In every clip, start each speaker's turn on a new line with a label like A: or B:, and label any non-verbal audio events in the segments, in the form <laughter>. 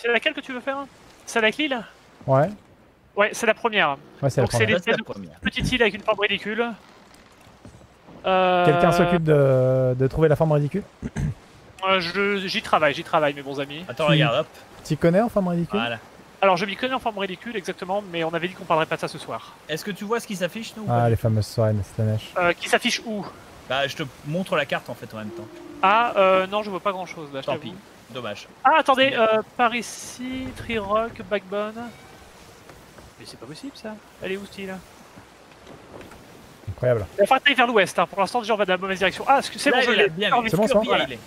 A: C'est laquelle que tu veux faire? Celle avec l'île?
B: Ouais,
A: Ouais, c'est la première.
B: ouais, c'est la
A: Donc c'est
B: première.
A: les
C: Ça, c'est la
A: espèces de
C: première.
A: petites îles avec une forme ridicule. Euh,
B: Quelqu'un s'occupe de, de trouver la forme ridicule?
A: Euh, je- J'y travaille, j'y travaille, mes bons amis.
C: Attends, regarde, hop.
B: Tu connais en forme ridicule?
C: Voilà.
A: Alors, je m'y connais en forme ridicule, exactement, mais on avait dit qu'on parlerait pas de ça ce soir.
C: Est-ce que tu vois ce qui s'affiche, nous ou
B: Ah, les fameuses soirées de Slanesh.
A: Euh, qui s'affiche où?
C: Bah, je te montre la carte en fait en même temps.
A: Ah, euh, non, je vois pas grand chose là, je
C: Tant pis. Dommage.
A: Ah, attendez, euh, par ici, Tree Rock, Backbone. Mais c'est pas possible ça. Elle est où, style?
B: Incroyable.
A: Il va falloir aller vers l'ouest, hein. pour l'instant, déjà on va dans la mauvaise direction. Ah, c'est bon, je
C: il est
A: l'ai.
B: C'est bon, c'est
C: est.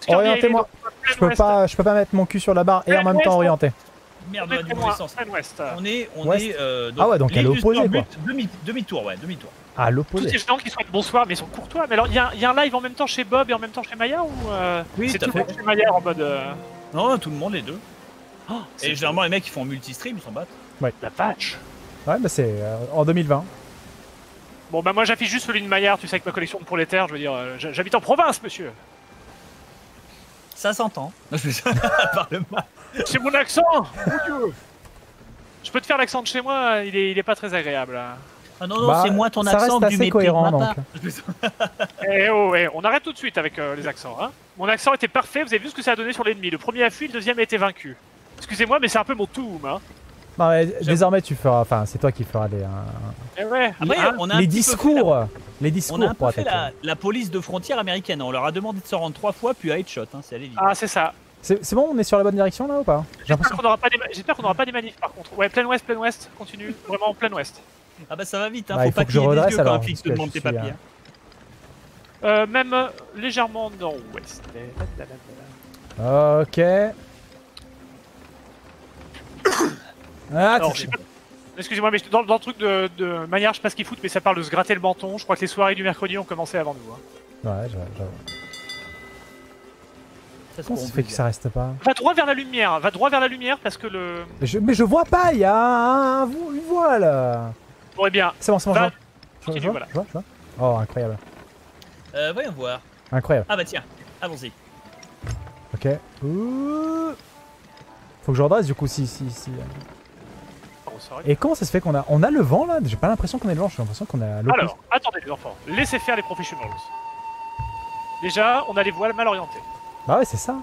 A: Scurvy,
B: Orientez-moi.
A: est
B: Je peux pas, je peux pas mettre mon cul sur la barre et en même temps orienter.
C: Merde, on
A: ouest.
C: On est, on
B: Ouest.
C: est. Euh,
B: Ah ouais, donc
C: du
B: l'opposé,
C: Scorbut,
B: quoi.
C: Demi, demi-tour, ouais, demi-tour.
B: À
A: Tous
B: l'opposé.
A: ces gens qui souhaitent bonsoir, mais ils sont courtois. Mais alors, il y, a- il y a un live en même temps chez Bob et en même temps chez Maya ou euh,
C: Oui,
A: c'est
C: tout
A: le monde chez Maya en mode. euh,
C: Non, tout le monde, les deux.
A: Oh,
C: Et généralement, les mecs qui font multi-stream, ils s'en battent.
A: la patch.
B: Ouais, bah c'est euh, en 2020.
A: Bon, bah moi j'affiche juste celui de Maillard, tu sais, avec ma collection de prolétaires. Je veux dire, euh, j'habite en province, monsieur.
C: Ça s'entend. <laughs>
A: C'est mon accent Mon Dieu Je peux te faire l'accent de chez moi, il est, il est pas très agréable. hein.
C: Ah non, non,
B: Bah,
C: c'est moi ton
B: ça
C: accent
B: reste
C: que
B: assez cohérent, donc. <laughs>
A: Eh oh, eh, on arrête tout de suite avec euh, les accents. Hein. Mon accent était parfait, vous avez vu ce que ça a donné sur l'ennemi. Le premier a fui, le deuxième a été vaincu. Excusez-moi, mais c'est un peu mon toum. Hein.
B: Non, mais désormais tu feras, enfin c'est toi qui feras les, euh,
A: Eh ouais,
C: Après,
A: hein.
C: on a un
B: les discours, les
C: On
B: discours
C: a un
B: pour
C: peu fait la, la police de frontière américaine. On leur a demandé de se rendre trois fois, puis à headshot. Hein, c'est.
A: Ah, c'est ça.
B: C'est bon, on est sur la bonne direction là ou pas?
A: J'espère qu'on n'aura pas, des n'aura pas des manifs par contre. Ouais, plein ouest, plein ouest, continue. Vraiment plein ouest.
C: Ah bah ça va vite. Hein.
B: Bah,
C: faut pas
B: que je
C: qu'il y ait des
B: redresse,
C: yeux quand un flic
B: parce
C: te demande tes papiers.
B: euh,
A: Euh, même euh, légèrement nord-ouest.
B: Ok. <coughs> Ah,
A: Excusez-moi, mais dans, dans le truc de, de manière, je sais pas ce qu'ils foutent, mais ça parle de se gratter le menton. Je crois que les soirées du mercredi ont commencé avant nous. hein.
B: Ouais, j'avoue. Comment ça fait que ça reste pas
A: Va droit vers la lumière, va droit vers la lumière parce que le.
B: mais je, mais je vois pas, il y a un, un- une voie là.
A: Bon, eh bien,
B: C'est bon, c'est bon, je
A: va.
B: vois. Je vois,
A: continue,
B: je vois,
A: voilà.
B: je vois, je vois. Oh, incroyable.
C: Euh, voyons voir.
B: Incroyable.
C: Ah bah tiens, allons-y.
B: Ok. Ouh. Faut que je redresse du coup si si si.
A: Aurait-
B: Et comment ça se fait qu'on a on a le vent là? J'ai pas l'impression qu'on est le vent, j'ai l'impression qu'on a l'opposé.
A: Alors, attendez les enfants, laissez faire les professionals. Déjà, on a les voiles mal orientées.
B: Bah ouais, c'est ça.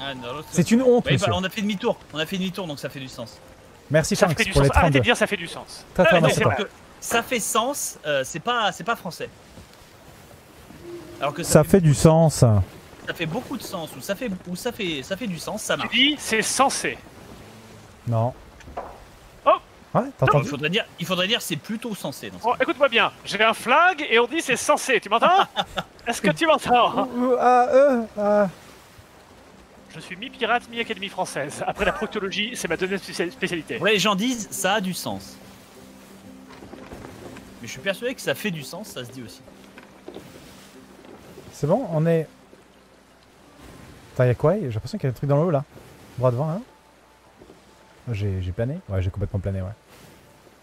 C: Ah,
B: C'est une honte,
C: Ouais,
B: monsieur.
C: bah, on a fait demi-tour. On a fait demi-tour, donc ça fait du sens.
B: Merci
A: Ça
B: Shanks
A: fait du
B: pour les
A: sens. Arrêtez
B: 32.
A: de dire ça fait du sens.
B: Très très
A: Ah, non,
B: merci
A: c'est
B: toi.
A: vrai.
C: que ça fait sens, euh, c'est pas, c'est pas français. Alors que
B: Ça fait du sens.
C: ça fait beaucoup de sens, ou ça fait, ou ça fait, ça fait du sens, ça
A: Tu
C: marche.
A: dis, c'est censé.
B: Non.
A: Oh
B: Ouais, t'as
C: Il faudrait dire, il faudrait dire c'est plutôt sensé. Dans ce
A: Bon, écoute-moi bien, j'ai un flingue et on dit c'est censé, tu m'entends? <laughs> Est-ce que tu m'entends?
B: Ah, euh, ah.
A: Je suis mi-pirate, mi-académie française. Après la proctologie, c'est ma deuxième spécia- spécialité.
C: Ouais, les gens disent ça a du sens. Mais je suis persuadé que ça fait du sens, ça se dit aussi.
B: C'est bon, on est. Attends, y'a quoi? J'ai l'impression qu'il y a un truc dans le haut là. Droit devant là. J'ai j'ai plané Ouais, j'ai complètement plané, ouais.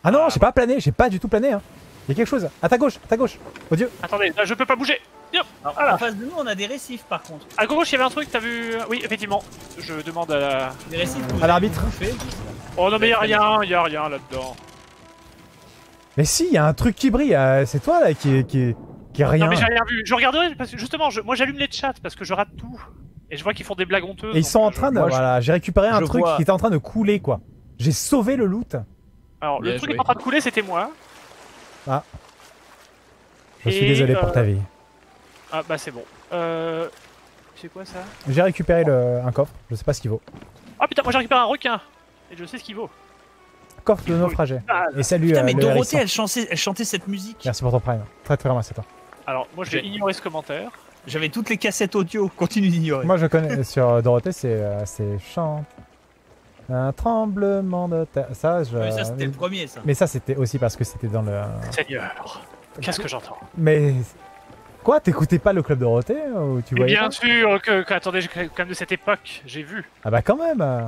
B: Ah non,
A: Ah,
B: j'ai pas plané, j'ai pas du tout plané. Hein. Y'a quelque chose. À ta gauche, à ta gauche. Oh dieu.
A: Attendez, là, je peux pas bouger. Hop,
C: Alors,
A: Voilà.
C: En face de nous, on a des récifs par contre.
A: À gauche, il y avait un truc, t'as vu Oui, effectivement. Je demande à la...
C: Des récifs
B: À l'arbitre.
A: Oh non, mais y a rien, y a rien là-dedans.
B: Mais si, y'a un truc qui brille. euh, c'est toi là qui est, qui est, qui est rien.
A: Non, mais j'ai rien vu. Je regarderai parce que justement, je- moi j'allume les chats parce que je rate tout. Et je vois qu'ils font des blagues honteuses.
B: Et ils sont en
A: je-
B: train de.
C: moi,
B: Voilà, j'ai récupéré un truc
C: vois-
B: qui était en train de couler quoi. J'ai sauvé le loot.
A: Alors, le truc qui est en train de couler, c'était moi.
B: Je suis
A: Et,
B: désolé pour
A: euh,
B: ta vie.
A: Ah, bah c'est bon. Euh. C'est quoi ça?
B: J'ai récupéré le, un coffre, je sais pas ce qu'il vaut.
A: Ah putain, moi j'ai récupéré un requin. Et je sais ce qu'il vaut.
B: Coffre de naufragé.
A: Ah,
B: Et salut
C: Putain,
B: euh,
C: mais
B: le
C: Dorothée, elle chantait, elle chantait cette musique.
B: Merci pour ton prime. Très très merci à toi.
A: Alors, moi je vais
C: J'ai-
A: ignorer ce commentaire.
C: J'avais toutes les cassettes audio. Continue d'ignorer.
B: Moi je connais sur euh, Dorothée, c'est euh, c'est chant. Un tremblement de terre. Ça, je.
C: Mais ça, c'était le premier, ça.
B: Mais ça, c'était aussi parce que c'était dans le.
A: Seigneur, qu'est-ce que j'entends?
B: Mais. Quoi T'écoutais pas le club Dorothée ou tu voyais
A: bien sûr que, que- attendez, quand même de cette époque, j'ai vu.
B: Ah bah quand même euh.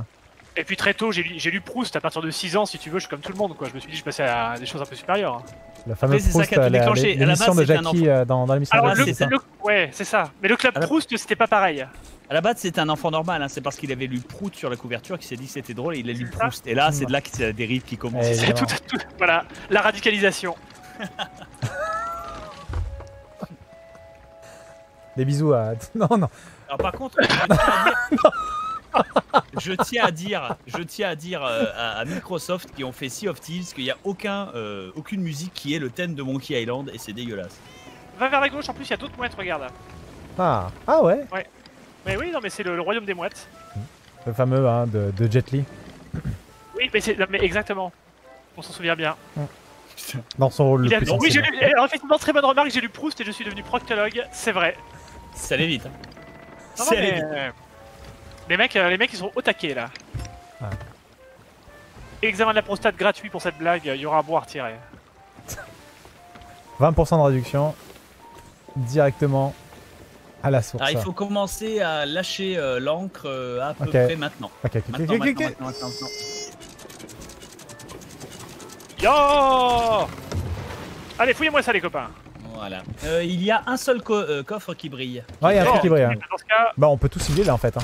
A: Et puis très tôt, j'ai lu, Proust à partir de 6 ans, si tu veux, je suis comme tout le monde, quoi. Je me suis dit, je passais à des choses un peu supérieures. hein.
B: La fameuse
C: ça
B: Proust,
C: qui a tout
B: la- la-
C: déclenché. À la
B: l'émission
C: base,
B: de Jackie euh, dans, dans l'émission de
C: Ah,
B: Jackie,
A: le,
B: c'est ça
A: le- ouais, c'est ça. Mais le club
C: Ah, la-
A: Proust, c'était pas pareil.
C: À la base, c'était un enfant normal. hein, C'est parce qu'il avait lu Prout sur la couverture qu'il s'est dit que c'était drôle et il a lu. Proust. Et là, c'est de là que c'est la dérive qui commence.
B: Eh,
A: C'est tout- voilà, la radicalisation. <laughs>
B: Des bisous à. <laughs> Non, non.
C: Alors par contre, je tiens à dire, <laughs> je tiens à dire, je tiens à, dire euh, à, à Microsoft qui ont fait Sea of Thieves qu'il n'y a aucun, euh, aucune musique qui est le thème de Monkey Island et c'est dégueulasse.
A: Va vers la gauche, en plus il y a d'autres mouettes, regarde.
B: Ah, ah ouais.
A: Mais oui, non, mais c'est le, le royaume des mouettes.
B: Le fameux hein, de, de Jet Li. <clears throat>
A: Oui, mais, c'est, mais exactement. On s'en souvient bien.
B: Dans son rôle
A: Il
B: le
A: a-
B: plus
A: oui, j'ai lu, alors, effectivement, très bonne remarque, j'ai lu Proust et je suis devenu proctologue, c'est vrai.
C: Ça allait vite. Hein.
A: Mais,
C: vite.
A: euh, les, mecs, euh, les mecs, ils sont au taquet là.
B: Ah.
A: Examen de la prostate gratuit pour cette blague, il y aura un bon à retirer.
B: 20% de réduction directement à la source.
C: Alors il faut commencer à lâcher euh, l'encre euh, à peu près maintenant.
B: Ok, ok,
C: Maintenant, maintenant, maintenant, maintenant.
A: Yo Allez, fouillez-moi ça les copains.
C: Voilà. Euh, il y a un seul co- euh, coffre qui brille.
B: Ouais, il y a un truc qui brille. hein.
A: Dans ce cas,
B: Bah, on peut tout cibler là en fait. Hein.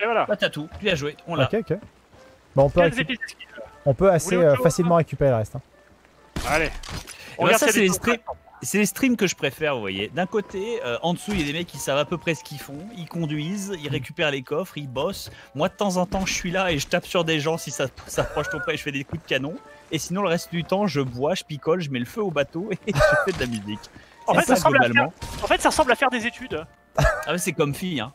A: et voilà.
C: Bah t'as tout, tu as joué, on l'a.
B: Ok, ok. Bon, on peut,
A: Quelles
B: récup-
A: épices esquives
B: on peut assez
A: Vous voulez autre
B: euh,
A: chose
B: facilement récupérer le reste. hein.
A: Allez.
C: Eh ben,
A: regarde
C: ça,
A: s'il y a
C: c'est
A: des
C: les streams.
A: intéressantes.
C: C'est les streams que je préfère, vous voyez. D'un côté, euh, en dessous, il y a des mecs qui savent à peu près ce qu'ils font. Ils conduisent, ils récupèrent les coffres, ils bossent. Moi, de temps en temps, je suis là et je tape sur des gens si ça <laughs> s'approche trop près. Je fais des coups de canon. Et sinon, le reste du temps, je bois, je picole, je mets le feu au bateau <laughs> et je fais de la musique.
A: En fait, ça
C: ça,
A: ressemble à
C: globalement.
A: En fait, ça ressemble à faire des études.
C: Ah, mais c'est comme fille, hein.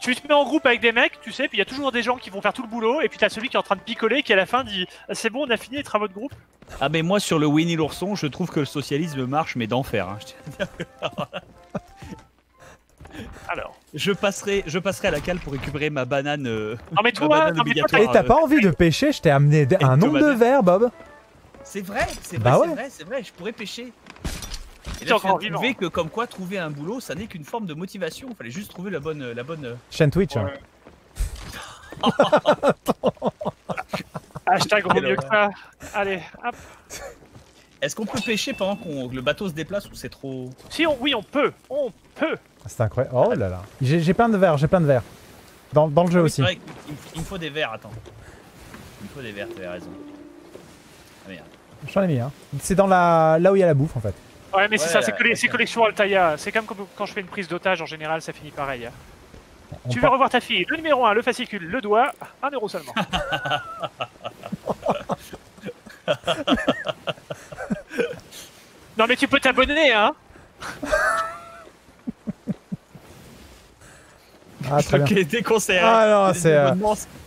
A: Tu te mets en groupe avec des mecs, tu sais, puis il y a toujours des gens qui vont faire tout le boulot, et puis t'as celui qui est en train de picoler, qui à la fin dit Ah, C'est bon, on a fini les travaux de groupe.
C: Ah, mais moi, sur le Winnie l'ourson, je trouve que le socialisme marche, mais d'enfer. hein. Je tiens à dire. <laughs>
A: Alors.
C: Je passerai, je passerai à la cale pour récupérer ma banane. euh,
A: Non, mais
C: Ma
A: toi,
C: banane
A: non, mais toi,
C: obligatoire.
B: Et
A: t'as-
B: pas envie de pêcher Je t'ai amené un nombre de verres, Bob.
C: C'est vrai, c'est
B: Bah
C: vrai,
B: ouais.
C: c'est vrai, c'est vrai, je pourrais pêcher. Et là,
A: encore vivant.
C: trouver que comme quoi trouver un boulot, ça n'est qu'une forme de motivation. Il fallait juste trouver la bonne, la bonne.
B: Chaîne Twitch. hein.
A: Ouais. <laughs> Hashtag vaut mieux que ça. Allez, hop.
C: Est-ce qu'on peut pêcher pendant qu'on le bateau se déplace ou c'est trop?
A: Si, on, oui, on peut. On peut.
B: C'est incroyable. Oh là là. J'ai j'ai plein de verres, j'ai plein de verres. Dans, dans le jeu
C: Oui,
B: aussi.
C: c'est vrai, il, il me faut des verres. Attends. Il me faut des verres. T'avais raison. Ah merde.
B: J'en ai mis, hein. C'est dans la... là où il y a la bouffe en fait.
A: Ouais, mais c'est
C: Ouais,
A: ça, c'est colle-
C: ok.
A: c'est collection Altaïa. C'est comme quand- quand je fais une prise d'otage, en général, ça finit pareil.
B: On
A: tu veux revoir ta fille Le numéro 1, le fascicule, le doigt, 1 euro seulement. <laughs> non mais tu peux t'abonner, hein
B: Ah, très bien.
C: Ok, déconseillé.
B: Ah non,
C: Les
B: c'est, euh,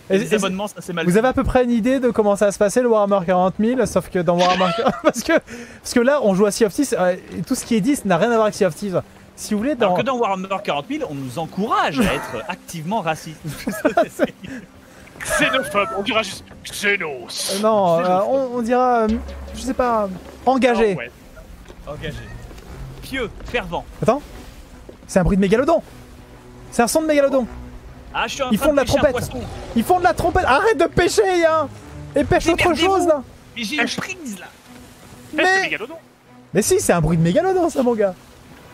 C: les
B: et-
C: abonnements, ça c'est mal.
B: Vous avez à peu près une idée de comment ça va se passer le Warhammer 40 000 Sauf que dans Warhammer <laughs> parce que parce que là on joue à Sea of Thieves euh, et tout ce qui est dit ça n'a rien à voir avec Sea of Thieves. Si vous voulez dans
C: Alors que dans Warhammer 40 000, on nous encourage à être <laughs> activement raciste. <laughs>
A: Xénophobe, on dira juste Xénos.
B: Euh, non, euh, on, on dira euh, je sais pas engagé.
A: Ouais.
C: Engagé. Pieux, fervent.
B: Attends. C'est un bruit de mégalodon. C'est un son de mégalodon.
C: Ah, je suis en
B: Ils font de la
C: pêcher un
B: trompette. Ils font de la trompette. Arrête de pêcher, Yann Et pêche autre chose là.
C: Mais j'ai une prise là.
A: C'est
B: Mais
A: Mégalodon.
B: mais si, c'est un bruit de mégalodon ça mon gars.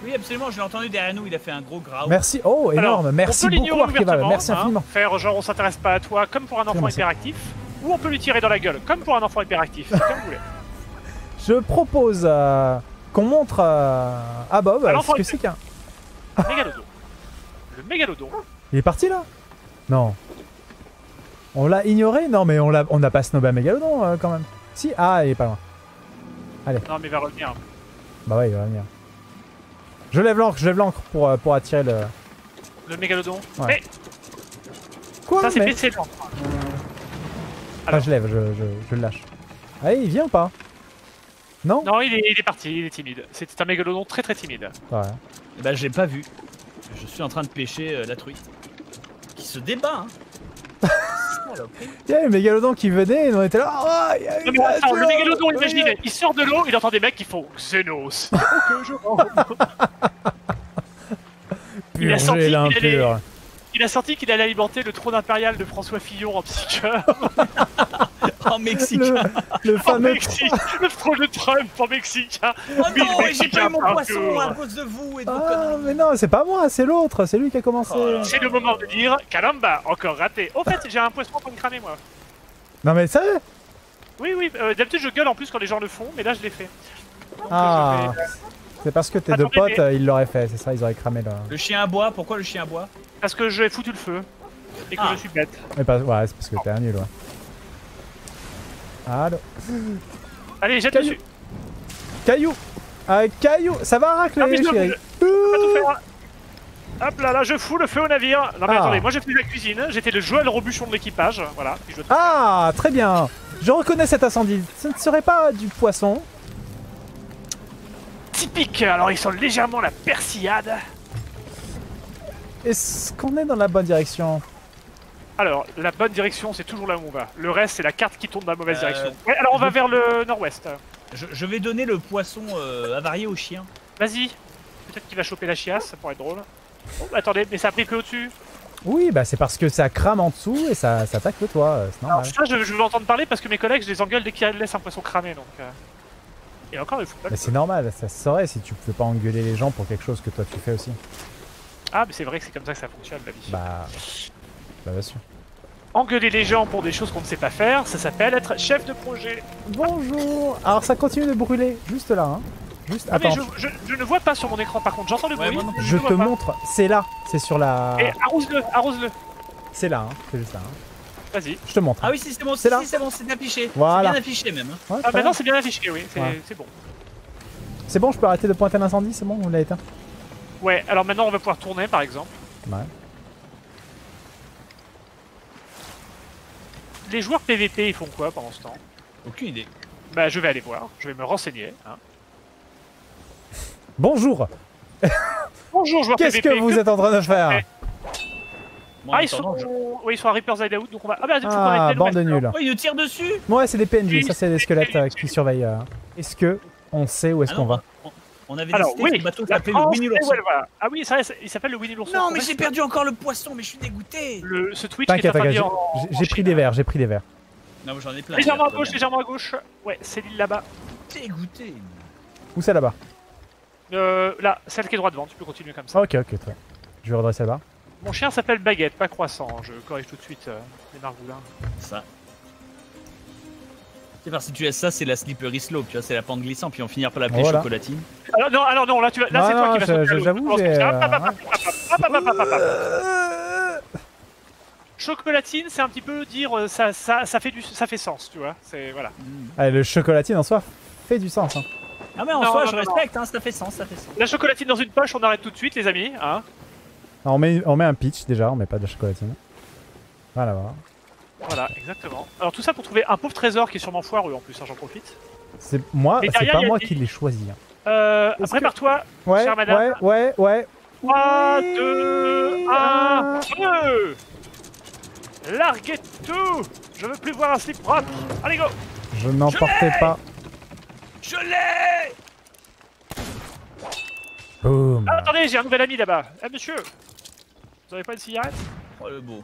C: Oui, absolument, je l'ai entendu derrière nous, il a fait un gros graou.
B: Merci. Oh,
A: Alors,
B: énorme. Merci
A: on peut
B: beaucoup Arkeval. Merci
A: hein,
B: infiniment.
A: Faire genre on s'intéresse pas à toi, comme pour un enfant hyperactif. Ou on peut lui tirer dans la gueule, comme pour un enfant hyperactif. Comme vous voulez. <laughs>
B: Je propose euh, qu'on montre euh, à Bob
A: Alors,
B: ce que c'est qu'un.
A: Mégalodon. Le mégalodon.
B: Il est parti là? Non. On l'a ignoré? Non, mais on l'a, on n'a pas snobé un mégalodon euh, quand même. Si, ah, il est pas loin.
A: Non mais il va revenir.
B: Bah ouais, il va venir. Je lève l'ancre, je lève l'ancre pour, euh, pour attirer le.
A: Le mégalodon.
B: Ouais.
A: Mais
B: Quoi
A: ça c'est
B: mais...
A: précédent.
B: Ah, je lève, je, je, je le lâche. Allez, il vient ou pas? Non?
A: Non, il est, il est parti, il est timide. C'est un mégalodon très très timide.
B: Ouais.
C: Ben, j'ai pas vu. Je suis en train de pêcher euh, la truite. Qui se débat, hein. <laughs>
B: Il y a le mégalodon qui venait et on était là. Oh, il y a
A: Non,
B: une
A: mais attends, le mégalodon,
B: Oui,
A: imagine, il sort de l'eau, il entend des mecs qui font Xenos. Ok, je <laughs> rentre. Il a sorti, il. Il a sorti qu'il allait alimenter le trône impérial de François Fillon en psycheur. <laughs>
C: En Mexique.
B: Le, le
A: En
B: fameux.
A: Mexique Le de Trump en Mexique.
C: Oh non, j'ai pas eu mon poisson à cause de vous et de
B: Ah, mais non, c'est pas moi, c'est l'autre, c'est lui qui a commencé.
C: Oh.
A: C'est le moment de dire Caramba, encore raté. Au fait, j'ai un poisson pour me cramer moi.
B: Non, mais sérieux
A: Oui, oui, euh, d'habitude je gueule en plus quand les gens le font, mais là je l'ai fait. Donc,
B: Ah,
A: vais-
B: c'est parce que tes deux potes,
A: mais-
B: euh, ils l'auraient fait, c'est ça, ils auraient cramé là.
C: Le chien à bois, pourquoi le chien à bois?
A: Parce que j'ai foutu le feu. Et que
C: Ah.
A: je suis bête.
B: Mais pas, ouais, c'est parce que t'es un nul, ouais. Allô
A: Allez, jette
B: Caillou.
A: dessus.
B: Caillou Ah, caillou Ça va
A: Ah, mais
B: racler,
A: je-
B: chérie
A: Pas tout faire. Hop là, là, je fous le feu au navire. Non mais
B: Ah.
A: attendez, moi j'ai fait la cuisine, j'étais le Joël Robuchon de l'équipage, voilà. Puis je
B: Ah, très bien Je reconnais cet incendie. Ce ne serait pas du poisson.
A: Typique, alors ils sont légèrement la persillade.
B: Est-ce qu'on est dans la bonne direction
A: Alors, la bonne direction, c'est toujours là où on va. Le reste, c'est la carte qui tourne dans la mauvaise
C: Euh,
A: direction. Ouais, alors on va
C: je-
A: vers le nord-ouest.
C: je, je vais donner le poisson euh, avarié au chien.
A: Vas-y. Peut-être qu'il va choper la chiasse, ça pourrait être drôle. Oh, bah, attendez, mais ça a pris que au-dessus.
B: Oui, bah c'est parce que ça crame en dessous et ça, ça attaque le toit, euh, c'est
A: Alors
B: normal.
A: ça, je, je veux entendre parler parce que mes collègues, je les engueule dès qu'ils laissent un poisson cramé, donc... euh. Et encore, il faut pas...
B: Mais c'est normal, ça se saurait si tu pouvais pas engueuler les gens pour quelque chose que toi tu fais aussi.
A: Ah, mais c'est vrai que c'est comme ça que ça fonctionne, la vie.
B: Bah. Bah, bien sûr.
A: Engueuler les gens pour des choses qu'on ne sait pas faire, ça s'appelle être chef de projet.
B: Bonjour Alors ça continue de brûler, juste là, hein. Juste,
A: Ah, mais
B: attends,
A: je, je- je ne vois pas sur mon écran, par contre, j'entends le
C: Ouais,
A: bruit.
C: moi non plus.
B: je te montre, c'est là, c'est sur la...
A: Et arrose-le, arrose-le.
B: C'est là, hein. c'est juste là. hein.
A: Vas-y.
B: Je te montre.
C: Ah oui, si c'est bon, si,
B: C'est là.
C: si, c'est bon, c'est affiché.
B: Voilà.
C: C'est bien affiché même. hein.
B: Ouais,
A: Ah, maintenant
B: bien.
A: c'est bien affiché, oui, c'est
B: Ouais.
A: c'est bon.
B: C'est bon, je peux arrêter de pointer l'incendie, c'est bon, on l'a éteint
A: Ouais, alors maintenant on va pouvoir tourner, par exemple.
B: Ouais.
A: Les joueurs PVP, ils font quoi pendant ce temps?
C: Aucune idée.
A: Bah, je vais aller voir, je vais me renseigner. hein. <laughs>
B: Bonjour
A: Bonjour, joueurs
B: Qu'est-ce
A: PVP.
B: que vous êtes en train de faire?
A: Ah, ils sont...
C: je-
A: Oui, ils sont à Reaper's Hideout, donc on va... Ah bah,
B: Ah, bande de nuls.
C: Oh, il nous tire dessus?
B: Ouais, c'est des PNJ, ça c'est des squelettes euh, qui surveillent. euh. Est-ce que on sait où est-ce
C: Ah
B: qu'on va?
C: On, avait
A: Alors,
C: décidé
A: oui,
C: que le bateau
A: la
C: s'appelait le Winnie l'ourson.
A: Ah oui, ça, il s'appelle le Winnie l'ourson.
C: Non, mais j'ai perdu encore le poisson, mais je suis dégoûté.
A: Le, ce Twitch
B: T'inquiète, t'inquiète, j'ai- pris des verres, j'ai pris des verres.
C: Non, mais j'en ai plein.
A: Légèrement à gauche, légèrement à gauche. Ouais, c'est l'île là-bas.
C: Dégoûté.
B: Où c'est là-bas
A: Euh, là, celle qui est droit devant, tu peux continuer comme ça.
B: Ah, Ok, ok, très bien. Je vais redresser là-bas.
A: Mon chien s'appelle Baguette, pas Croissant. Je corrige tout de suite euh, les margoulins.
C: Ça. C'est parce que tu laisses ça, c'est la slippery slope, tu vois, c'est la pente glissante, puis on finira par la
B: voilà.
C: chocolatine.
A: Alors non, alors non, là, là c'est toi qui vas sauter.
B: J'avoue,
A: Chocolatine, c'est un petit peu dire ça, ça, fait du, ça fait sens, tu vois. C'est voilà.
B: Allez, le chocolatine en soi fait du sens.
C: Ah mais en soi, je respecte, hein, ça fait sens, ça fait sens.
A: La chocolatine dans une poche, on arrête tout de suite, les amis. Hein
B: on, met, on met un pitch déjà, on met pas de la chocolatine. Voilà, voilà
A: voilà, exactement. Alors tout ça pour trouver un pauvre trésor qui est sûrement foireux en plus. hein, J'en profite.
B: C'est moi,
A: Mais
B: c'est pas moi
A: des-
B: qui l'ai choisi. hein.
A: Euh,
B: que-
A: Prépare-toi.
B: Ouais,
A: Chère madame.
B: ouais, ouais, ouais.
A: 3,
B: Oui.
A: 2, 1, feu Larguez tout Je veux plus voir un slip propre. Allez go
B: Je n'en portais pas.
C: Je l'ai
B: Boum.
A: Ah, attendez, j'ai un nouvel ami là-bas. Eh monsieur Vous avez pas une cigarette?
C: Oh, le beau.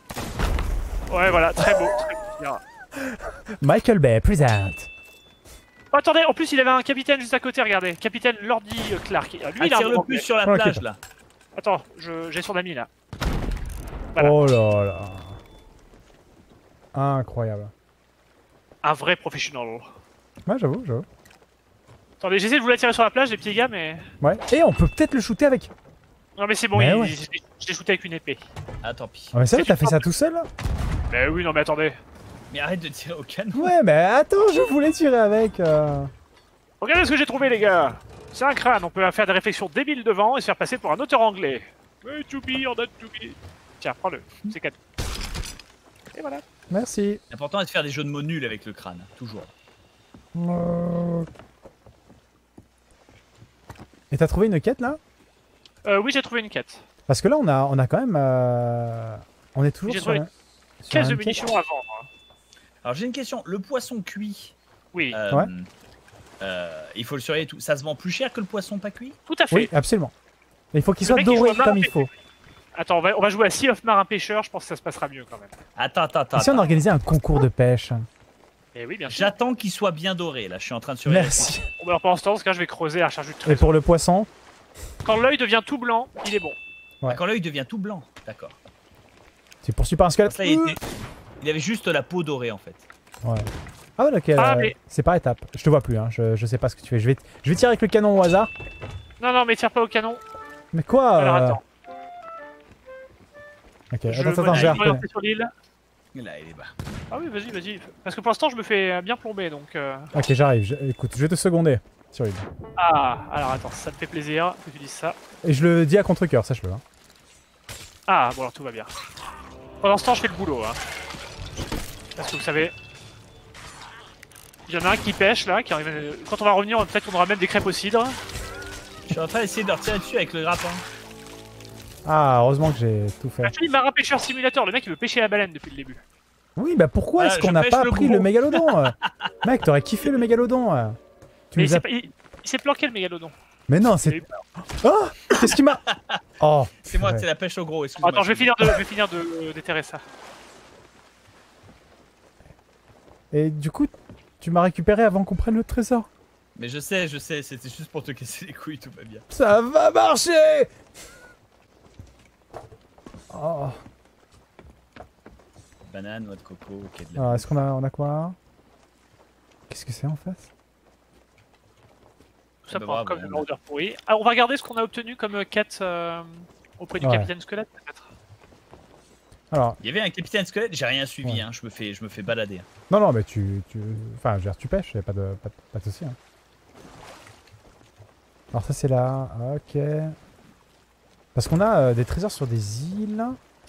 A: Ouais, voilà, très beau. Très beau.
B: Michael Bay présente.
A: Oh, attendez, en plus il avait un capitaine juste à côté, regardez. Capitaine Lordy euh, Clark. Ah, Lui, il a un
C: le plus sur la plage, là.
A: Attends, je- j'ai son ami là. Voilà.
B: Oh là là. Incroyable.
A: Un vrai professionnel.
B: Ouais, j'avoue, j'avoue.
A: Attendez, j'essaie de vous l'attirer sur la plage, les petits gars, mais.
B: Ouais. Et on peut peut-être le shooter avec.
A: Non, mais c'est bon,
B: Mais
A: il-
B: ouais.
A: il- je l'ai shooté avec une épée.
C: Ah, tant pis.
B: Ah, mais ça,
A: C'est
B: t'as fait ça tout seul là?
A: Mais oui, non, mais attendez.
C: Mais arrête de tirer au canon.
B: Ouais, mais attends, je voulais tirer avec. euh.
A: Regardez ce que j'ai trouvé, les gars. C'est un crâne, on peut faire des réflexions débiles devant et se faire passer pour un auteur anglais. Hey, to be or not to be. Tiens, prends-le, c'est cadeau. Et voilà.
B: Merci.
C: L'important est de faire des jeux de mots nuls avec le crâne, toujours.
B: Euh. Et t'as trouvé une quête là?
A: Euh, oui, j'ai trouvé une quête.
B: Parce que là, on a, on a quand même. euh, On est toujours
A: J'ai
B: sur,
A: trouvé
B: un- sur
A: Caisse de munitions à vendre.
C: Alors j'ai une question, le poisson cuit,
A: Oui,
C: euh,
B: Ouais.
C: euh, il faut le surveiller et tout. Ça se vend plus cher que le poisson pas cuit?
A: Tout à fait.
B: Oui, absolument. Mais il faut qu'il soit doré comme il faut.
A: Attends, on va, on va jouer à Sea of Marin Pêcheur, je pense que ça se passera mieux quand même.
C: Attends, attends, attends.
B: Et si on organisait un concours de pêche
C: Et
A: Et oui, bien sûr.
C: J'attends qu'il soit bien doré. Là, je suis en train de surveiller.
B: Merci.
A: Bon, alors, pendant ce temps, dans ce cas, je vais creuser à la recherche du
B: Et pour le poisson?
A: Quand l'œil devient tout blanc, il est bon.
B: Ouais.
C: Ah, Quand l'œil devient tout blanc. D'accord.
B: Tu poursuis par un squelette
C: Ça, il, était- il avait juste la peau dorée en fait.
B: Ouais. Ah ouais, ok.
A: Ah,
B: euh,
A: mais-
B: C'est par étape. Je te vois plus, hein. je, je sais pas ce que tu fais. Je vais, je vais tirer avec le canon au hasard.
A: Non, non, mais tire pas au canon.
B: Mais quoi
A: Alors,
B: euh,
A: attends.
B: Ok,
A: Je
B: attends,
A: me-
B: attends, j'ai
A: sur l'île.
C: Là, il est bas.
A: Ah oui, vas-y, vas-y. Parce que pour l'instant, je me fais bien plomber, donc... euh,
B: Ok, j'arrive. Je- Écoute, je vais te seconder sur l'île.
A: Ah, alors attends, ça me fait plaisir que tu dises ça.
B: Et je le dis à contre-coeur, sache-le. hein.
A: Ah, bon alors tout va bien. Pendant ce temps, je fais le boulot. Hein. Parce que vous savez... Il y en a un qui pêche, là, qui arrive... Quand on va revenir, peut-être qu'on aura même des crêpes au cidre.
C: Je suis en train d'essayer de leur tirer dessus avec le grappin.
B: Ah, heureusement que j'ai tout fait.
A: Ah, tu dis marin pêcheur simulateur, le mec il veut pêcher la baleine depuis le début.
B: Oui, bah pourquoi
C: Ah,
B: est-ce qu'on n'a pas
C: le
B: pris le mégalodon euh? Mec, t'aurais kiffé le mégalodon. euh. Tu
A: Mais il il- il s'est planqué le mégalodon.
B: Mais non, c'est. Oh Qu'est-ce qui m'a. <laughs> Oh
C: C'est moi, c'est la pêche au gros. Excuse-moi.
A: Attends, je vais finir de, je vais finir de euh, déterrer ça.
B: Et du coup, tu m'as récupéré avant qu'on prenne le trésor.
C: Mais je sais, je sais. C'était juste pour te casser les couilles, tout va bien.
B: Ça va marcher Oh.
C: Banane, noix de coco, ok de la.
B: Alors, est-ce qu'on a, on a quoi? Qu'est-ce que c'est en face
A: Tout ça
C: bah
A: pour un
C: bravo,
A: coffre de
C: on
A: pourri. Alors, va regarder ce qu'on a obtenu comme euh, quête euh, auprès du
B: Ouais.
A: capitaine squelette, peut-être.
B: Alors,
C: Il y avait un capitaine squelette, j'ai rien suivi,
B: Ouais.
C: hein. je, me fais, je me fais balader.
B: non, non, mais tu. tu... Enfin, je veux dire, tu pêches, y a pas de, pas de, pas de souci. hein. Alors, ça, c'est là. Ok. Parce qu'on a euh, des trésors sur des îles.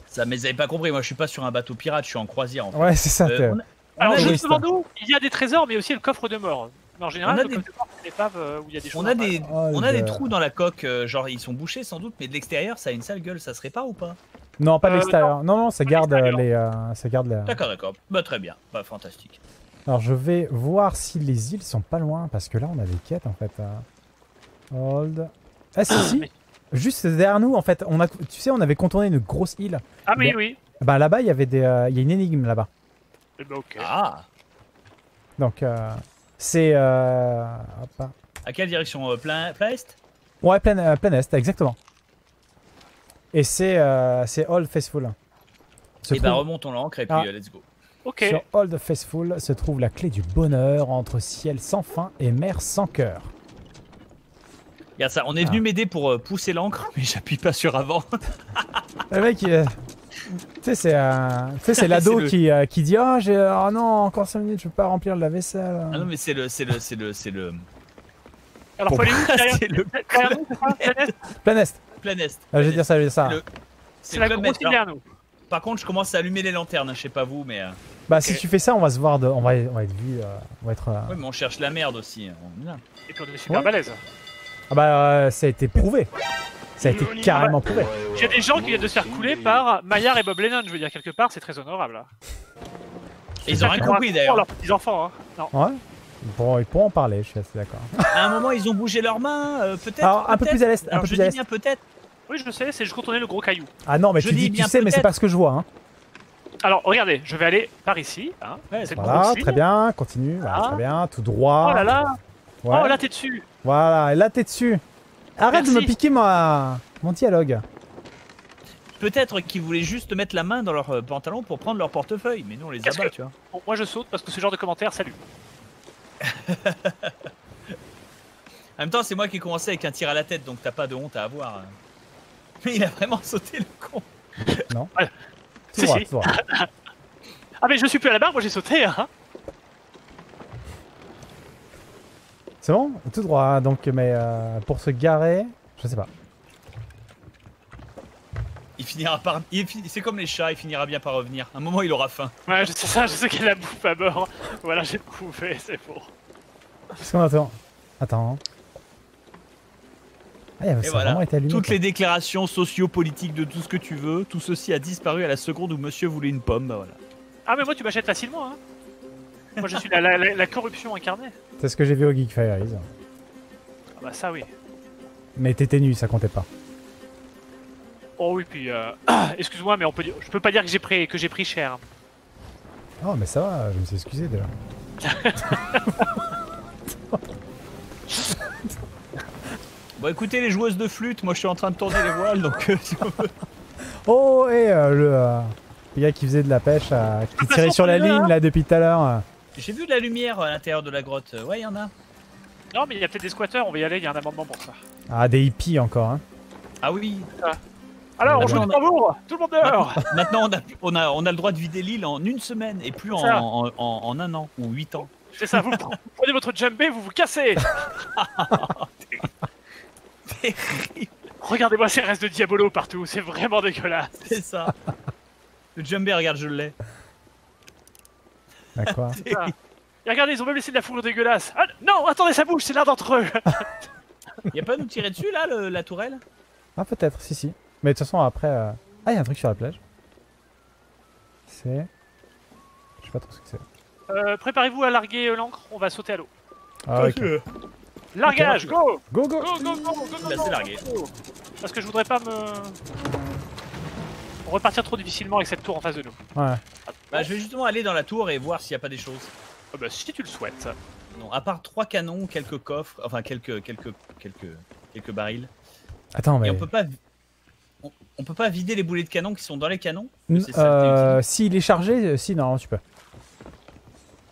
C: Ça, mais vous avez pas compris, moi je suis pas sur un bateau pirate, je suis en croisière en fait.
B: Ouais, c'est ça.
C: Euh,
B: t'es-
C: on a- on
A: Alors, juste devant nous, il y a des trésors, mais aussi le coffre de mort. Mais en général,
C: On a
A: le
C: des-
A: coffre de mort, épave euh, où il y a des choses.
C: On a des,
B: Oh,
C: on a des
B: le-
C: trous dans la coque, euh, genre ils sont bouchés sans doute, mais de l'extérieur ça a une sale gueule, ça se répare ou pas?
B: Non, pas de
A: Euh,
B: l'extérieur. Non, non, ça
A: Pas
B: garde les. euh, ça garde la.
C: D'accord, d'accord. Bah très bien, bah fantastique.
B: Alors, je vais voir si les îles sont pas loin. Parce que là, on a des quêtes en fait. Hold. Ah, si, si.
A: mais-
B: Juste derrière nous, en fait, on a, tu sais, on avait contourné une grosse île.
A: Ah, mais oui.
B: Bah là-bas, il y avait des, euh, il y a une énigme là-bas.
A: Eh ben, ok.
C: Ah
B: Donc euh, c'est, euh, hop, hein.
C: À quelle direction euh, plein, plein est?
B: Ouais, plein, euh, plein est, exactement. Et c'est, euh, c'est Old Faithful. Se
C: Et bah
B: trouve-
C: remontons l'ancre et puis
B: Ah.
C: euh, let's go.
A: Ok.
B: Sur Old Faithful se trouve la clé du bonheur entre ciel sans fin et mer sans cœur.
C: Regarde ça, on est venu
B: Ah.
C: m'aider pour pousser l'ancre, <laughs> mais j'appuie pas sur avant.
B: Le mec, il est- tu sais, c'est, euh, <laughs> l'ado
C: le-
B: qui, euh, qui dit Ah, j'ai, ah non, encore 5 minutes, je peux pas remplir la vaisselle.
C: Ah non mais c'est le, c'est le, c'est le, c'est le.
A: Alors, faut aller où derrière,
C: c'est le
B: Plein est.
C: plein est.
B: Ah, je vais dire ça, je vais dire ça.
C: C'est le-
A: C'est
C: le
A: la grosse nous.
C: Par contre, je commence à allumer les lanternes, je sais pas vous, mais.
B: Bah, si tu fais ça, on va se voir, de, on, va, on va être vu, euh, on va être.
C: Ouais, mais on cherche la merde aussi. hein. On est là.
A: Et puis on est super
B: Ouais.
A: balèze.
B: Ah bah, ça a été prouvé. Ça a été carrément prouvé.
A: Il y a des gens qui viennent de se faire couler par Maillard et Bob Lennon, je veux dire, quelque part, c'est très honorable. hein.
C: Et ils ont rien compris d'ailleurs.
A: leurs petits enfants, hein. Non.
B: Ouais. Bon, ils pourront en parler, je suis assez d'accord. <laughs>
C: À un moment, ils ont bougé leurs mains, euh, peut-être.
B: Alors, un peu plus à l'est, un
C: Alors,
B: peu
C: je
B: plus à
C: dis
B: l'est.
C: bien peut-être.
A: Oui, je sais, c'est juste contourner le gros caillou.
B: Ah non, mais
C: Je
B: tu
C: dis
B: dis que tu
C: bien
B: sais, mais c'est pas ce que je vois. Hein.
A: Alors, regardez, je vais aller par ici. Hein.
C: Ouais,
B: Voilà, très bien, continue. Voilà,
A: Ah.
B: très bien, tout droit.
A: Oh là là
B: Ouais.
A: Oh là, t'es dessus
B: Voilà, et là t'es dessus. Arrête de me piquer ma... mon dialogue.
C: Peut-être qu'ils voulaient juste mettre la main dans leur euh, pantalon pour prendre leur portefeuille, mais nous on les abat,
A: que-
C: tu vois.
A: Bon, moi je saute parce que ce genre de commentaires, salut.
C: En même temps, c'est moi qui ai commencé avec un tir à la tête, donc t'as pas de honte à avoir. hein. Mais il a vraiment sauté le con.
B: Tout
A: Si,
B: droit,
A: si. <laughs> Ah, mais je suis plus à la barre, moi j'ai sauté, hein.
B: C'est bon Tout droit, donc, mais euh, pour se garer, je sais pas.
C: Il finira par. C'est comme les chats, il finira bien par revenir. Un moment, il aura faim.
A: Ouais, je sais ça, je sais qu'il la bouffe à bord. Voilà, j'ai bouffé, c'est bon.
B: Qu'est-ce qu'on attend? Attends. Ah, ça a
C: voilà.
B: vraiment été allumé.
C: Toutes
B: quoi.
C: les déclarations socio-politiques de tout ce que tu veux, tout ceci a disparu à la seconde où monsieur voulait une pomme, bah voilà.
A: Ah, mais moi tu m'achètes facilement, hein. Moi je suis la, la- la- la corruption incarnée.
B: C'est ce que j'ai vu au Geek Fairies.
A: Ah, bah ça oui.
B: Mais t'étais nu, ça comptait pas.
A: Oh oui, puis euh... <clears throat> excuse-moi, mais on peut dire... je peux pas dire que j'ai pris, que j'ai pris cher.
B: Oh, mais ça va, je me suis excusé déjà. <laughs>
C: Bon, écoutez, les joueuses de flûte, moi je suis en train de tourner les voiles, donc euh, si on veut- <laughs>
B: Oh, et euh, le, euh, le gars qui faisait de la pêche, euh, qui
A: Ah,
B: tirait sur la
A: là,
B: ligne là depuis tout à l'heure.
C: J'ai vu de la lumière à l'intérieur de la grotte. Euh, Ouais, il y en a.
A: Non, mais il y a peut-être des squatteurs, on va y aller, il y a un amendement pour ça.
B: Ah, des hippies encore. Hein.
C: Ah oui.
A: Alors, on
C: Ah,
A: joue le tambour Tout le monde dehors
C: Maintenant, on a, on, a, on a le droit de vider l'île en une semaine et plus en,
A: Ça.
C: en, en- en un an ou huit ans.
A: C'est ça, vous <laughs> prenez votre djembé, vous vous cassez Regardez-moi ces restes de diabolo partout, c'est vraiment dégueulasse.
C: C'est ça. Le jumper, regarde, je l'ai.
B: D'accord.
A: Et regardez, ils ont même laissé de la fourrure dégueulasse. Ah, non, attendez, ça bouge, c'est l'un d'entre eux. <laughs>
C: Y a pas à nous tirer dessus là, le- la tourelle?
B: Ah, peut-être, si, si. Mais de toute façon, après. euh, Ah, y a un truc sur la plage. C'est. Je sais pas trop ce que c'est.
A: Euh, Préparez-vous à larguer euh, l'ancre, on va sauter à l'eau.
B: Ah, ok.
A: Largage, go
B: Go, go
A: Go, go, go, go, go, go.
C: c'est largué.
A: Parce que je voudrais pas me... repartir trop difficilement avec cette tour en face de nous.
B: Ouais.
C: Bah, je vais justement aller dans la tour et voir s'il y a pas des choses.
A: Ah bah, si tu le souhaites.
C: Non, à part trois canons, quelques coffres, enfin quelques quelques quelques quelques barils.
B: Attends, mais.
C: Et on peut pas on, on peut pas vider les boulets de canon qui sont dans les canons? T'es
B: euh. S'il est chargé, euh, si, non, tu peux.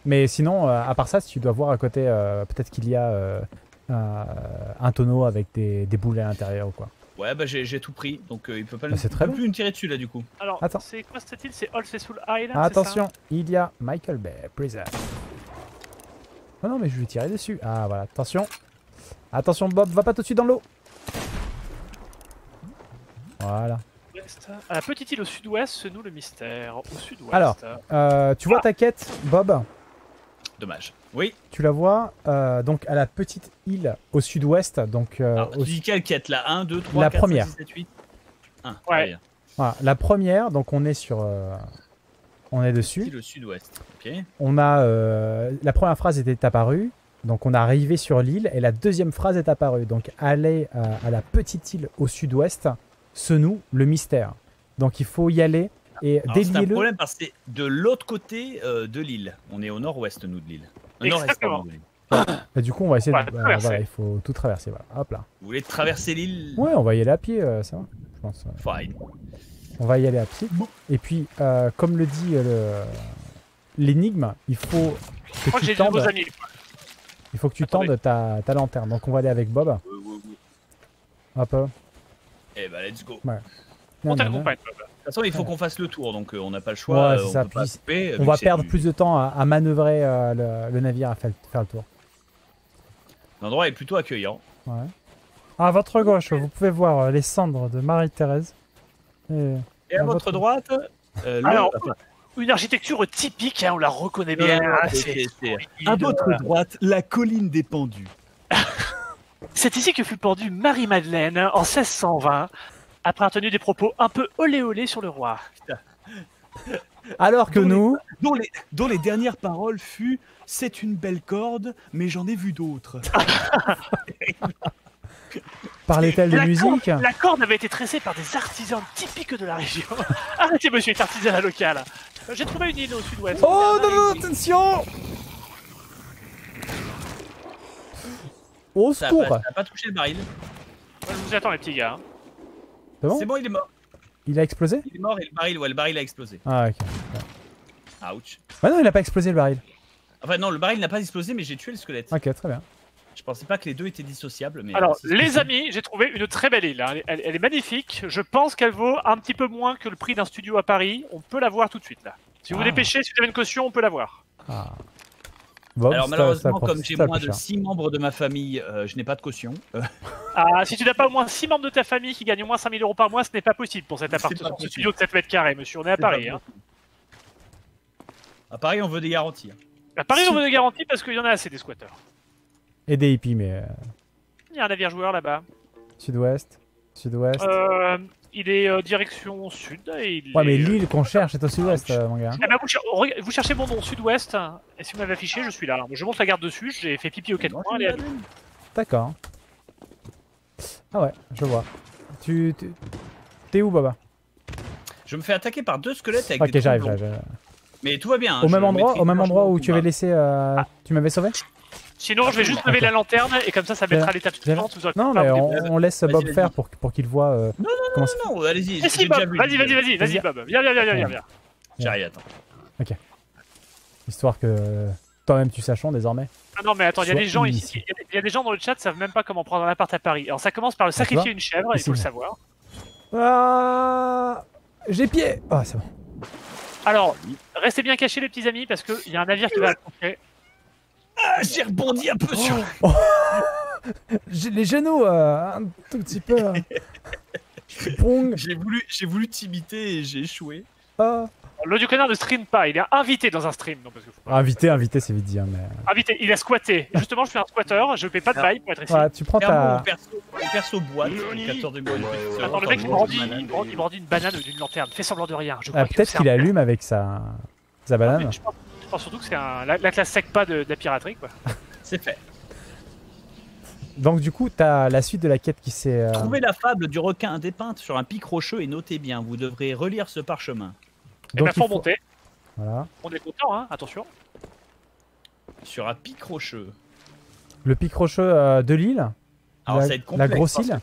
B: Mais sinon, euh, à part ça, si tu dois voir à côté, euh, peut-être qu'il y a euh, un, un tonneau avec des, des boulets à l'intérieur ou quoi.
C: Ouais, bah j'ai tout pris, donc euh, il peut pas
B: Bah,
C: il
B: très
C: peut plus nous tirer dessus là du coup.
A: Alors,
B: Attends.
A: c'est quoi cette île? C'est All Cecil Island
B: Ah, attention, il y a Michael Bay, prison. Oh non, mais je vais tirer dessus. Ah, voilà, attention. Attention, Bob, va pas tout de suite dans l'eau. Voilà.
A: Ouest. À la petite île au sud-ouest se noue le mystère. Au sud-ouest.
B: Alors. Euh, tu vois ta quête, Bob?
C: Dommage. Oui.
B: Tu la vois euh, donc à la petite île au sud-ouest. Donc, euh,
C: Alors,
B: au
C: tu dis quelle quête là 1, 2, 3,
B: La
C: 4,
B: première.
C: 5, 6, 7, 8 1.
A: Ouais.
B: Voilà, la première, donc on est sur. euh, on est dessus.
C: le sud-ouest. Ok.
B: On a. euh, la première phrase était apparue. Donc on est arrivé sur l'île et la deuxième phrase est apparue. Donc aller à, à la petite île au sud-ouest se noue le mystère. Donc il faut y aller et
C: C'est un problème parce que c'est de l'autre côté euh, de l'île. On est au nord-ouest nous de l'île. Nord-est
A: Exactement.
B: Et <coughs> du coup on va essayer
A: Ouais,
B: de.
A: traverser.
B: voilà, il faut tout traverser. Voilà. Hop là.
C: Vous voulez traverser l'île?
B: Ouais, on va y aller à pied, euh, ça va. Je pense. euh,
C: Fine.
B: On va y aller à pied. Et puis, euh, comme le dit euh, le- l'énigme, il faut
A: Je
B: que
A: crois que
B: tu tendes,
A: amis.
B: il faut que tu
A: Attendez.
B: tendes ta, ta lanterne. Donc on va aller avec Bob.
C: Ouais, ouais, ouais.
B: Hop.
C: Eh bah let's go.
B: Non,
A: On t'accompagne. Bob.
C: De toute façon, il faut qu'on fasse le tour, donc euh, on n'a pas le choix.
B: Ouais,
C: euh, on
B: ça.
C: peut pas
B: Puis,
C: couper,
B: On
C: vu
B: va perdre
C: du-
B: plus de temps à, à manœuvrer euh, le, le navire à faire, faire le tour.
C: L'endroit est plutôt accueillant.
B: Ouais. À votre gauche, vous pouvez voir les cendres de Marie-Thérèse. Et-
C: Et à
B: À
C: votre
B: votre-
C: droite, euh, le-
A: Alors,
C: enfin,
A: Une architecture typique, hein, on la reconnaît bien. Ah, solide.
C: à votre droite, la colline des pendus. <laughs>
A: C'est ici que fut pendue Marie-Madeleine en 1620, après avoir tenu des propos un peu olé olé sur le roi.
B: Alors que
C: Dont les-
B: nous,
C: Dont les, dont les dernières paroles fut C'est une belle corde, mais j'en ai vu d'autres. <laughs>
B: parlait-elle de
A: La
B: musique?
A: La corde avait été tressée par des artisans typiques de la région. <laughs> Arrêtez, monsieur, est artisanat local. J'ai trouvé une île au sud-ouest.
B: Oh non, non, attention Au secours
C: pas, ça a pas touché le baril.
A: Je vous attends, les petits gars.
B: C'est bon
C: C'est bon, il est mort.
B: Il a explosé
C: Il est mort et le baril, ouais, le baril a explosé.
B: Ah ok.
C: Ouch.
B: Ah non, il a pas explosé le baril.
C: Enfin, non, le baril n'a pas explosé, mais j'ai tué le squelette.
B: Ok, très bien.
C: Je pensais pas que les deux étaient dissociables, mais.
A: Alors,
C: euh,
A: les amis, j'ai trouvé une très belle île. hein. Elle, elle- elle est magnifique. Je pense qu'elle vaut un petit peu moins que le prix d'un studio à Paris. On peut la voir tout de suite, là. Si vous vous
B: Ah.
A: dépêchez, si vous avez une caution, on peut la voir.
B: Ah. Bob,
C: Alors malheureusement, comme j'ai moins de
B: cher.
C: 6 membres de ma famille, euh, je n'ai pas de caution. Euh,
A: Ah, si tu n'as pas au moins 6 membres de ta famille qui gagnent au moins 5000 euros par mois, ce n'est pas possible pour cet appartement, ce studio de 7 mètres carrés, monsieur. On est à Paris. Hein.
C: À Paris, on veut des garanties. hein.
A: À Paris, on veut des garanties parce qu'il y en a assez des squatteurs.
B: Et des hippies, mais euh,
A: Il y a un navire joueur là-bas.
B: sud-ouest, sud-ouest.
A: Il est euh, direction sud. Et il
B: ouais, mais
A: est, euh,
B: l'île qu'on cherche est au sud-ouest, euh, mon gars.
A: Eh ben, vous, cher- rega- vous cherchez mon nom sud-ouest, hein, et si vous m'avez affiché, je suis là. Je monte la garde dessus, j'ai fait pipi elle est à
C: suis
A: nous.
B: D'accord. Ah ouais, je vois. Tu. tu- T'es où, Baba?
C: Je me fais attaquer par deux squelettes avec
B: Ok,
C: des
B: j'arrive, j'arrive.
C: blancs.
B: j'arrive.
C: Mais tout va bien. hein,
B: Au
C: je
B: même endroit,
C: maîtrise
B: au même endroit où tu avais laissé. euh,
A: Ah.
B: Tu m'avais sauvé?
A: Sinon, je vais juste lever
B: Ok.
A: la lanterne et comme ça, ça mettra l'étape suivante.
B: Non, mais
A: vous
B: on, laisse
C: Vas-y,
B: Bob
C: vas-y.
B: faire pour, pour qu'il voit. euh,
C: Non, allez-y.
A: Si,
C: j'ai déjà
A: Bob,
C: vu,
A: vas-y, vas-y, vas-y,
C: vu.
A: vas-y, Bob. Viens, viens, viens, viens, viens, viens.
C: J'arrive, attends.
B: Histoire que euh, toi-même tu saches désormais.
A: Ah non, mais attends, il y a des gens ici, il y a des- gens dans le chat qui savent même pas comment prendre un appart à Paris. Alors ça commence par le sacrifier une chèvre, il faut le savoir.
B: Ah J'ai pied Ah, c'est bon.
A: Alors, restez bien cachés les petits amis parce qu'il y a un navire qui va approcher.
C: Ah, j'ai rebondi un peu sur. <laughs>
B: J'ai les genoux euh, un tout petit peu. euh. Pong
C: J'ai voulu, j'ai voulu t'imiter et j'ai échoué.
B: ah.
A: L'eau du connard ne stream pas, il est invité dans un stream. Non, parce que faut pas-
B: Invité, invité, c'est vite dit. hein, mais...
A: Invité, il a squatté. Justement, je suis un squatter, je paye pas de bail pour être ici.
B: Tu prends ta.
C: mon perso, mon perso boîte. le capteur de Pixel.
A: Attends, le mec il brandit, il une banane ou d'une lanterne. Fais semblant de rien. Je
B: Ah, Peut-être qu'il allume avec sa, sa
A: Ah,
B: banane.
A: mais Je pense, surtout que c'est un- la, la classe sec pas de, de la piraterie quoi. <laughs>
C: C'est fait.
B: Donc, du coup, t'as la suite de la quête qui s'est. euh,
C: Trouvez la fable du requin dépeinte sur un pic rocheux et notez bien. Vous devrez relire ce parchemin.
A: Et
B: Donc,
A: bah
B: il
A: faut
B: faut-
A: monter.
B: Voilà.
A: On est content, hein, attention.
C: Sur un pic rocheux.
B: Le pic rocheux euh, de l'île?
C: Alors
B: La-
C: ça va être
B: la
C: complexe.
B: grosse
C: parce
B: île?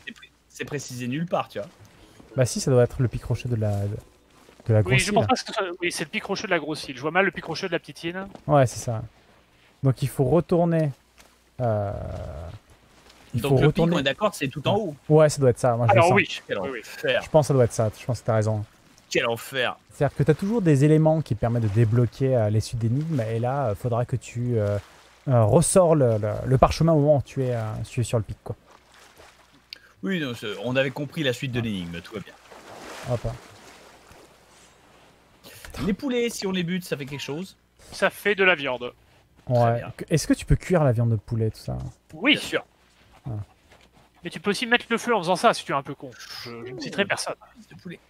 C: C'est précisé nulle part, tu vois.
B: Bah, si, ça doit être le pic rocheux de la, de la
A: Oui,
B: grosse
A: je
B: île.
A: pense pas que ce soit- Oui, c'est le pic rocheux de la grosse île. Je vois mal le pic rocheux de la petite île.
B: Ouais, c'est ça. Donc, il faut retourner. euh, Il
C: Donc
B: faut
C: le pic,
B: retourner.
C: on est d'accord, c'est tout en haut.
B: Ouais, ça doit être ça. Moi, je, le
A: Alors
B: sens.
A: oui.
C: Quel
A: oui, oui.
C: enfer.
B: je pense que ça doit être ça. Je pense que t'as raison.
C: Quel enfer.
B: C'est-à-dire que tu as toujours des éléments qui permettent de débloquer euh, les suites d'énigmes, et là, il faudra que tu euh, euh, ressors le, le- le parchemin au moment où tu es, euh, tu es sur le pic. Quoi.
C: Oui, non, c'est- on avait compris la suite de l'énigme, tout va bien.
B: Hop.
C: Les poulets, si on les bute, ça fait quelque chose.
A: Ça fait de la viande.
B: Ouais.
C: bien.
B: Est-ce que tu peux cuire la viande de poulet, tout ça
A: Oui.
C: Bien sûr.
A: Mais tu peux aussi mettre le feu en faisant ça si tu es un peu con. Je, je ne citerai personne. <laughs>
C: De poulet.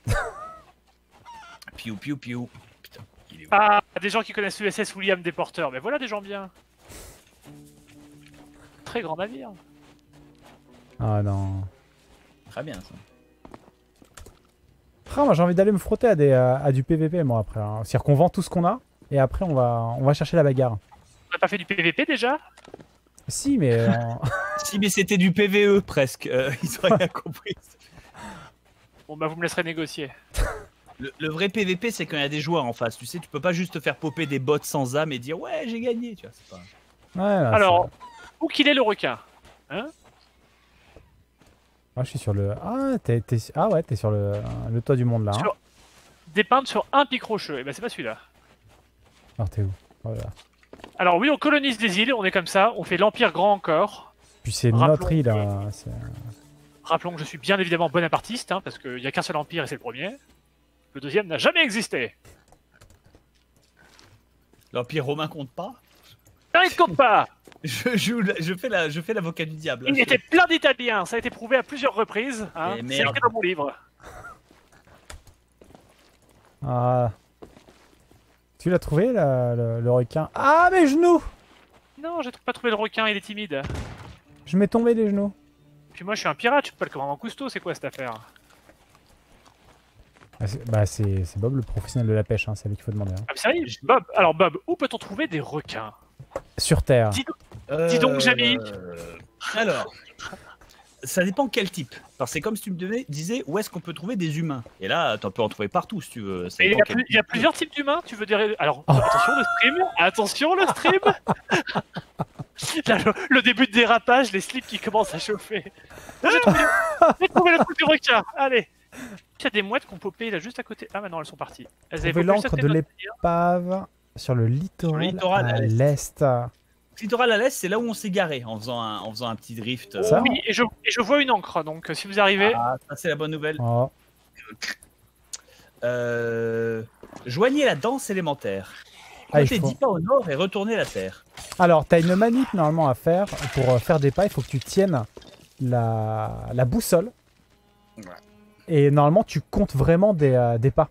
C: piou, piou, piou. Putain, il est où
A: Ah, des gens qui connaissent l'USS William Déporteur. Mais voilà des gens bien. Très grand navire.
B: Ah non.
C: Très bien, ça.
B: Ah, moi j'ai envie d'aller me frotter à, des, à du PVP, moi, après. hein. C'est-à-dire qu'on vend tout ce qu'on a, et après on va, on va chercher la bagarre.
A: On n'a pas fait du PVP déjà?
B: Si, mais. euh, <laughs>
C: Si, mais c'était du PVE presque. Euh, ils auraient bien compris.
A: Bon bah vous me laisserez négocier.
C: Le, le vrai PVP, c'est quand il y a des joueurs en face. Tu sais, tu peux pas juste faire popper des bots sans âme et dire ouais, j'ai gagné. Tu vois, c'est pas.
B: ouais, là,
A: Alors, où qu'il est le requin
B: c'est- Ah, je suis sur le. Ah, t'es, ah ouais, t'es sur le, le toit du monde là. hein.
A: Sur- Dépeinte sur un pic rocheux. Et ben c'est pas celui-là.
B: Alors t'es où? Voilà.
A: Alors oui, on colonise des îles, on est comme ça, on fait l'Empire grand encore.
B: Puis c'est notre île. hein,
A: Rappelons que je suis bien évidemment bonapartiste, hein, parce qu'il n'y a qu'un seul empire et c'est le premier. Le deuxième n'a jamais existé.
C: L'Empire romain compte pas? Je, joue je fais la, je fais l'avocat du diable.
A: Il était plein d'Italiens, ça a été prouvé à plusieurs reprises. Hein.
C: Eh
A: C'est écrit dans mon livre.
B: Ah. Tu l'as trouvé la- le, le requin? Ah, mes genoux
A: Non, j'ai pas trouvé le requin, il est timide.
B: Je m'ai tombé les genoux.
A: Puis moi je suis un pirate, je peux pas le commandant Cousteau, c'est quoi cette affaire?
B: Ah, c'est- bah, c'est c'est Bob le professionnel de la pêche, hein, c'est lui qu'il faut demander. hein.
A: Ah mais sérieux Bob, alors Bob, où peut-on trouver des requins?
B: Sur Terre.
A: Dis donc- Dis donc, Jamy.
C: Euh, Alors, ça dépend quel type. Parce que c'est comme si tu me devais- disais où est-ce qu'on peut trouver des humains? Et là, tu peux en trouver partout si tu veux.
A: Il, y a
C: quel
A: plus- il y a
C: type.
A: plusieurs types d'humains, tu veux dire... Alors, attention le stream, attention le stream <laughs> Là, le, le début de dérapage, les slips qui commencent à chauffer. J'ai trouvé, truc du requin, allez Il y a des mouettes qu'on popé là juste à côté. Ah maintenant elles sont parties. Elles avaient
B: l'encre de l'épave sur le littoral,
C: littoral,
B: à
C: à
B: l'est.
C: Littoral à l'est, c'est là où on s'est garé en faisant un, en faisant un petit drift.
B: Ça
A: Oui, et je, et je vois une encre, donc euh, si vous arrivez...
C: Ah, ça c'est la bonne nouvelle.
B: Oh.
C: Euh, Joignez la danse élémentaire.
B: Ah,
C: Comptez
B: faut-
C: 10 pas au nord et retournez la terre.
B: Alors, tu as une manip normalement à faire. Pour euh, faire des pas, il faut que tu tiennes la, la boussole.
C: Ouais.
B: Et normalement, tu comptes vraiment des, euh, des pas.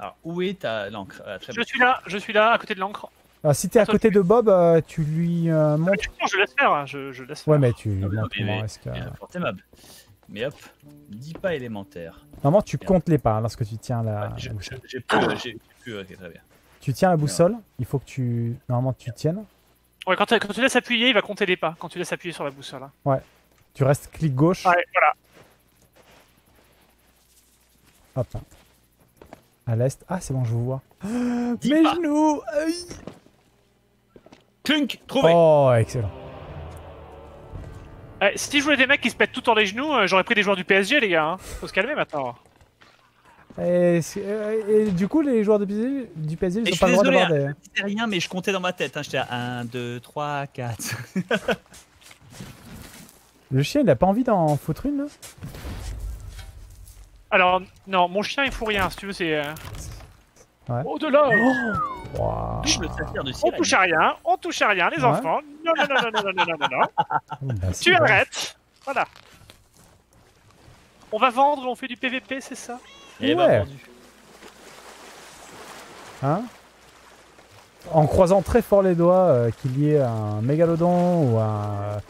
C: Alors, où est ta l'encre Ah, très
A: Je
C: bien.
A: suis là, je suis là, à côté de l'encre.
B: Alors, si tu es à côté de Bob, euh, tu lui euh,
A: Ah, mais
B: montres.
A: non, je laisse faire, hein, je, je laisse faire.
B: Ouais, mais tu lui
C: Ah, non,
B: montres
C: mais-
B: comment est-ce que.
C: Bien, fort aimable. Mais hop, 10 pas élémentaires.
B: Normalement, tu comptes les pas hein, lorsque tu tiens la.
C: Ouais, j'ai-
B: la boussole.
C: j'ai plus, euh, j'ai plus, ok, très bien.
B: Tu tiens la boussole, il faut que tu. Normalement, tu tiennes.
A: Ouais, quand, quand tu laisses appuyer, il va compter les pas. Quand tu laisses appuyer sur la boussole. hein.
B: Tu restes clic gauche.
A: Ouais, voilà.
B: Hop. À l'est. Ah, c'est bon, je vous vois. <gasps>
C: 10
B: Mes
C: pas.
B: genoux aïe.
C: Clunk, trouvé.
B: Oh, excellent.
A: Ouais, si je voulais des mecs qui se pètent tout dans les genoux, euh, j'aurais pris des joueurs du PSG, les gars. hein. Faut se calmer maintenant.
B: Et, euh, et du coup, les joueurs de PSG, du PSG, ils
C: je
B: ont pas
C: suis
B: le droit
C: désolé,
B: d'avoir des.
C: C'était rien, mais je comptais dans ma tête. Hein. J'étais à 1, 2, 3, 4.
B: Le chien, il a pas envie d'en foutre une, là?
A: Alors, non, mon chien, il fout rien. Si tu veux, c'est. euh,
B: Ouais.
A: Au-delà
C: de
A: On touche à rien, on touche à rien, les
B: Ouais.
A: enfants. Non, non, non, non, non, non, non, non, non, non. <laughs>
B: Bah,
A: Tu arrêtes. Voilà. On va vendre, on fait du PVP, c'est ça?
C: Eh ben,
B: Ouais. Hein? En croisant très fort les doigts euh, qu'il y ait un mégalodon ou un,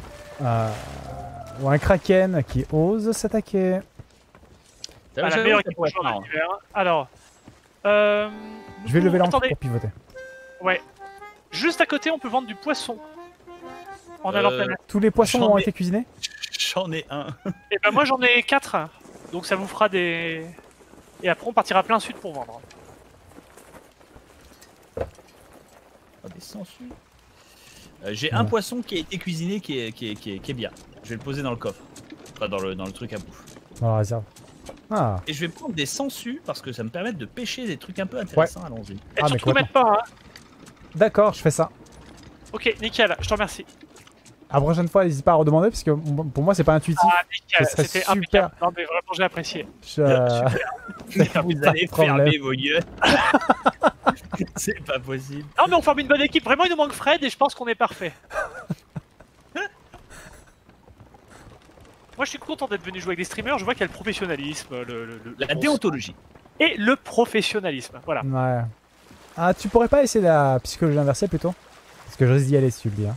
B: un- ou un kraken qui ose s'attaquer.
C: Ça
A: Ah, la meilleure équipe de l'univers. Alors, euh,
B: Je vais lever l'encre
A: Attendez,
B: pour pivoter.
A: ouais. Juste à côté, on peut vendre du poisson. En allant
C: Euh,
B: Tous les poissons ont
C: ai-
B: été cuisinés
C: J'en ai un.
A: Et ben moi j'en ai 4. Donc ça vous fera des. Et après on partira plein sud pour vendre.
C: Ah, des sangsues. Euh, J'ai
B: Ouais.
C: un poisson qui a été cuisiné qui est, qui, est, qui, est, qui est bien. Je vais le poser dans le coffre. Enfin, dans le, dans le truc à bouffe.
B: dans la réserve. Ah,
C: Et je vais prendre des sangsues parce que ça me permet de pêcher des trucs un peu intéressants. Allons-y.
A: Et
B: Ah, mais
A: surtout
B: complètement.
A: mettre pas, hein.
B: d'accord, je fais ça.
A: Ok, nickel, je te remercie.
B: La prochaine fois, n'hésite pas à redemander parce que pour moi, c'est pas intuitif.
A: Ah, nickel, c'était
B: super.
A: impeccable. Non mais vraiment j'ai apprécié.
B: Je- euh, <laughs>
C: Vous allez fermer vos gueules. <laughs> C'est pas possible.
A: Non mais on forme une bonne équipe, vraiment il nous manque Fred et je pense qu'on est parfait. <laughs> Moi je suis content d'être venu jouer avec des streamers, je vois qu'il y a le professionnalisme, le, le- le-
C: La déontologie.
A: et le professionnalisme. Voilà.
B: Ouais. Ah, tu pourrais pas essayer la psychologie inversée plutôt? Parce que je risque d'y aller si tu le dis. hein.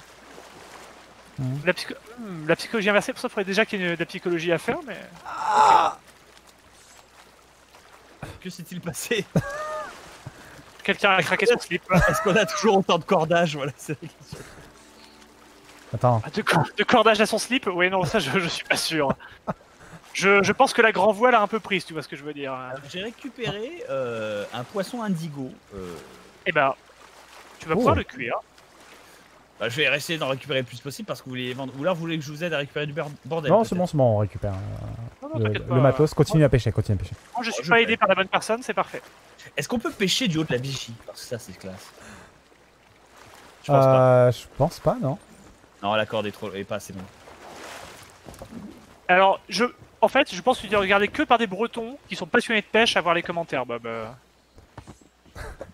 A: La, psycho- hmm, la psychologie inversée, pour ça il faudrait déjà qu'il y ait une- de la psychologie à faire, mais.
C: Que s'est-il passé?
A: Quelqu'un a craqué son slip.
C: Est-ce qu'on a toujours autant de cordage Voilà, c'est la question.
B: Attends.
A: Ah, De, cor- de cordage à son slip Ouais, non, ça je, je suis pas sûr. Je, je pense que la grand voile a un peu prise, tu vois ce que je veux dire.
C: J'ai récupéré euh, un poisson indigo. euh,
A: Eh ben, tu vas
B: Oh.
A: pouvoir le cuire.
C: bah, je vais essayer d'en récupérer le plus possible parce que vous voulez les vendre. Ou là, vous voulez que je vous aide à récupérer du bordel
B: Non, c'est bon, c'est bon, on récupère euh,
A: Non, non,
B: le, matos. Continue à pêcher, continue à pêcher.
A: Moi, je suis
C: Je
A: pas aidé par la bonne personne, c'est parfait.
C: Est-ce qu'on peut pêcher du haut de la vigie? Parce que ça, c'est classe. Je pense pas.
B: Euh, je pense pas, non
C: Non, la corde est trop. est pas assez longue.
A: Alors, je, en fait, je pense que tu dois regarder que par des Bretons qui sont passionnés de pêche à voir les commentaires, Bob.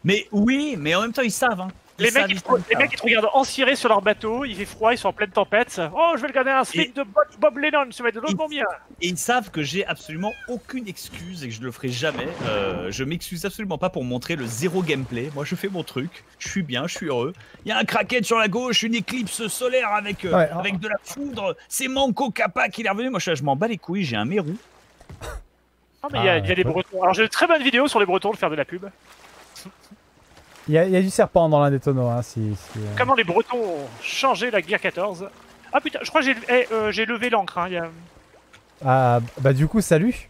C: Mais oui, mais en même temps, ils savent. Hein.
A: Les mecs, ils te,
C: savent,
A: les
C: ils
A: mecs, ils te regardent encirés sur leur bateau, il fait froid, ils sont en pleine tempête. Oh, je vais regarder un slip de Bob, Bob Lennon, ça va être de l'autre bien.
C: Et ils savent que j'ai absolument aucune excuse et que je le ferai jamais. Euh, je m'excuse absolument pas pour montrer le zéro gameplay. Moi, je fais mon truc. Je suis bien, je suis heureux. Il y a un kraken sur la gauche, une éclipse solaire avec, euh,
B: Ouais,
C: avec de la foudre. C'est Manco Kappa qui est revenu. Moi, je, je m'en bats les couilles. J'ai un mérou.
A: Non, mais il y a,
B: Ah,
A: y a des
B: ouais.
A: Bretons. Alors, j'ai une très bonne vidéo sur les Bretons de faire de la pub.
B: Il y, a, il y a du serpent dans l'un des tonneaux. Hein, si, si, euh.
A: Comment les Bretons ont changé la guerre 14. Ah putain, je crois que j'ai eh, euh, levé l'encre. Hein, a-
B: Ah, bah du coup, salut.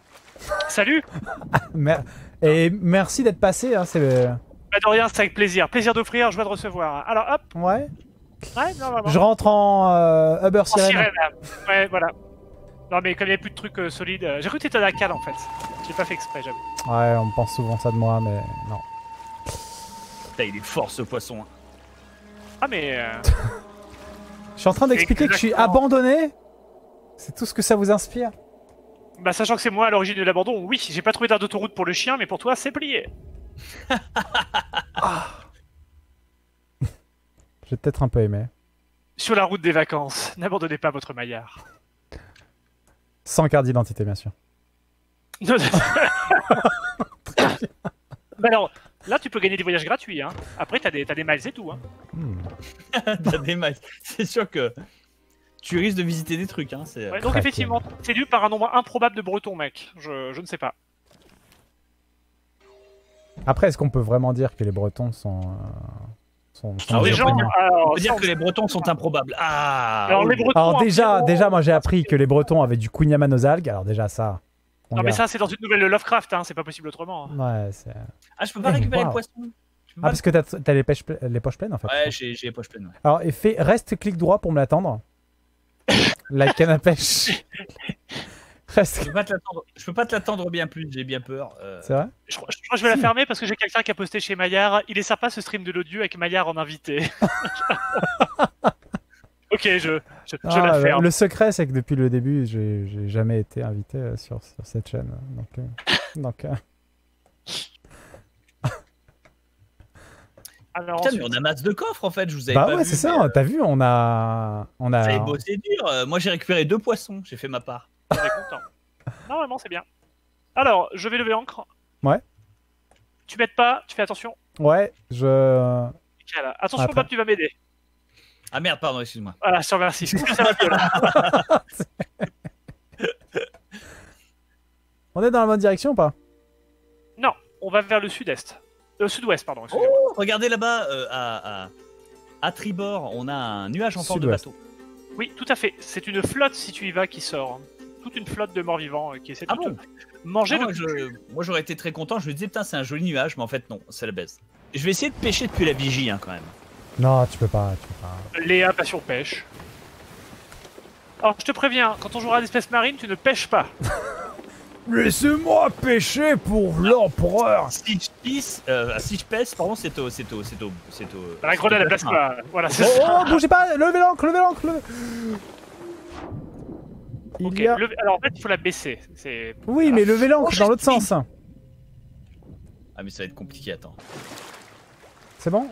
A: Salut <laughs>
B: Et merci d'être passé. Hein, c'est...
A: Bah de rien, c'est avec plaisir. Plaisir d'offrir, joie de recevoir. Alors hop,
B: Ouais.
A: ouais, non, vraiment.
B: Je rentre en euh, Uber
A: En
B: Sirène.
A: sirène. là. Ouais, voilà. Non mais comme il n'y avait plus de trucs euh, solides, j'ai cru que t'étais à la cale en fait. J'ai pas fait exprès, j'avoue.
B: Ouais, on pense souvent ça de moi, mais non.
C: Putain, il est fort ce poisson.
A: Ah mais... euh, <laughs>
B: Je suis en train d'expliquer que je suis abandonné. C'est tout ce que ça vous inspire.
A: Bah sachant que c'est moi à l'origine de l'abandon, oui, j'ai pas trouvé d'aire d'autoroute pour le chien, mais pour toi c'est plié. <laughs> <laughs>
B: J'ai peut-être un peu aimé.
A: Sur la route des vacances, n'abandonnez pas votre maillard.
B: Sans carte d'identité, bien sûr.
A: bah alors, là tu peux gagner des voyages gratuits, hein. Après t'as des, t'as des miles et tout, hein.
B: Hmm. <laughs>
C: T'as des mailles. C'est sûr que tu risques de visiter des trucs. Hein, c'est...
A: Ouais, donc
B: Craqué.
A: effectivement, c'est dû par un nombre improbable de bretons, mec. Je, je ne sais pas.
B: Après, est-ce qu'on peut vraiment dire que les Bretons sont. euh, sont,
C: on peut
B: gens
C: dire-
A: alors,
C: On peut dire que les Bretons sont improbables. Ah
A: Alors, les Bretons.
B: Alors, déjà, moi j'ai appris que les Bretons avaient du Kunyaman aux algues. Alors, déjà, ça.
A: Non, mais ça, c'est dans une nouvelle de Lovecraft, hein, c'est pas possible autrement. hein.
B: Ouais, c'est.
C: Ah, je peux pas récupérer
B: wow.
C: le poisson. Je peux
B: Ah,
C: pas-
B: parce que t'as t'as les, pêches ple- les poches pleines en fait.
C: Ouais, j'ai j'ai les poches pleines. ouais.
B: Alors, et fais, reste clic droit pour me l'attendre. La <laughs> canne à pêche.
C: Je
B: reste.
C: peux pas te l'attendre- je peux pas te l'attendre bien plus, j'ai bien peur. euh.
B: C'est vrai?
A: Je, crois- je crois que je vais la fermer parce que j'ai quelqu'un qui a posté chez Maillard. Il est sympa ce stream de l'audio avec Maillard en invité. <laughs> ok, je, je, je
B: Ah,
A: la
B: le-
A: ferme.
B: Le secret, c'est que depuis le début, j'ai j'ai jamais été invité euh, sur, sur cette chaîne. Donc, euh, <laughs> donc euh,
A: Alors,
C: Putain, mais
A: ensuite-
C: on a masse de coffres en fait, je vous avais
B: bah
C: pas
B: ouais,
C: vu,
B: c'est ça.
C: mais, euh,
B: T'as vu, on a, on
C: Vous avez
B: a.
C: bossé dur. euh, Moi j'ai récupéré deux poissons, j'ai fait ma part.
A: on est content. Normalement, c'est bien. Alors, je vais lever l'encre.
B: Ouais.
A: Tu m'aides pas, tu fais attention.
B: Ouais, je.
A: Nickel. Attention. Bob, tu vas m'aider.
C: Ah merde, pardon, excuse-moi.
A: Voilà, je te remercie. Ouh, ça va mieux, là. <laughs>
B: On est dans la bonne direction ou pas?
A: Non, on va vers le sud-est. Euh, sud-ouest, pardon.
C: Oh, regardez là-bas, euh, à, à, à tribord, on a un nuage en forme de bateau.
A: Oui, tout à fait. C'est une flotte, si tu y vas, qui sort. Toute une flotte de morts-vivants euh, qui essaie de
C: Ah bon?
A: manger
C: moi,
A: le
C: je- moi, j'aurais été très content, je me disais putain c'est un joli nuage, mais en fait non, c'est la baisse. Je vais essayer de pêcher depuis la vigie hein, quand même.
B: Non, tu peux pas. Tu peux pas.
A: Léa, passion pêche. Alors, je te préviens, quand on jouera à l'espèce marine, tu ne pêches pas. <laughs>
B: Laissez-moi pêcher pour l'empereur.
C: Si je pisse, euh, si je pèse, pardon, c'est au, c'est au, c'est au, c'est au.
A: La grenade à place pas. Voilà, c'est
B: Oh,
A: ça.
B: oh, bougez pas Levez l'encre, levez l'encre, levez... Il a...
A: le- Alors, en fait, il faut la baisser. C'est...
B: Oui, mais levez l'encre
A: Oh,
B: dans l'autre sens.
C: Ah mais ça va être compliqué, attends.
B: C'est bon?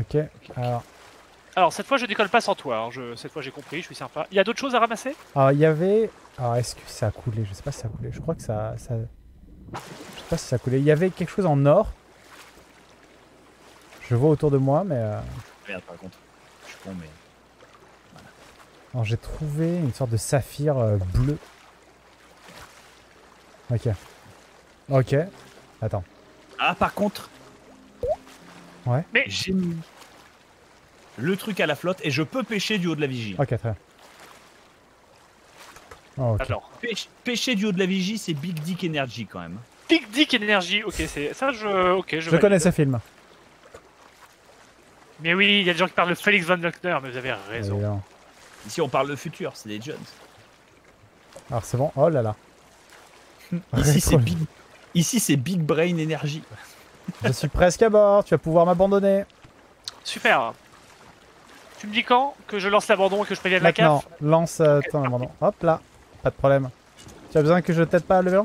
B: Ok, alors...
A: Alors, cette fois, je décolle pas sans toi. hein. Je... Cette fois, j'ai compris, je suis sympa. Il y a d'autres choses à ramasser?
B: Alors, il y avait... Alors, est-ce que ça a coulé? Je sais pas si ça a coulé. Je crois que ça... ça... Je sais pas si ça a coulé. Il y avait quelque chose en or. Je vois autour de moi, mais... euh,
C: Merde par contre. Je suis con mais.
B: Alors, j'ai trouvé une sorte de saphir euh, bleu. Ok. Ok. Attends.
C: Ah par contre.
B: Ouais.
A: Mais-
C: J'ai mis le truc à la flotte et je peux pêcher du haut de la vigie.
B: Ok, très bien. Oh, ok.
A: Alors,
C: Pêche- pêcher du haut de la vigie, c'est Big Dick Energy quand même.
A: Big Dick Energy. Ok, c'est ça, je. Ok, je.
B: Je connais ce film.
A: Mais oui, il y a des gens qui parlent de Félix Van Lochner, mais vous avez raison.
B: Évidemment.
C: Ici on parle de futur, c'est des jeunes.
B: Alors, c'est bon. Oh là là.
C: Ici c'est Big. Ici c'est Big Brain Energy.
B: Je suis presque à bord. Tu vas pouvoir m'abandonner.
A: Super. Tu me dis quand que je lance l'abandon et que je prévienne la CAF
B: lance euh, ton abandon. Hop là. Pas de problème. Tu as besoin que je t'aide pas à lever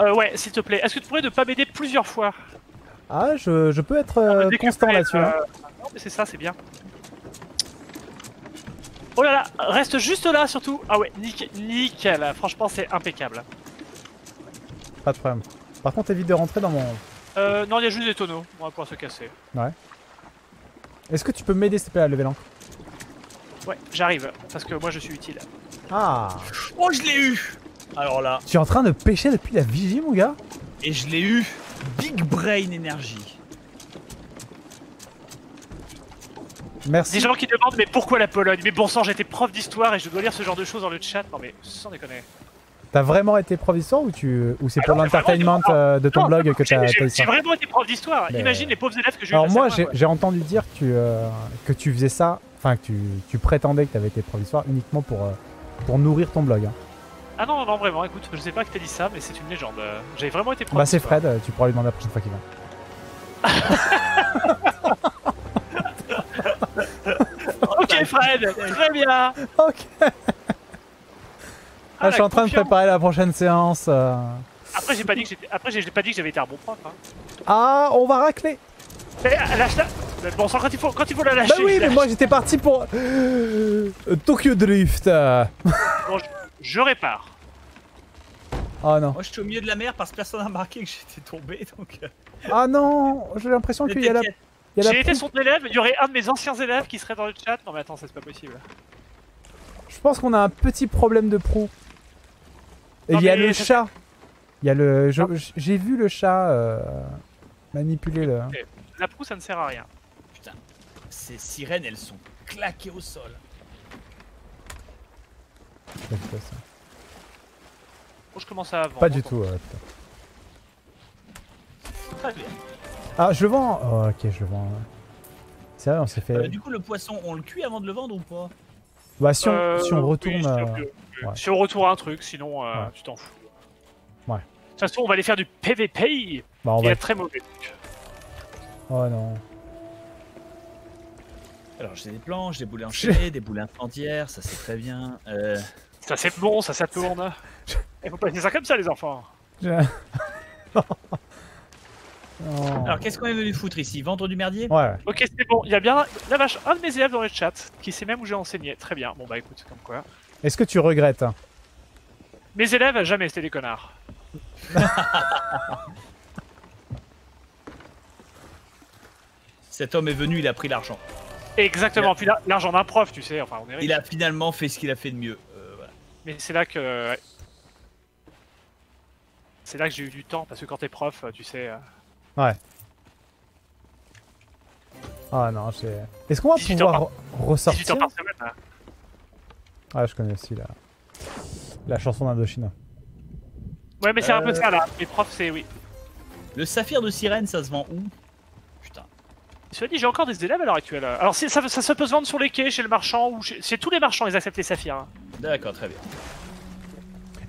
A: euh, Ouais, s'il te plaît. Est-ce que tu pourrais ne pas m'aider plusieurs fois?
B: Ah, je, je peux être euh,
A: Dès que
B: constant là-dessus. hein.
A: euh, Non, mais c'est ça, c'est bien. Oh là là, reste juste là surtout. Ah ouais, nickel, nickel. Franchement, c'est impeccable.
B: Pas de problème. Par contre, évite de rentrer dans mon.
A: Euh, non, il y a juste des tonneaux. On va pouvoir se casser.
B: Est-ce que tu peux m'aider, s'il te plaît, à lever l'encre?
A: Ouais, j'arrive parce que moi je suis utile.
B: Ah
C: Oh je l'ai eu Alors là,
B: Tu es en train de pêcher depuis la vigie, mon gars?
C: Et je l'ai eu Big Brain Energy.
B: Merci.
A: Des gens qui demandent mais pourquoi la Pologne? Mais bon sang, j'étais prof d'histoire et je dois lire ce genre de choses dans le chat. Non mais sans déconner.
B: T'as vraiment été prof d'histoire ou, tu... ou c'est pour
A: j'ai
B: l'entertainment euh, de ton
A: Non,
B: blog que t'as
A: j'ai- vraiment été prof d'histoire.
B: Mais-
A: Imagine les pauvres élèves que j'ai eu.
B: Alors moi, j'ai entendu dire que tu, euh, que tu faisais ça, enfin que tu, tu prétendais que tu avais été prof d'histoire uniquement pour, euh, pour nourrir ton blog. hein.
A: Ah non, non, vraiment, écoute, je sais pas que t'as dit ça, mais c'est une légende. J'ai vraiment été prof
B: Bah c'est. Fred, tu pourras lui demander la prochaine fois qu'il vient. <laughs>
A: Ok, Fred, très bien. <laughs>
B: Ok.
A: Ah,
B: Là, je suis en train de préparer la prochaine séance. euh.
A: Après, j'ai pas dit que j'étais. Après, j'ai pas dit que j'avais été un bon prof. Hein.
B: Ah, on va racler.
A: Mais euh, lâche-la. Mais Bon sang, quand il faut, quand il faut la lâcher.
B: Bah oui,
A: je
B: mais
A: lâche.
B: moi j'étais parti pour euh, Tokyo Drift. euh.
A: Bon, je, je répare.
B: Oh non.
C: Moi je suis au milieu de la mer parce que personne n'a remarqué que j'étais tombé donc. euh,
B: Ah non, j'ai l'impression qu'il y a la,
C: t'inquiète.
B: Il y a la
A: J'ai été son élève, il y aurait un de mes anciens élèves qui serait dans le chat. Non mais attends, ça, c'est pas possible.
B: Je pense qu'on a un petit problème de proue. Et il y a le chat. Il y a le. J'ai vu le chat euh, manipuler le.
A: La proue, ça ne sert à rien.
C: Putain, ces sirènes, elles sont claquées au sol.
A: Je commence à vendre.
B: Pas du tout. ouais, putain.
C: Très bien.
B: Ah, je le vends. Oh, ok, je le vends. vrai, on s'est fait.
C: Euh, du coup, le poisson, on le cuit avant de le vendre ou pas?
B: Bah, si on,
A: Euh,
B: si on retourne.
A: si
B: euh, ouais.
A: Si on retourne un truc, sinon euh,
B: Ouais.
A: tu t'en fous.
B: Ouais.
A: De toute façon, on va aller faire du PVP,
B: Bah, on
A: qui
B: va.
A: est très mauvais.
B: Oh non.
C: Alors, j'ai des planches, des boulets <laughs> enchaînés, des boulets incendiaires, ça c'est très bien. Euh,
A: Ça c'est bon, ça ça tourne. <laughs> Il faut pas dire ça comme ça, les enfants.
B: Je- <laughs> Oh.
C: Alors, qu'est-ce qu'on est venu foutre ici Vendre du merdier?
B: Ouais.
A: Ok, c'est bon. Il y a bien la vache, un de mes élèves dans le chat qui sait même où j'ai enseigné. Très bien. Bon bah écoute, comme quoi.
B: Est-ce que tu regrettes hein?
A: Mes élèves, jamais c'était des connards. <laughs>
C: Cet homme est venu, il a pris l'argent.
A: Exactement. Puis l'argent d'un prof, tu sais. Enfin, on est.
C: Il a finalement fait ce qu'il a fait de mieux. Euh, voilà.
A: Mais c'est là que. ouais. C'est là que j'ai eu du temps parce que quand t'es prof, tu sais.
B: Ouais. Ah non, j'ai. Est-ce qu'on va
A: 18 heures
B: pouvoir re-
A: 18
B: ressortir
A: heures par semaine. hein.
B: Ah, je connais aussi la, la chanson d'Indochine.
A: Ouais, mais c'est un peu
C: Euh.
A: ça là. Les profs, c'est oui.
C: Le saphir de sirène, ça se vend où? Putain.
A: Cela dit, j'ai encore des élèves à l'heure actuelle. Alors, ça, ça se peut se vendre sur les quais, chez le marchand, ou chez, chez tous les marchands, ils acceptent les saphirs. hein.
C: D'accord, très bien.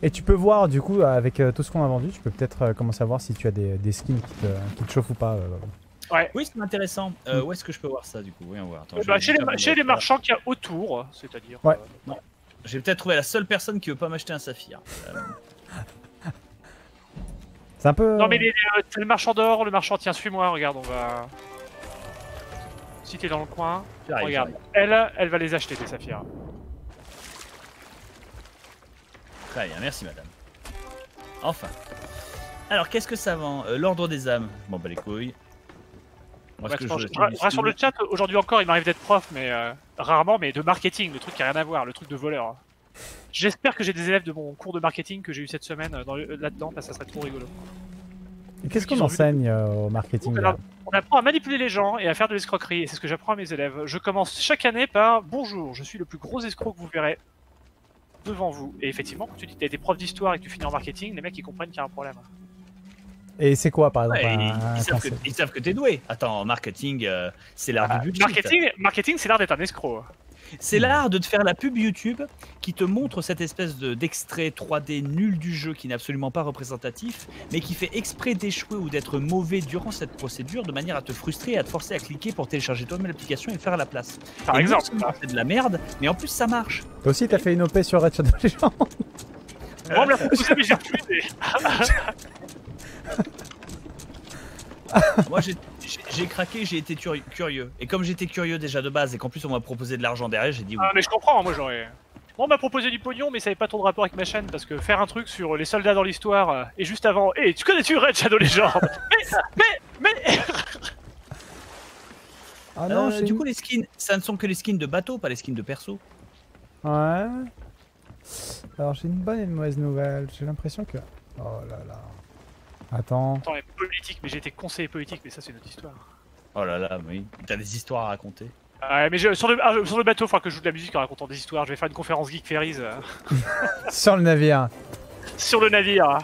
B: Et tu peux voir, du coup, avec euh, tout ce qu'on a vendu, tu peux peut-être euh, commencer à voir si tu as des, des skins qui te, qui te chauffent ou pas. euh.
C: Oui, c'est intéressant. Euh, Où est-ce que je peux voir ça du coup? Voyons voir. Attends, je
A: Bah,
C: vais
A: chez les, chez les marchands qu'il y a autour, c'est-à-dire.
B: Ouais.
A: euh,
C: J'ai peut-être trouvé la seule personne qui veut pas m'acheter un saphir. Euh, <laughs>
B: C'est un peu.
A: Non, mais les- les- t'as le marchand d'or, le marchand, tiens, suis-moi, regarde, on va. Si t'es dans le coin, regarde. Elle, elle va les acheter, tes saphirs.
C: Très bien, merci madame. Enfin. Alors, qu'est-ce que ça vend Euh, L'ordre des âmes? Bon, bah les couilles. Moi, ce
A: Ouais,
C: que
A: je pense-
C: je-
A: rassure le chat, aujourd'hui encore, il m'arrive d'être prof, mais euh, rarement, mais de marketing, le truc qui a rien à voir, le truc de voleur. J'espère que j'ai des élèves de mon cours de marketing que j'ai eu cette semaine euh, là-dedans, parce que ça serait trop rigolo.
B: Qu'est-ce qu'on enseigne au marketing
A: Alors, On apprend à manipuler les gens et à faire de l'escroquerie, et c'est ce que j'apprends à mes élèves. Je commence chaque année par Bonjour, je suis le plus gros escroc que vous verrez devant vous. Et effectivement, quand tu dis que t'as des profs d'histoire et que tu finis en marketing, les mecs ils comprennent qu'il y a un problème.
B: Et c'est quoi, par exemple
C: Ouais,
B: un-
C: ils, savent que, ils savent que t'es doué. Attends, en marketing, euh, c'est l'art
A: Ah,
C: du budget.
A: marketing, marketing c'est l'art d'être un escroc.
C: C'est l'art de te faire la pub YouTube qui te montre cette espèce de- d'extrait 3D nul du jeu qui n'est absolument pas représentatif, mais qui fait exprès d'échouer ou d'être mauvais durant cette procédure de manière à te frustrer et à te forcer à cliquer pour télécharger toi-même l'application et faire à la place.
A: Par
C: et
A: exemple.
C: c'est de la merde, mais en plus ça marche.
B: Toi aussi, t'as fait une OP sur Red Shadow Legends
A: Moi, on me l'a proposé, mais j'ai refusé. <laughs>
C: Moi j'ai- j'ai craqué, j'ai été curi- curieux. Et comme j'étais curieux déjà de base et qu'en plus on m'a proposé de l'argent derrière, j'ai dit oui.
A: Ah, mais je comprends, moi j'aurais. Moi, on m'a proposé du pognon, mais ça avait pas trop de rapport avec ma chaîne parce que faire un truc sur les soldats dans l'histoire euh, et juste avant, hé, tu connais-tu Red Shadow Legends? <laughs> Mais, mais, mais. <laughs>
B: Ah
C: Euh,
B: non, j'ai
C: du coup les skins, ça ne sont que les skins de bateau, pas les skins de perso.
B: Ouais. Alors, j'ai une bonne et une mauvaise nouvelle. J'ai l'impression que. Oh là là. Attends.
A: Attends, mais politique, mais j'ai été conseiller politique, mais ça c'est une autre histoire.
C: Oh là là, oui. T'as des histoires à raconter.
A: Ouais, mais je- sur, le, ah, sur le bateau, il faudra que je joue de la musique en racontant des histoires. Je vais faire une conférence Geek Ferries euh, <laughs>
B: Sur le navire.
A: sur le navire.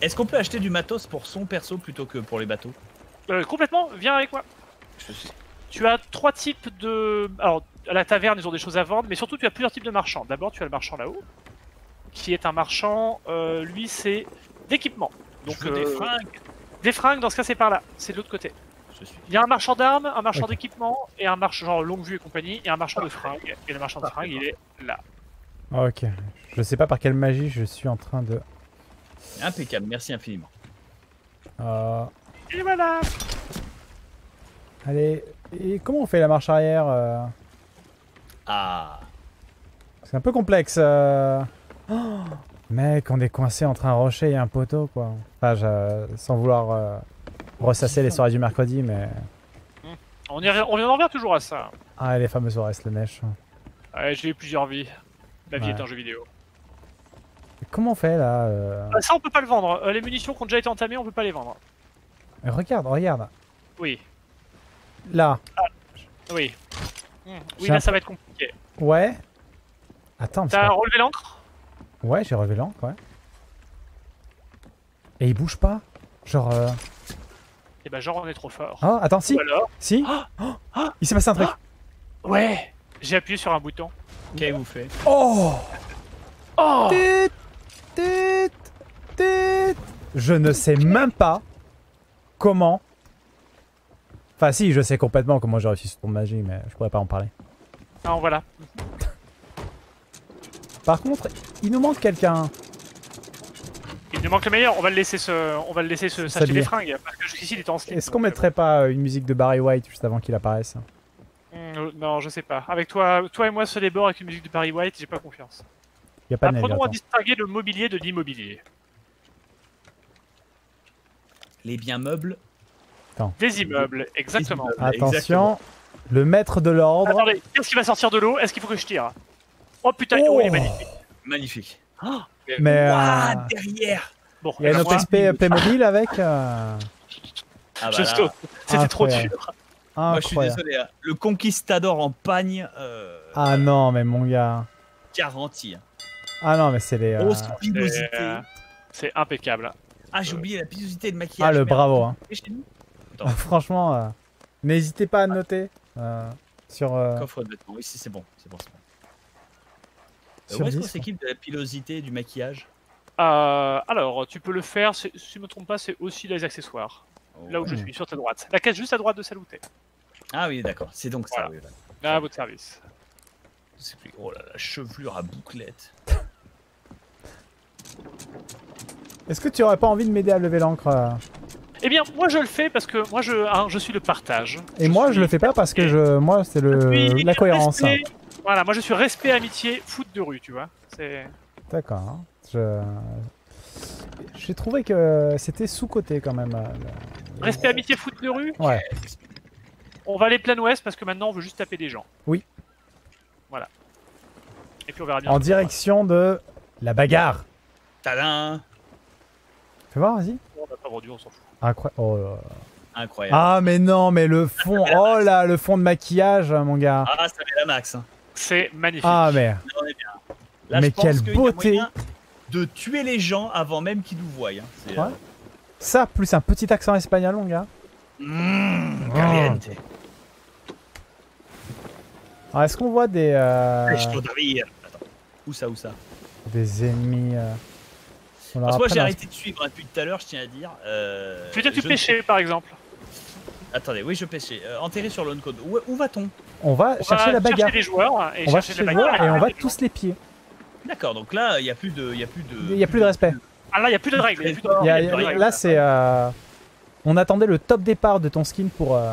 C: Est-ce qu'on peut acheter du matos pour son perso plutôt que pour les bateaux?
A: Euh, complètement, viens avec moi.
C: Je suis-
A: Tu as trois types de. Alors, à la taverne, ils ont des choses à vendre, mais surtout, tu as plusieurs types de marchands. D'abord, tu as le marchand là-haut, qui est un marchand, euh, lui, c'est d'équipement. Donc,
C: Je veux des
A: euh,
C: fringues.
A: des fringues, dans ce cas, c'est par là. C'est de l'autre côté. Il y a un marchand d'armes, un marchand d'équipement, et un marchand genre longue vue et compagnie, et un marchand de fringues. Et le marchand de fringues, il est là.
B: Ok. Je sais pas par quelle magie je suis en train de.
C: Impeccable, merci infiniment.
B: Euh,
A: Et voilà
B: Allez. Et comment on fait la marche arrière euh
C: Ah,
B: C'est un peu complexe. euh. Oh, mec, on est coincé entre un rocher et un poteau, quoi. Enfin, je- sans vouloir euh, ressasser les soirées du mercredi, mais.
A: On, y, on en revient toujours à ça.
B: Ah, les fameuses Ores Slanesh.
A: Ouais, j'ai eu plusieurs vies. La vie
B: Ouais.
A: est un jeu vidéo.
B: Comment on fait là euh
A: Ah, ça, on peut pas le vendre. Euh, les munitions qui ont déjà été entamées, on peut pas les vendre.
B: Regarde, regarde.
A: Oui,
B: Là.
A: oui. Hmm, Oui, là, ça va être compliqué.
B: Ouais. Attends, mais
A: T'as relevé l'encre?
B: Ouais, j'ai relevé l'encre, ouais. Et il bouge pas Genre. Euh...
A: Eh ben, genre, on est trop fort.
B: Oh, attends, si
A: Ou alors
B: Si
A: Ah
B: Oh,
A: Ah
B: Il s'est passé un truc.
A: Ouais J'ai appuyé sur un bouton.
C: Qu'avez-vous fait?
B: Oh
A: Oh.
B: Je ne sais même pas comment. Enfin, si, je sais complètement comment j'ai réussi ce tour de magie, mais je pourrais pas en parler.
A: Non, voilà.
B: Par contre, il nous manque quelqu'un.
A: Il nous manque le meilleur. On va le laisser se, on va le laisser se s'acheter des fringues. Parce que jusqu'ici, il était en slip.
B: Est-ce qu'on
A: euh,
B: mettrait pas euh, une musique de Barry White juste avant qu'il apparaisse?
A: Hmm, euh, non, je sais pas. Avec toi, toi et moi sur les bords avec une musique de Barry White, j'ai pas confiance.
B: Il y a pas de neige.
A: Apprenons à
B: attends.
A: distinguer le mobilier de l'immobilier.
C: Les biens meubles.
A: Des immeubles, exactement.
C: immeubles.
B: Attention,
C: Exactement.
B: le maître de l'ordre.
A: Attendez, qu'est-ce qui va sortir de l'eau? Est-ce qu'il faut que je tire? Oh putain, oh, il est
B: Oh
A: magnifique.
C: Magnifique.
B: Mais
C: Ouah,
B: euh,
C: derrière
A: Bon,
B: il y a notre
A: moi,
B: SP Playmobil avec. euh,
C: Ah bah.
A: C'était trop
B: Incroyable.
A: dur.
C: Moi je suis désolé. hein. Le conquistador en pagne, euh,
B: Ah non, mais mon gars.
C: garanti. hein.
B: Ah non, mais c'est les. euh,
C: Grosse pilosité.
A: C'est, impeccable.
C: Ah, j'ai oublié la pilosité de maquillage.
B: Ah, le
C: merde.
B: bravo. Hein. <laughs> <laughs> Franchement, euh, n'hésitez pas à noter euh, sur. euh,
C: Coffre de vêtements. Oui, si, c'est bon. C'est bon, c'est bon. Euh,
B: Sur
C: Où est-ce qu'on
B: 10,
C: s'équipe de la pilosité du maquillage?
A: Euh, alors, tu peux le faire, si je me trompe pas, c'est aussi les accessoires. Là où je
B: Ouais.
A: suis, sur ta droite. La case juste à droite de celle où t'es.
C: Ah oui, d'accord. C'est donc ça.
A: Voilà.
C: oui, voilà.
A: À votre service.
C: Je sais plus. Oh là là, chevelure à bouclette.
B: Est-ce que tu aurais pas envie de m'aider à lever l'encre euh
A: Eh bien, moi je le fais parce que moi je, hein, je suis le partage.
B: Et moi, je le fais pas parce que je, moi, c'est le la cohérence. hein.
A: respect- Voilà, moi je suis respect, amitié, foot de rue, tu vois. C'est.
B: D'accord. hein. Je j'ai trouvé que c'était sous côté quand même. euh, le-
A: Respect, amitié, foot de rue.
B: Ouais.
A: On va aller plein ouest parce que maintenant on veut juste taper des gens.
B: Oui.
A: Voilà. Et puis on verra bien.
B: En direction de la bagarre.
C: Tadam
B: Fais voir, vas-y.
A: On n'a pas vendu, on s'en fout.
B: Incroyable. Oh là là.
C: Incroyable.
B: Ah mais non, mais le fond. Oh là, le fond de maquillage, mon gars.
C: Ah, ça met la max. hein.
A: C'est magnifique.
B: Ah mais.
C: Là,
B: Mais
C: je pense
B: quelle
C: qu'il y a
B: beauté.
C: moyen De tuer les gens avant même qu'ils nous voient. hein.
B: Ouais. Ça plus un petit accent espagnol, mon gars.
C: Mmh,
B: Oh.
C: caliente.
B: Alors, est-ce qu'on voit des euh.
C: Attends. Où ça, où ça?
B: des ennemis euh, on
C: Parce que moi, j'ai arrêté de suivre hein, depuis tout à l'heure, je tiens à dire. Euh,
A: Tu veux dire que tu
C: je-
A: pêchais par exemple
C: Attendez, oui, je pêchais. Euh, enterré sur l'on code. Où, où va-t-on?
B: On va
A: On
B: chercher
A: va
B: la bagarre.
A: Chercher les joueurs et
B: On va
A: chercher
B: les joueurs
A: bagarre
B: et on va
A: les
B: tous les pieds.
C: D'accord, donc là, il n'y a plus de. Il y a plus de.
B: Il n'y a plus de respect.
A: Ah là, il n'y a plus de règles. y a
B: y a-
A: y a
B: là, c'est. euh, On attendait le top départ de ton skin pour. euh,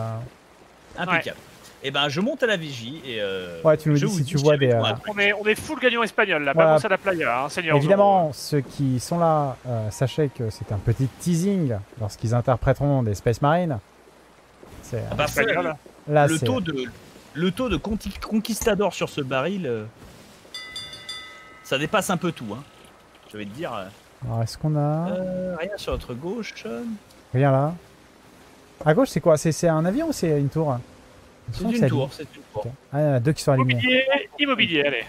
C: Impeccable. Et ben, je monte à la vigie et. euh,
B: Ouais, tu nous
C: je
B: dis si tu vois des, euh.
A: On est, on est full gagnant espagnol là,
B: Voilà.
A: balance à la playa, hein, Seigneur.
B: Évidemment, ceux qui sont là, euh, sachez que c'est un petit teasing lorsqu'ils interpréteront des Space Marines. C'est,
C: Ah bah,
B: là,
C: le taux de le taux de conquistador sur ce baril, euh, ça dépasse un peu tout. Hein. Je vais te dire. euh,
B: Alors, est-ce qu'on a.
C: euh, rien sur notre gauche. euh,
B: Rien là. À gauche, c'est quoi? C'est, un avion ou c'est une tour?
C: C'est une tour. C'est une tour.
B: Ah, il y en a deux qui sont alignés.
A: Immobilier, immobilier, allez.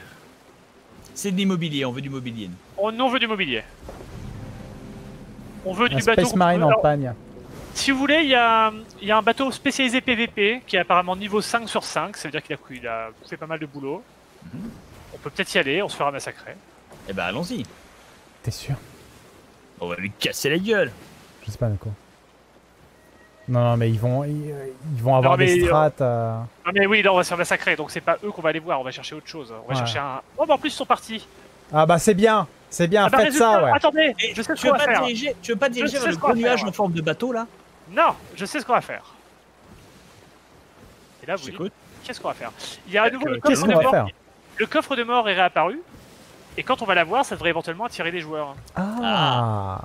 C: C'est de l'immobilier. On veut du mobilier. nous.
A: On, on veut du mobilier. On veut
B: Un
A: du bateau.
B: Space Marine en
A: Alors,
B: pagne.
A: Si vous voulez, il y a, il y a un bateau spécialisé PVP qui est apparemment niveau 5 sur 5, ça veut dire qu'il a, il a fait pas mal de boulot.
C: Mhm.
A: On peut peut-être y aller, on se fera massacrer.
C: Eh ben, allons-y.
B: T'es sûr?
C: On va lui casser la gueule.
B: Je sais pas, Nico. Non, non, mais ils vont, ils, euh, ils vont avoir des
A: euh,
B: strates. euh,
A: Ah mais oui, là on va se faire massacrer, donc c'est pas eux qu'on va aller voir, on va chercher autre chose. On va
B: Ouais.
A: chercher un... Oh bah en plus ils sont partis
B: Ah, bah, c'est bien. C'est bien.
A: Ah bah,
B: Faites
A: résultat,
B: ça, ouais.
A: Attendez, je sais
C: tu veux pas
A: faire.
C: diriger, tu veux pas diriger
A: sais
C: vers le gros nuage en forme de bateau là?
A: Non, je sais ce qu'on va faire. Et là vous dites, qu'est-ce qu'on va faire? Il y a à nouveau
C: Que-
A: le
B: Qu'est-ce
A: coffre
B: qu'on
A: de
B: va
A: mort.
B: faire?
A: Le coffre de mort est réapparu. Et quand on va l'avoir, ça devrait éventuellement attirer des joueurs.
B: Ah,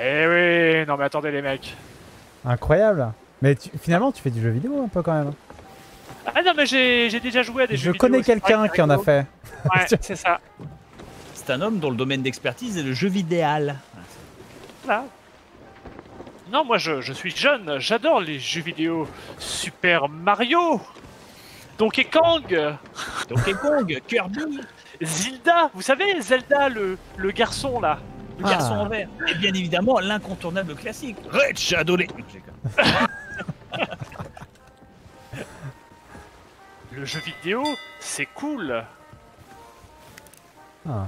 A: Eh oui, non mais attendez les mecs.
B: incroyable. Mais tu- finalement, tu fais du jeu vidéo un peu quand même.
A: Ah non, mais j'ai déjà joué à des
B: Je
A: jeux vidéo,
B: connais
A: c'est vrai
B: quelqu'un qui en a fait.
A: Ouais, <laughs> c'est ça.
C: C'est un homme dont le domaine d'expertise est le jeu vidéal.
A: Voilà. Non, moi je, je suis jeune, j'adore les jeux vidéo. Super Mario, Donkey Kong,
C: Donkey Kong, Kirby,
A: Zelda, vous savez, Zelda, le, le garçon là.
C: le
B: Ah.
C: garçon en vert. Et bien évidemment, l'incontournable classique. Red Shadow.
A: Le jeu vidéo, c'est cool.
B: Ah.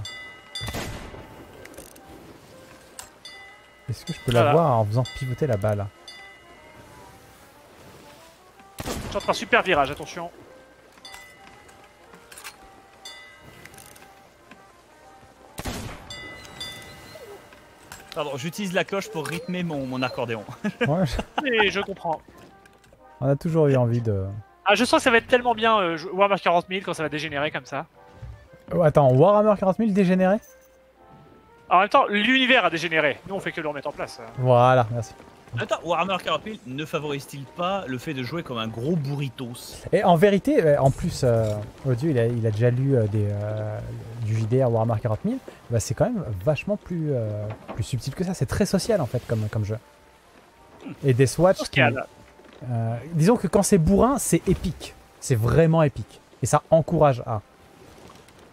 B: Est-ce que je peux
A: Voilà.
B: l'avoir en faisant pivoter la balle
A: Je suis en train de super virage, attention.
C: Pardon, j'utilise la cloche pour rythmer mon, mon accordéon. <laughs>
B: Ouais,
A: Et je comprends.
B: On a toujours eu envie de.
A: Ah, je sens que ça va être tellement bien euh, Warhammer 40 000 quand ça va dégénérer comme ça.
B: Oh, attends, Warhammer 40 000 dégénéré?
A: En même temps, l'univers a dégénéré. Nous, on fait que le remettre en place.
B: Voilà, merci.
C: Attends, Warhammer 40 000 ne favorise-t-il pas le fait de jouer comme un gros burritos
B: Et en vérité, euh, en plus, euh, Audio, il a, il a déjà lu euh, des, euh, du JDR Warhammer 40 000. Bah, c'est quand même vachement plus, euh, plus subtil que ça. C'est très social en fait comme, comme jeu. Et des Swatch. qui- euh, disons que quand c'est bourrin, c'est épique. C'est vraiment épique. Et ça encourage à,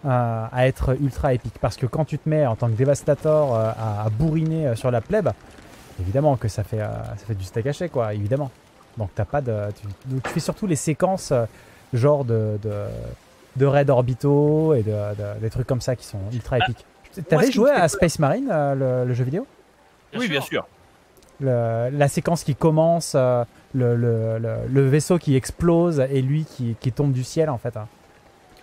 B: à, à être ultra épique. Parce que quand tu te mets en tant que dévastateur euh, à, à bourriner euh, sur la plèbe, évidemment que ça fait, euh, ça fait du steak haché, quoi, évidemment. Donc t'as pas de. Tu, donc, tu fais surtout les séquences euh, genre de, de, de raids orbitaux et de, de- des trucs comme ça qui sont ultra
C: Ah,
B: épiques. T'avais
C: ce qui
B: joué à Space Marine, euh, le, le jeu vidéo?
C: Oui, bien sûr.
B: Le- La séquence qui commence, euh, le, le- le- le vaisseau qui explose et lui qui, qui tombe du ciel en fait. hein.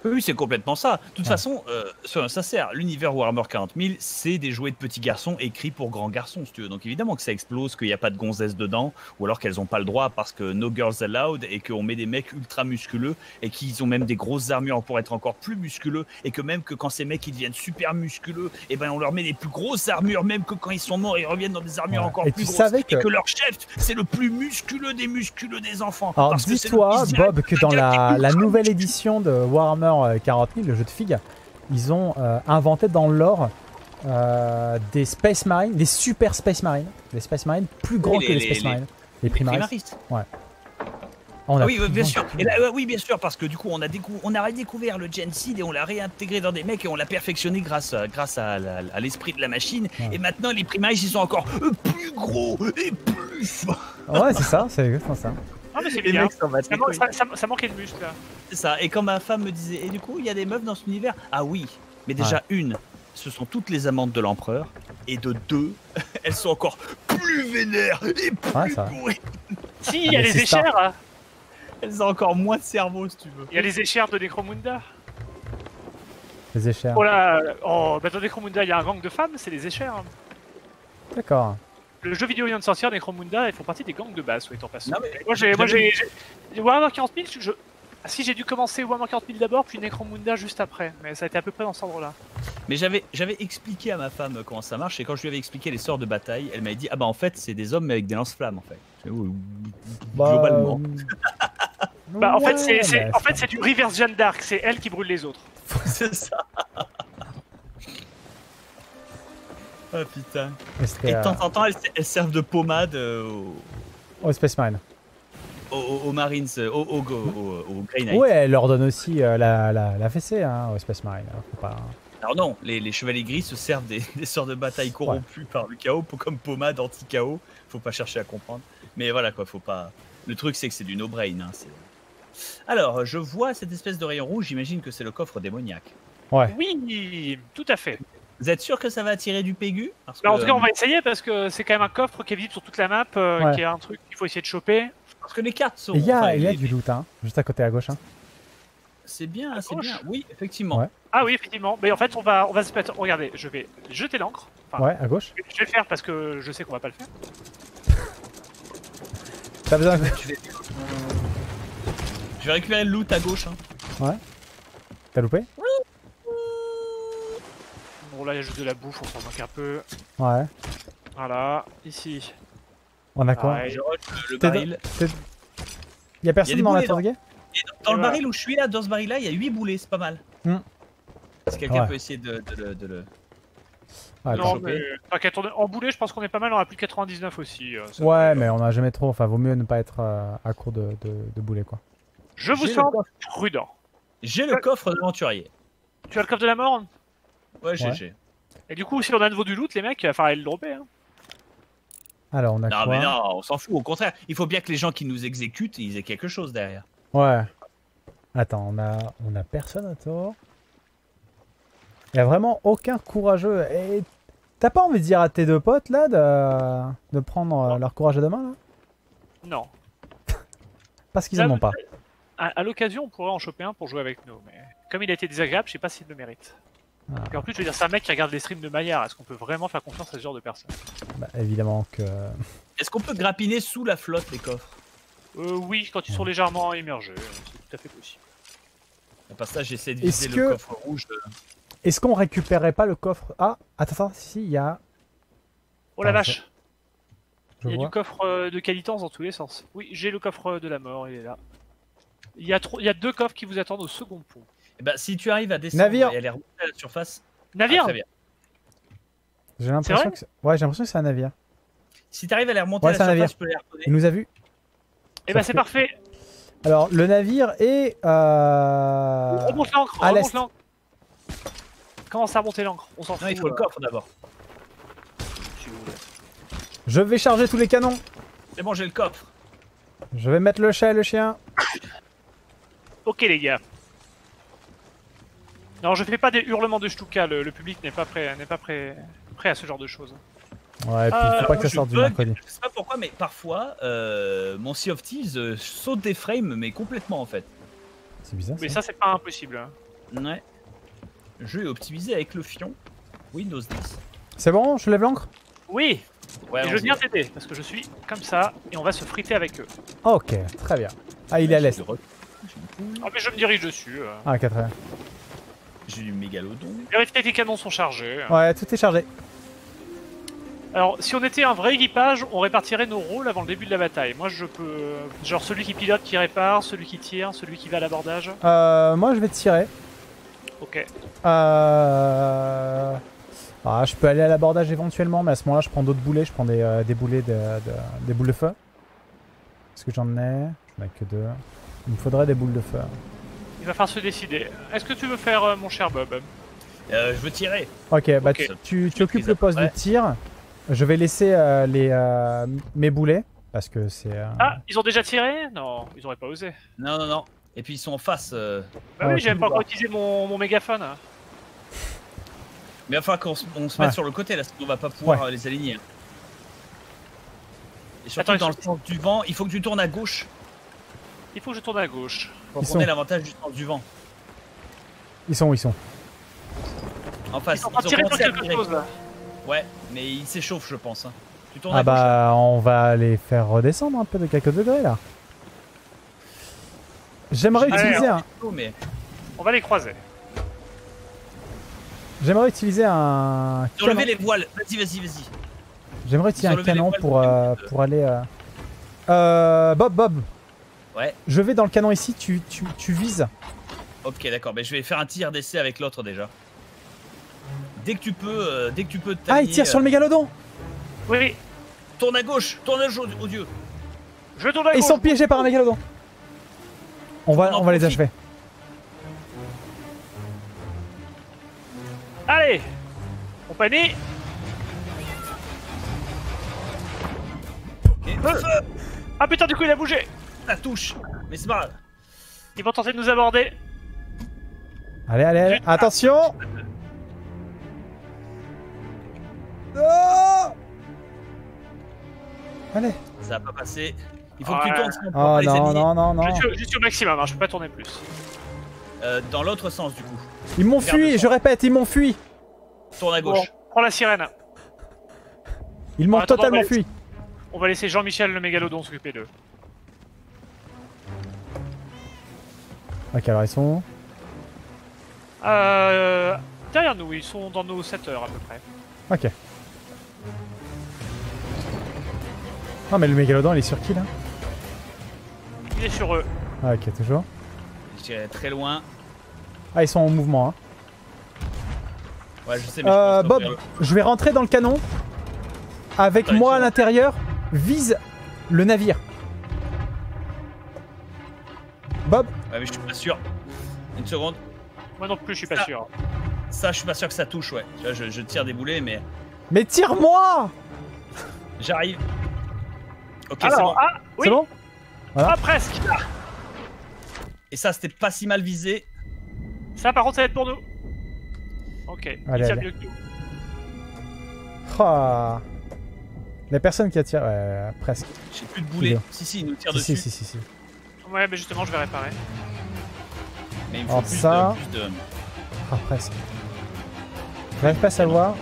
C: Oui, c'est complètement ça. De toute
B: Ouais.
C: façon, euh, soyons sincères, l'univers Warhammer 40 000, c'est des jouets de petits garçons écrits pour grands garçons, si tu veux. Donc évidemment que ça explose, qu'il n'y a pas de gonzesses dedans, ou alors qu'elles n'ont pas le droit parce que no girls allowed, et qu'on met des mecs ultra musculeux, et qu'ils ont même des grosses armures pour être encore plus musculeux, et que même que quand ces mecs ils deviennent super musculeux, et ben on leur met des plus grosses armures, même que quand ils sont morts, ils reviennent dans des armures
B: Ouais.
C: encore
B: Et
C: plus grosses, et
B: que-
C: leur chef, c'est le plus musculeux des musculeux des enfants.
B: Alors dis-toi, Bob, que dans la, nouvelle édition de Warhammer euh, 40 000, le jeu de filles, ils ont euh, inventé dans le lore euh, des Space Marines, des super Space Marines, des Space Marines plus grands que les, Space
C: les-
B: Marines, les
C: Les
B: Primaris.
C: Primaris.
B: On a
C: Ah oui, bien sûr.
B: gens qui-
C: Et là, euh, oui, bien sûr, parce que du coup, on a, on a redécouvert le Gen Seed et on l'a réintégré dans des mecs et on l'a perfectionné grâce, à- grâce à, la- à l'esprit de la machine.
B: Ouais.
C: Et maintenant, les Primaris, ils sont encore euh, plus gros et plus forts.
B: Ouais, c'est ça, c'est exactement ça.
A: Ah, mais c'est bien. Ça,
C: les
A: man-
C: couilles.
A: ça- ça- ça manquait de muscle là.
C: C'est ça. Et quand ma femme me disait, et du coup, il y a des meufs dans cet univers? Ah oui, mais déjà, une, ce sont toutes les amantes de l'empereur. Et de deux, <laughs> elles sont encore plus vénères et plus
B: Ouais.
A: Si,
B: Ah,
A: il y a les échères. hein.
C: Elles ont encore moins de cerveau, si tu veux.
A: Il y a les échères de Necromunda.
B: Les échères.
A: Oh là, oh, bah dans Necromunda, il y a un gang de femmes, c'est les échères. hein.
B: D'accord.
A: Le jeu vidéo vient de sortir, Necromunda, ils font partie des gangs de base, soit en passant.
C: Non, mais
A: Moi, j'ai, moi, j'ai, j'ai- Warhammer 40 000, je... Ah, si, j'ai dû commencer Warhammer 40 000 d'abord, puis Necromunda juste après. Mais ça a été à peu près dans cet ordre-là.
C: Mais j'avais, j'avais expliqué à ma femme comment ça marche et quand je lui avais expliqué les sorts de bataille, elle m'avait dit ah bah en fait c'est des hommes mais avec des lance-flammes en fait. Oui,
B: Bah,
C: Globalement.
B: euh,
A: Bah, en fait,
B: ouais,
A: c'est,
B: bah,
A: en fait, c'est du reverse Jeanne d'Arc, c'est elle qui brûle les autres. <laughs>
C: c'est ça. Ah putain. Et de
B: euh,
C: temps en temps elles, elles servent de pommade euh, aux,
B: oh, Space Marine.
C: aux- aux Marines, aux, aux, aux- aux Grey Knights.
B: Ouais, elle leur donne aussi euh, la, la, la fessée hein, au Space Marine. hein, faut pas...
C: Alors non, les, les chevaliers gris se servent des, <laughs> des sorts de bataille corrompus par le chaos pour- comme pommade anti-chaos. Faut pas chercher à comprendre. Mais voilà quoi, faut pas. Le truc c'est que c'est du no-brain. hein, Alors, je vois cette espèce de rayon rouge, j'imagine que c'est le coffre démoniaque.
B: Ouais.
A: Oui, tout à fait.
C: Vous êtes sûr que ça va attirer du Pégu Parce
A: Bah, en
C: que-
A: tout cas, on va essayer parce que c'est quand même un coffre qui est visible sur toute la map, euh,
B: Ouais.
A: qui est un truc qu'il faut essayer de choper.
C: Parce que les cartes sont.
B: Il y a,
C: enfin,
B: il y a
C: les-
B: du loot, hein, juste à côté à gauche. Hein.
C: C'est bien, c'est bien. Oui, effectivement.
B: Ouais.
A: Ah oui, effectivement. Mais en fait, on va, on va se mettre. Regardez, je vais jeter l'encre. Enfin,
B: Ouais, à gauche.
A: je vais- le faire parce que je sais qu'on va pas le faire. <laughs>
B: T'as besoin de...
C: Je vais récupérer le loot à gauche. hein.
B: T'as loupé?
A: Bon, là, il y a juste de la bouffe, on s'en manque un peu.
B: Ouais.
A: Voilà, ici.
B: On a quoi
A: Ouais.
C: Je rush le, baril.
B: Il y a personne dans la
C: Et dans, dans le
A: voilà.
C: baril où je suis là, dans ce baril là, il y a 8 boulets, c'est pas mal.
B: Hmm.
C: Si quelqu'un
B: Ouais.
C: peut essayer de, de le- de le.
B: Ah,
A: non, mais t'inquiète, en boulet, je pense qu'on est pas mal, on a plus de 99 aussi. euh,
B: Ouais, mais on a jamais trop. Enfin, vaut mieux ne pas être euh, à court de, de, de boulets, quoi.
A: Je vous sens prudent.
C: J'ai le coffre de l'aventurier.
A: Tu as le coffre de la mort
C: Ouais, j'ai.
A: Et du coup, si on a de nouveau du loot, les mecs, il va falloir aller le dropper. Hein.
B: Alors, on a
C: Non,
B: quoi
C: mais non, on s'en fout. Au contraire, il faut bien que les gens qui nous exécutent, ils aient quelque chose derrière.
B: Ouais. Attends, on a, on a personne à tour. Il y a vraiment aucun courageux. Et t'as pas envie de dire à tes deux potes là de, de prendre euh,
A: Non.
B: leur courage à deux mains là?
A: Non. <laughs>
B: Parce qu'ils en ont pas.
A: À, à l'occasion, on pourrait en choper un pour jouer avec nous, mais comme il a été désagréable, je sais pas s'il le mérite.
B: Ah.
A: Et en plus, je veux dire, c'est un mec qui regarde les streams de Maillard. Est-ce qu'on peut vraiment faire confiance à ce genre de personne?
B: Bah, évidemment que.
C: Est-ce qu'on peut grappiner sous la flotte les coffres?
A: Euh, Oui, quand ils sont légèrement immergés, euh, c'est tout à fait possible.
C: Part ça, j'essaie de
B: Est-ce
C: viser
B: que-
C: le coffre rouge. euh.
B: Est-ce qu'on récupérerait pas le coffre? Ah, attends, attends, si, si, il y a.
A: Oh la
B: Ah,
A: vache
B: Je
A: Il y a
B: vois.
A: du coffre euh, de qualitance dans tous les sens. Oui, j'ai le coffre de la mort, il est là. Il y, a trop- il y a deux coffres qui vous attendent au second pont.
C: Eh ben, si tu arrives à descendre
B: Navire.
C: et aller remonter à la surface.
A: Navire
C: ah.
B: J'ai l'impression que. c'est- Ouais, j'ai l'impression que c'est un navire.
C: Si tu arrives à aller remonter
B: Ouais,
C: à la surface, je peux les redonner.
B: Il nous a vus.
A: Eh
B: Ça
A: ben c'est
B: fait-
A: parfait
B: Alors, le navire est. Euh...
A: Remonte l'ancre
B: à
A: remonte l'ancre Commence à remonter l'ancre, on s'en fout.
C: Non, il faut le
A: euh,
C: coffre d'abord.
B: Je vais charger tous les canons.
C: C'est bon, j'ai le coffre.
B: Je vais mettre le chat et le chien.
A: Ok les gars. Non, je fais pas des hurlements de Stuka, le, le public n'est pas prêt, n'est pas prêt, prêt à ce genre de choses.
B: Ouais, et puis il
A: Euh,
B: faut pas que ça
C: je
B: sorte du
C: bug.
B: mercredi.
C: Je sais pas pourquoi, mais parfois, euh, mon Sea of Thieves euh, saute des frames, mais complètement en fait.
B: C'est bizarre.
A: Mais
B: ça.
A: ça c'est pas impossible. hein.
C: Ouais. Le jeu est optimisé avec le fion Windows 10.
B: C'est bon, je lève l'ancre
A: Oui,
C: Ouais,
A: et je viens t'aider, parce que je suis comme ça, et on va se friter avec eux.
B: Ok, très bien. Ah, il est à l'est.
A: Ah mais je me dirige dessus. euh.
B: Ah, ok, très bien.
C: J'ai du mégalodon.
A: Vérifiez que les canons sont chargés.
B: Ouais, tout est chargé.
A: Alors, si on était un vrai équipage, on répartirait nos rôles avant le début de la bataille. Moi, je peux... Genre celui qui pilote, qui répare, celui qui tire, celui qui va à l'abordage.
B: Euh, moi, je vais tirer.
A: Ok.
B: Euh... Ah, je peux aller à l'abordage éventuellement, mais à ce moment-là, je prends d'autres boulets. Je prends des, euh, des boulets de, de- des boules de feu. Est-ce que j'en ai? J'en ai que deux. Il me faudrait des boules de feu.
A: Il va falloir se décider. Est-ce que tu veux faire, euh, mon cher Bob?
C: Euh, je veux tirer.
B: Ok, bah tu, tu occupes le poste de tir. Je vais laisser euh, les, euh, mes boulets parce que c'est. euh,
A: Ah, ils ont déjà tiré? Non, ils auraient pas osé.
C: Non, non, non. Et puis ils sont en face. euh,
A: Bah
B: Ah,
A: oui,
B: ok.
A: j'ai même pas encore utilisé mon, mon mégaphone.
C: Mais il va falloir qu'on se,
B: Ouais.
C: mette sur le côté là, sinon on va pas pouvoir
B: Ouais.
C: les aligner. Et surtout
A: Attends,
C: dans le sens du vent, il faut que tu tournes à gauche
A: Il faut que je tourne à gauche.
C: pour
B: Ils
C: qu'on ait l'avantage du sens du vent.
B: Ils sont où ils sont?
C: En
A: Ils
C: face,
A: sont en train de
C: ils ont
A: quelque
C: tirer.
A: chose là.
C: Ouais, mais ils s'échauffent, je pense. hein. Tu tournes
B: Ah
C: à gauche.
B: bah, on va les faire redescendre un peu de quelques degrés là. J'aimerais utiliser un.
C: Mais
A: On va les croiser.
B: J'aimerais utiliser un.
C: ils ont levé
B: canon.
C: les voiles. Vas-y, vas-y, vas-y.
B: J'aimerais utiliser
C: Ils
B: un canon pour,
C: pour
B: euh, pour aller. euh, Euh, Bob, Bob.
C: Ouais.
B: Je vais dans le canon ici, tu, tu, tu vises.
C: Ok, d'accord. Mais je vais faire un tir d'essai avec l'autre déjà. Dès que tu peux, euh, dès que tu peux.
B: Ah, il tire sur le
C: euh,
B: mégalodon
A: Oui,
C: Tourne à gauche, tourne à gauche, oh Dieu.
A: je tourne à
B: Ils
A: gauche.
B: sont piégés par un mégalodon. On va,
C: On
B: va les achever.
A: Allez Compagnie
C: Et
A: Euh. Ah putain, du coup, il a bougé
C: ça touche. Mais c'est pas grave.
A: Ils vont tenter de nous aborder.
B: Allez, allez, allez. Attention Oh Allez.
C: Ça va pas passer. Il faut que tu tournes sinon
B: Oh
C: les
B: non, non, non, non.
A: Je suis, je suis au maximum, hein, je peux pas tourner plus.
C: Euh, dans l'autre sens du coup.
B: Ils m'ont fui, je répète, ils m'ont fui.
C: Tourne à
A: Bon,
C: gauche.
A: prends la sirène.
B: Ils m'ont totalement
A: on
B: fui.
A: On va laisser Jean-Michel le mégalodon s'occuper d'eux.
B: Ok, alors ils sont où
A: Euh, derrière nous, ils sont dans nos 7 heures à peu près.
B: Ok. Non, mais le mégalodon, il est sur qui là
A: Il est sur eux.
B: Ah, ok, toujours.
C: Je dirais très loin.
B: Ah, ils sont en mouvement. Hein.
C: Ouais, je sais, mais
B: Euh,
C: je pense
B: Bob, je vais rentrer dans le canon. Avec moi à l'intérieur, vise le navire. Bob,
C: Ouais, mais je suis pas sûr. Une seconde.
A: Moi non plus, je suis pas sûr.
C: Ça, je suis pas sûr que ça touche, ouais. Tu vois, je, je tire des boulets, mais
B: mais tire-moi
C: j'arrive. Ok, c'est bon.
A: Ah, oui,
B: C'est bon
A: ah, presque.
C: Et ça, c'était pas si mal visé.
A: Ça, par contre, ça va être pour nous. Ok,
B: Allez,
A: il tire
B: allez.
A: mieux que nous.
B: Ah. La personne qui attire, ouais, presque.
C: J'ai plus de boulets. Si, si, il nous tire
B: Si,
C: dessus.
B: si, si, si, si.
A: Ouais, mais justement, je vais réparer.
C: Mais il me faut
B: Alors
C: plus,
B: ça-
C: de, plus de.
B: Ah, presque. J'arrive pas à savoir.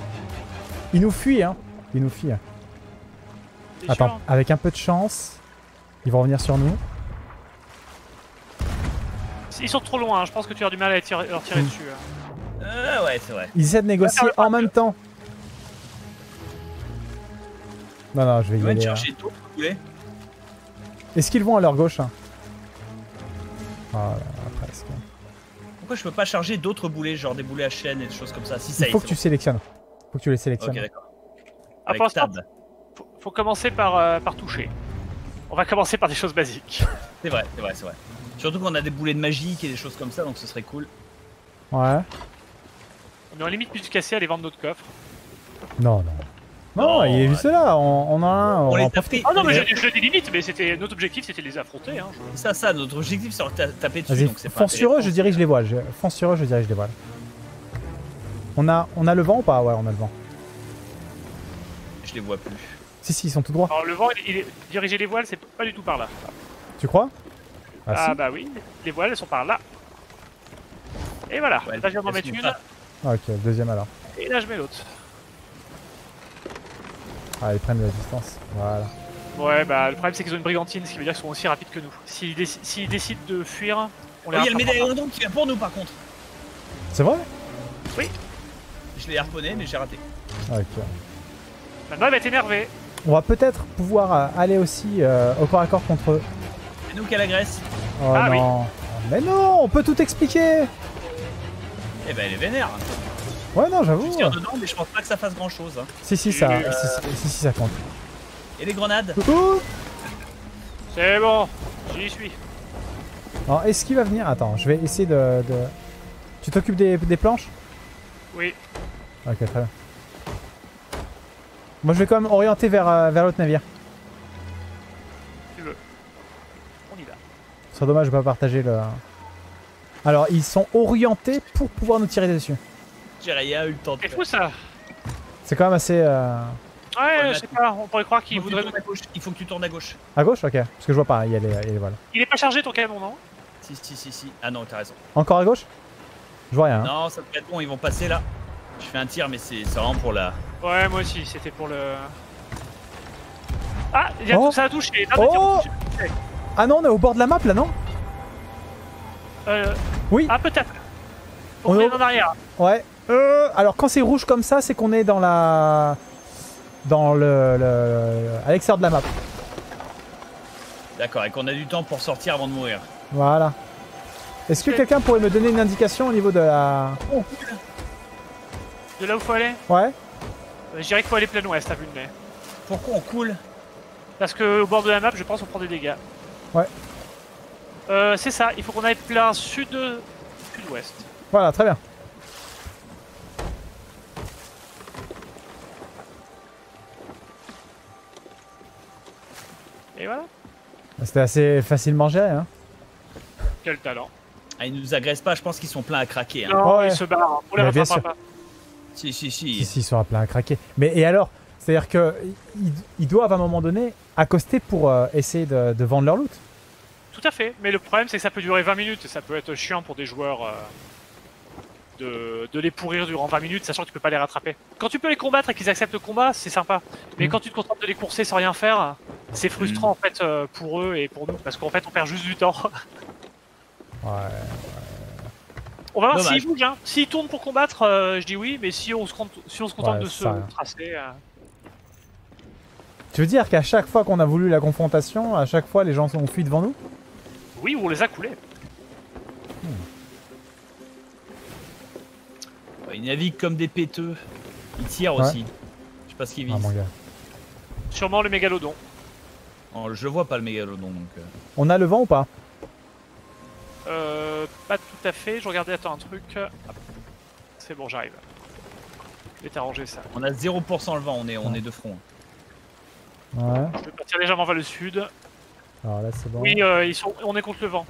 B: Il nous fuit, hein. Il nous fuit. Attends, avec un peu de chance, ils vont revenir sur nous.
A: Ils sont trop loin, hein. je pense que tu as du mal à les tirer- leur tirer
B: Mm.
A: dessus. hein.
C: Euh, ouais, c'est vrai.
B: Ils essaient de négocier en même temps. Non, non, je vais y
C: va
B: aller. hein. Est-ce qu'ils vont à leur gauche hein? Ah, là, là, presque.
C: Pourquoi je peux pas charger d'autres boulets, genre des boulets à chaîne et des choses comme ça Si ça
B: Il faut que tu sélectionnes. faut que tu les sélectionnes.
C: Ok, d'accord.
A: Ah, pour
C: tab.
A: faut, faut commencer par, euh, par toucher. On va commencer par des choses basiques. <laughs>
C: C'est vrai, c'est vrai, c'est vrai. Surtout qu'on a des boulets de magique et des choses comme ça, donc ce serait cool.
B: Ouais.
A: On est en limite plus casser à aller vendre notre coffre.
B: Non, non. Non, il est juste là. On, on en a un. On,
C: On les
B: en
C: a pris.
A: Ah non, mais je, je le délimite, mais c'était notre objectif, c'était de les affronter. Hein. je-
C: Ça, ça, notre objectif, c'est de ta- taper dessus,
B: Vas-y,
C: donc c'est pas
B: fonce sur eux, je dirige les voiles. Je... Fonce sur eux, je dirige les voiles. On a, on a le vent ou pas? Ouais, on a le vent.
C: Je les vois plus.
B: Si, si, ils sont tout droits.
A: Alors le vent, il, il est... diriger les voiles, c'est pas du tout par là.
B: Tu crois?
A: Ah,
B: Ah, si.
A: bah oui, les voiles, elles sont par là. Et voilà,
C: Ouais,
A: là je viens d'en mettre une,
B: Ah, ok, deuxième alors.
A: et là je mets l'autre.
B: Ah, ils prennent de la distance. Voilà.
A: Ouais, bah le problème c'est qu'ils ont une brigantine, ce qui veut dire qu'ils sont aussi rapides que nous. S'ils déci- s'ils décident de fuir, on
C: Oh,
A: les
C: il y a le médaillon qui vient pour nous, par contre.
B: C'est vrai?
C: Je l'ai harponné, mais j'ai raté.
B: Ah, Ok.
A: Maintenant elle va être énervée.
B: On va peut-être pouvoir euh, aller aussi euh, au corps à corps contre eux.
C: C'est nous qui agresse.
B: Oh
A: Ah oui.
B: non. Mais non, on peut tout expliquer.
C: Eh ben, elle est vénère.
B: Ouais, non,
C: Je
B: j'avoue.
C: tire dedans, mais je pense pas que ça fasse grand chose. Hein.
B: Si, si, ça,
A: Euh,
B: si, si, si, si, ça compte.
C: Et les grenades
A: C'est bon, j'y suis.
B: Alors, est-ce qu'il va venir? Attends, je vais essayer de. de- Tu t'occupes des, des planches?
A: Oui,
B: Ok, très bien. Moi, je vais quand même orienter vers, euh, vers l'autre navire.
A: tu veux. On y va.
B: Ce serait dommage de pas partager le. Alors, ils sont orientés pour pouvoir nous tirer dessus.
C: J'ai rien eu le temps de
A: C'est fou ça
B: C'est quand même assez. euh,
A: Ouais,
C: Ouais,
A: je sais pas, on pourrait croire qu'il voudrait...
C: tournes à gauche. Il faut que tu tournes à gauche.
B: À gauche Ok. Parce que je vois pas, il y a les, il y a les voiles.
A: Il est pas chargé ton canon, non?
C: Si, si, si, si. Ah non, t'as raison.
B: Encore à gauche? Je vois rien. hein.
C: Non, ça peut être bon, ils vont passer là. Je fais un tir, mais c'est vraiment pour la.
A: Ouais, moi aussi, c'était pour le... Ah, il y a
B: Oh.
A: tout ça a touché. Ah,
B: Oh Ah non, on est au bord de la map là, non?
A: Euh,
B: Oui.
A: Ah, peut-être.
B: On
A: On
B: est
A: en arrière.
B: Ouais. Euh, alors quand c'est rouge comme ça, c'est qu'on est dans la. Dans le. le... à l'extérieur de la map.
C: D'accord, et qu'on a du temps pour sortir avant de mourir.
B: Voilà. Est-ce que quelqu'un pourrait me donner une indication au niveau de la.
A: De là où faut aller
B: Ouais
A: Euh, Je dirais qu'il faut aller plein ouest, à vue de nez.
C: Pourquoi on coule?
A: Parce que au bord de la map, je pense qu'on prend des dégâts.
B: Ouais.
A: Euh, c'est ça, il faut qu'on aille plein sud... sud-ouest.
B: Voilà, très bien.
A: Et voilà.
B: C'était assez facilement géré, hein.
A: Quel talent.
C: Ah, ils nous agressent pas, je pense qu'ils sont pleins à craquer. Hein.
A: Non,
B: Ouais.
A: il se barre. On les rattrapera pas.
C: Si, si, si.
B: Si, si, ils sont plein à craquer. Mais et alors C'est-à-dire que ils, ils doivent à un moment donné accoster pour euh, essayer de, de vendre leur loot.
A: Tout à fait, mais le problème c'est que ça peut durer 20 minutes et ça peut être chiant pour des joueurs euh, de, de les pourrir durant 20 minutes, sachant que tu peux pas les rattraper. Quand tu peux les combattre et qu'ils acceptent le combat, c'est sympa. Mais
B: Mm.
A: quand tu te contentes de les courser sans rien faire, c'est frustrant en fait euh, pour eux et pour nous, parce qu'en fait on perd juste du temps. <laughs>
B: Ouais.
A: on va voir s'ils bougent, hein. S'ils tournent pour combattre, euh, je dis oui, mais si on se, compte- si on se contente
B: Ouais,
A: de se tracer... euh,
B: Tu veux dire qu'à chaque fois qu'on a voulu la confrontation, à chaque fois les gens ont fui devant nous?
A: Oui, ou on les a coulés.
C: Ils naviguent comme des péteux. Ils tirent
B: Ouais.
C: aussi. Je sais pas ce qu'ils
B: Ah
C: visent.
B: mon gars.
A: Sûrement le mégalodon.
C: Oh, je vois pas le mégalodon donc. euh.
B: On a le vent ou pas?
A: Euh, pas tout à fait. Je regardais, attends, un truc. C'est bon, j'arrive. Je vais t'arranger ça.
C: On a 0% le vent, on est, on
B: Ouais.
C: est de front.
B: Ouais.
A: Je vais partir légèrement vers le sud.
B: Alors là c'est bon.
A: Oui, euh, ils sont... on est contre le vent.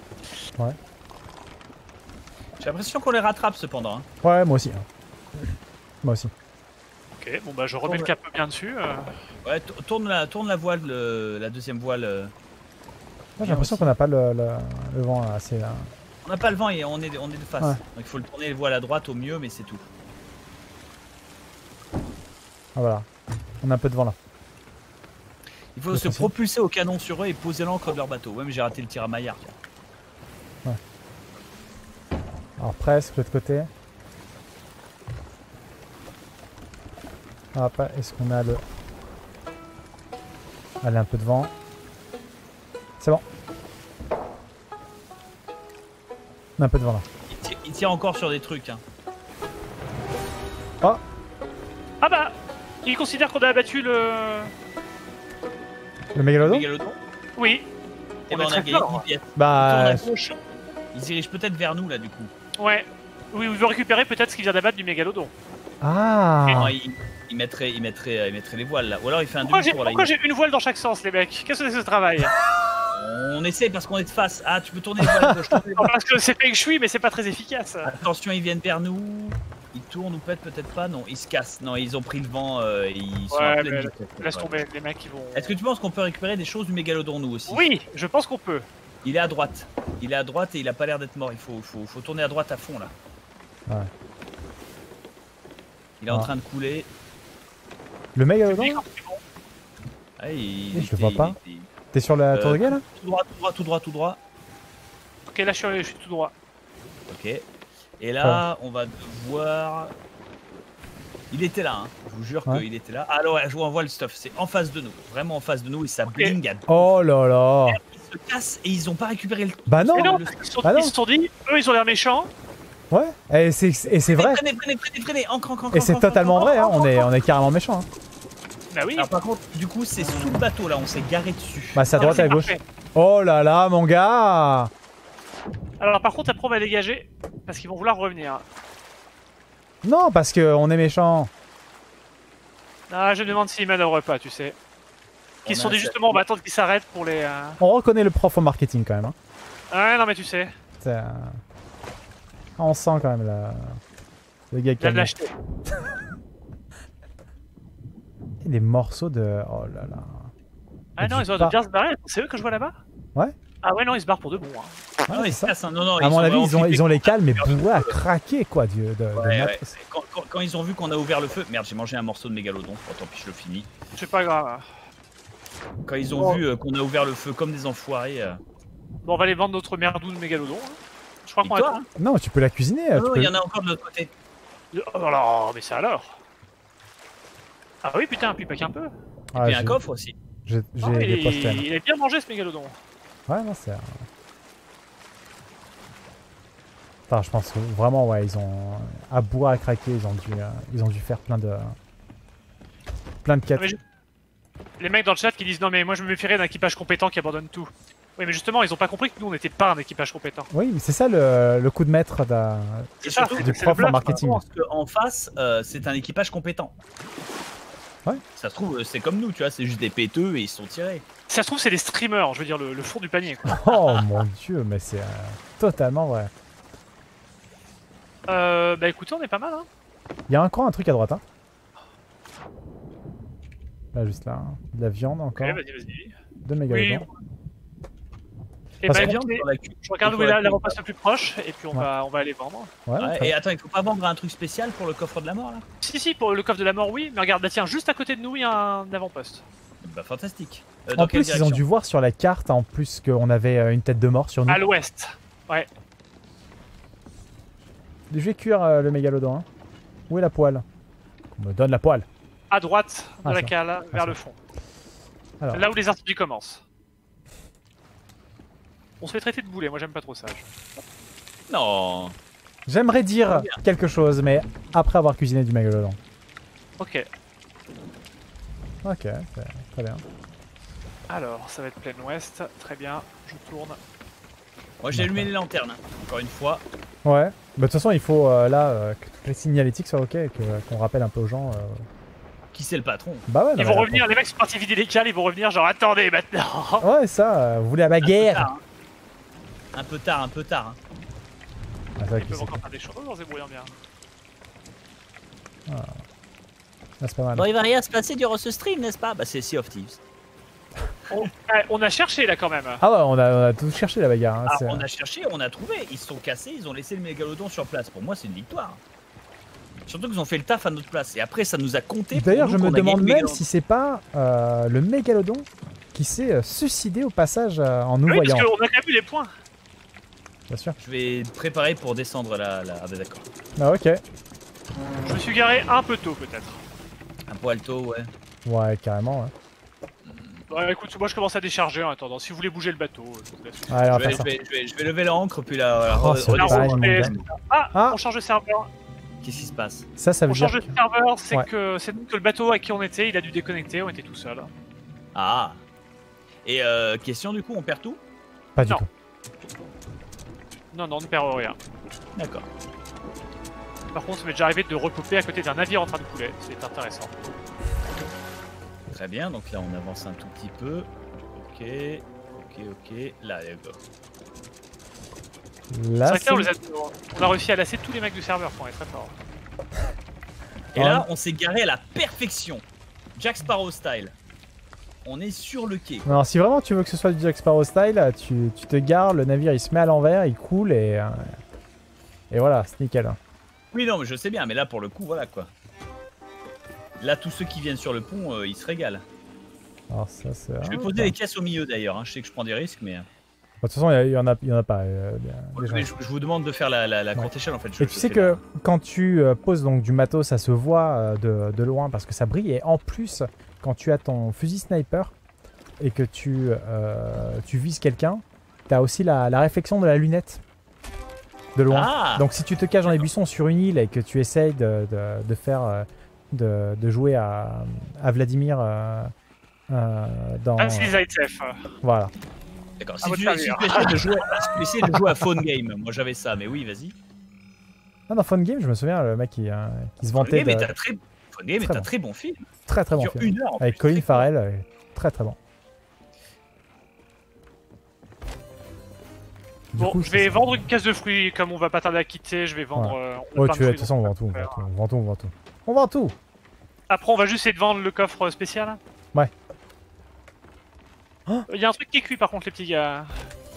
C: J'ai l'impression qu'on les rattrape cependant. hein.
B: Ouais, moi aussi. hein. Moi aussi.
A: Ok, bon bah je remets le
C: ouais.
A: cap bien dessus. euh.
C: Ouais, tourne la, tourne la voile, le- la deuxième voile. euh.
B: J'ai l'impression qu'on n'a pas le, le- le vent là, assez. là.
C: On n'a pas le vent et on est, on est de face.
B: Ouais.
C: Donc il faut le tourner les voiles à droite au mieux, mais c'est tout.
B: Ah voilà. On a un peu de vent là.
C: Il faut se
B: principe.
C: propulser au canon sur eux et poser l'ancre de leur bateau. Ouais, mais j'ai raté le tir à maillard. tiens.
B: Alors presque, de l'autre côté. Hop, est-ce qu'on a le... Allez, un peu de vent. C'est bon. On a un peu de vent là.
C: Il tire, il tire encore sur des trucs. Hein.
B: Oh
A: Ah bah Ils considèrent qu'on a abattu le.
B: Le mégalodon
C: Mégalodon.
A: Oui.
C: Et
A: On
C: ben
A: est
C: on a gagné
A: fort.
C: 10 pièces. Tourne
B: Bah...
C: Ils se dirigent peut-être vers nous là du coup.
A: Ouais. Oui, il veut récupérer peut-être ce qu'il vient d'abattre du mégalodon.
B: Ah
C: Non, il, il mettrait, il, mettrait, euh, il mettrait les voiles là. Ou alors il fait un
A: Pourquoi
C: demi-tour là.
A: pourquoi
C: il-
A: j'ai une voile dans chaque sens, les mecs? Qu'est-ce que c'est ce travail? <laughs>
C: On essaie parce qu'on est de face. Ah, tu peux tourner les voiles à gauche.
A: Non. Parce que c'est feng shui, mais c'est pas très efficace.
C: Attention, ils viennent vers nous. Ils tournent ou peut-être peut-être pas. Non, ils se cassent. Non, ils ont pris le vent. euh, et ils sont
A: Ouais,
C: à pleine
A: mais
C: vitesse.
A: Laisse
C: Ouais.
A: tomber, les mecs, ils vont.
C: Est-ce que tu penses qu'on peut récupérer des choses du mégalodon nous aussi?
A: Oui, je pense qu'on peut.
C: Il est à droite. Il est à droite et il a pas l'air d'être mort. Il faut, faut, faut tourner à droite à fond là.
B: Ouais.
C: Il est en
B: Ah.
C: train de couler.
B: Le mégalodon
C: Ah, il,
B: Eh, je le vois pas. T'es sur la
C: Euh,
B: tour de guet là
C: Tout droit, tout droit, tout droit, tout droit.
A: Ok, là je suis, je suis tout droit.
C: Ok. Et là, on va devoir. Il était là, hein. je vous jure
B: Ouais.
C: qu'il était là. Ah, alors, ouais, je vous envoie le stuff. C'est en face de nous, vraiment en face de nous, et ça bling à
B: Oh là là
C: Ils se cassent et ils ont pas récupéré le.
B: Bah non
A: Mais non,
C: le-
A: ils se sont,
B: Ah non.
A: ils se sont dit, eux ils ont l'air méchants.
B: Ouais Et c'est et c'est vrai
C: Prenez, prenez, prenez, prenez, encre, encre, encre,
B: Et c'est
C: encre,
B: totalement
C: encre,
B: vrai, hein.
C: encre,
B: on, est, on est carrément méchant. Hein.
A: Bah oui.
C: Alors, par contre, du coup, c'est sous le bateau là, on s'est garé dessus.
B: Bah c'est à
A: Ah,
B: droite et
A: c'est
B: à gauche.
A: parfait.
B: Oh là là, mon gars
A: Alors par contre, après on va dégager parce qu'ils vont vouloir revenir.
B: Non, parce qu'on est méchant.
A: Ah, je me demande s'ils manœuvrent pas, tu sais. Qu'ils sont dit justement, on va attendre qu'ils s'arrêtent pour les. euh,
B: On reconnaît le prof au marketing quand même. Hein.
A: Ouais, non mais tu sais,
B: C'est, euh, ah, On sent quand même la... le gars qui
A: a <laughs>
B: a
A: de
B: mis
A: l'acheter.
B: des morceaux de... Oh là là.
A: Ah non, ils ont de bien se barrer. C'est eux que je vois là-bas?
B: Ouais.
A: Ah ouais, non, ils se barrent pour de bon. Hein.
B: Ah,
C: non, ils se cassent. Non, non,
B: À mon avis, ils ont, ils ont les cales, mais bourrés à craquer quoi, de, de
C: Ouais, ouais.
B: matos.
C: Quand, quand- quand ils ont vu qu'on a ouvert le feu, merde, j'ai mangé un morceau de mégalodon. Oh, tant pis, je le finis.
A: C'est pas grave.
C: Quand ils ont vu euh, qu'on a ouvert le feu comme des enfoirés. euh,
A: Bon, on va aller vendre notre merdou de mégalodon. hein. Je crois qu'on a.
C: hein.
B: Non, tu peux la cuisiner.
C: Non,
B: peux-
C: il y en a encore de l'autre côté.
A: Oh là, mais c'est alors. Ah oui, putain, puis pas qu'un peu.
B: Ah,
C: Et un
B: j'ai-
C: coffre aussi.
B: J'ai j'ai
A: il, a bien mangé ce mégalodon.
B: Ouais, non, c'est. Enfin, je pense que vraiment, ouais, ils ont. À boire, à craquer, ils ont dû, euh, ils ont dû faire plein de. Plein de quêtes.
A: Ah, je- Les mecs dans le chat qui disent non, mais moi je me méfierais d'un équipage compétent qui abandonne tout. Oui, mais justement, ils ont pas compris que nous on n'était pas un équipage compétent.
B: Oui, mais c'est ça le, le coup de maître d'un- du prof
A: le
B: en marketing.
C: Je pense qu'en face, euh, c'est un équipage compétent.
B: Ouais.
C: Ça se trouve, c'est comme nous, tu vois, c'est juste des péteux et ils se sont tirés.
A: Si ça se trouve, c'est des streamers, je veux dire, le, le fond du panier. Quoi. <laughs>
B: Oh mon dieu, mais c'est euh, totalement vrai.
A: Euh, bah écoutez, on est pas mal, hein.
B: Il y a encore un truc à droite, hein. Là, juste là. hein. De la viande encore.
A: Ok, vas-y, vas-y.
B: De mégalodon.
A: Et bah
C: la cu-
A: je regarde où est
C: la
A: la, la repasse le plus proche, et puis on,
B: Ouais.
A: va, on va aller vendre.
B: Ouais,
C: Ouais, et
B: bien.
C: attends, il faut pas vendre un truc spécial pour le coffre de la mort là?
A: Si, si, pour le coffre de la mort, oui, mais regarde, bah tiens, juste à côté de nous, il y a un avant-poste.
C: Bah fantastique. Euh,
B: En plus, ils ont dû voir sur la carte, en plus, qu'on avait euh, une tête de mort sur nous.
A: À l'ouest.
B: Je vais cuire euh, le mégalodon. hein. Où est la poêle? On me donne la poêle.
A: À droite de
B: Ah,
A: la cale, vers
B: ça.
A: le fond.
B: Alors.
A: Là où les incendies commencent. On se fait traiter de boulet, moi j'aime pas trop ça.
C: Non.
B: J'aimerais dire quelque chose, mais après avoir cuisiné du mégalodon.
A: Ok,
B: Ok, très bien.
A: alors ça va être plein ouest, très bien, je tourne.
C: Moi j'ai allumé les lanternes, hein. encore une fois.
B: Ouais. Bah, de toute façon, il faut euh, là euh, que toutes les signalétiques soient ok, et que- qu'on rappelle un peu aux gens. euh,
C: Qui c'est le patron?
B: Bah ouais. non,
A: Ils
B: mais
A: vont revenir, les mecs sont partis vider les cales, ils vont revenir genre attendez maintenant
B: Ouais, ça, euh, vous voulez la bagarre
C: hein. Un peu tard, un peu tard. hein.
B: Ah,
A: Ils peuvent encore faire des choses en se débrouillant bien.
B: ah, c'est pas mal.
C: Bon, il va rien se passer durant ce stream, n'est-ce pas? Bah c'est Sea of Thieves.
A: On, eh, on a cherché là quand même.
B: Ah ouais, on a, on a tout cherché la bagarre. hein,
C: Ah, on a cherché, on a trouvé. Ils se sont cassés, ils ont laissé le mégalodon sur place. Pour moi, c'est une victoire. Surtout qu'ils ont fait le taf à notre place. Et après, ça nous a compté.
B: D'ailleurs, je me demande même si c'est pas euh, le mégalodon qui s'est euh, suicidé au passage euh, en nous
A: oui,
B: voyant.
A: parce qu'on a quand même eu les points.
B: Bien sûr.
C: Je vais préparer pour descendre là. là. Ah bah d'accord.
B: Ah ok.
A: Je me suis garé un peu tôt peut-être.
C: Un poil tôt, ouais.
B: Ouais, carrément. Ouais.
A: Ouais, écoute, moi je commence à décharger en attendant. Si vous voulez bouger le bateau, euh, je vous laisse.
B: Allez, on va
C: Je vais,
B: faire ça.
C: je, vais, je, vais, je vais lever l'ancre, puis la. la
B: Oh, gars.
A: Ah,
B: Ah.
A: on change de serveur.
C: Qu'est-ce qui se passe?
B: Ça, ça veut
A: On
B: dire.
A: change de serveur, c'est
B: Ouais.
A: que c'est donc que le bateau à qui on était, il a dû déconnecter, on était tout seul.
C: Ah Et euh, question du coup, on perd tout?
B: Pas du
A: Non.
B: tout.
A: Non, non, on ne perd rien.
C: D'accord.
A: Par contre, ça m'est déjà arrivé de repoper à côté d'un navire en train de couler. C'est intéressant.
C: Très bien, donc là on avance un tout petit peu. Ok, ok, ok. Là, go.
B: Là,
A: vrai que là, on,
B: c'est-
A: les a, on a réussi à lasser tous les mecs du serveur, on est très fort.
C: Et là, on s'est garé à la perfection. Jack Sparrow style. On est sur le quai.
B: Non, si vraiment tu veux que ce soit du Jack Sparrow style, tu, tu te gares, le navire il se met à l'envers, il coule et. euh, Et voilà, c'est nickel. hein.
C: Oui, non, mais je sais bien, mais là pour le coup, voilà quoi. Là, tous ceux qui viennent sur le pont, euh, ils se régalent.
B: Alors, ça, c'est.
C: Je vais poser les caisses au milieu d'ailleurs. hein. Je sais que je prends des risques, mais. euh,
B: De toute façon, il y, en a, il y en a pas. euh,
C: mais je, je vous demande de faire la, la, la courte échelle en fait. Je-
B: Et tu sais que quand tu poses donc du matos, ça se voit de, de loin parce que ça brille. Et en plus, quand tu as ton fusil sniper et que tu, euh, tu vises quelqu'un, tu as aussi la, la réflexion de la lunette de loin.
C: Ah
B: Donc si tu te caches dans les buissons sur une île et que tu essayes de, de- de faire euh, de, de jouer à, à Vladimir euh, euh, dans
A: Ah, ITF.
B: voilà.
C: D'accord. Si tu, si
A: servir.
C: tu essaies de jouer, si de jouer à phone game, moi j'avais ça, mais oui, vas-y.
B: Ah, dans Fun Game, je me souviens le mec qui, qui se
C: Phone
B: vantait de
C: très, phone game est
B: Très
C: un
B: bon.
C: très bon film.
B: très très bon
C: Sur
B: film.
C: une heure. en
B: avec
C: plus,
B: Colin Farrell, euh, très très bon. Du
A: Bon,
B: coup,
A: je vais
B: c'est-
A: vendre une caisse de fruits, comme on va pas tarder à quitter, je vais vendre. euh, on
B: Ouais, tu
A: de
B: toute façon, on vend
A: on
B: tout, on
A: va
B: vend tout, on vend tout, on vend tout. On vend tout
A: Après, on va juste essayer de vendre le coffre spécial. hein.
B: Ouais.
A: Il y a un truc qui est cuit par contre, les petits gars.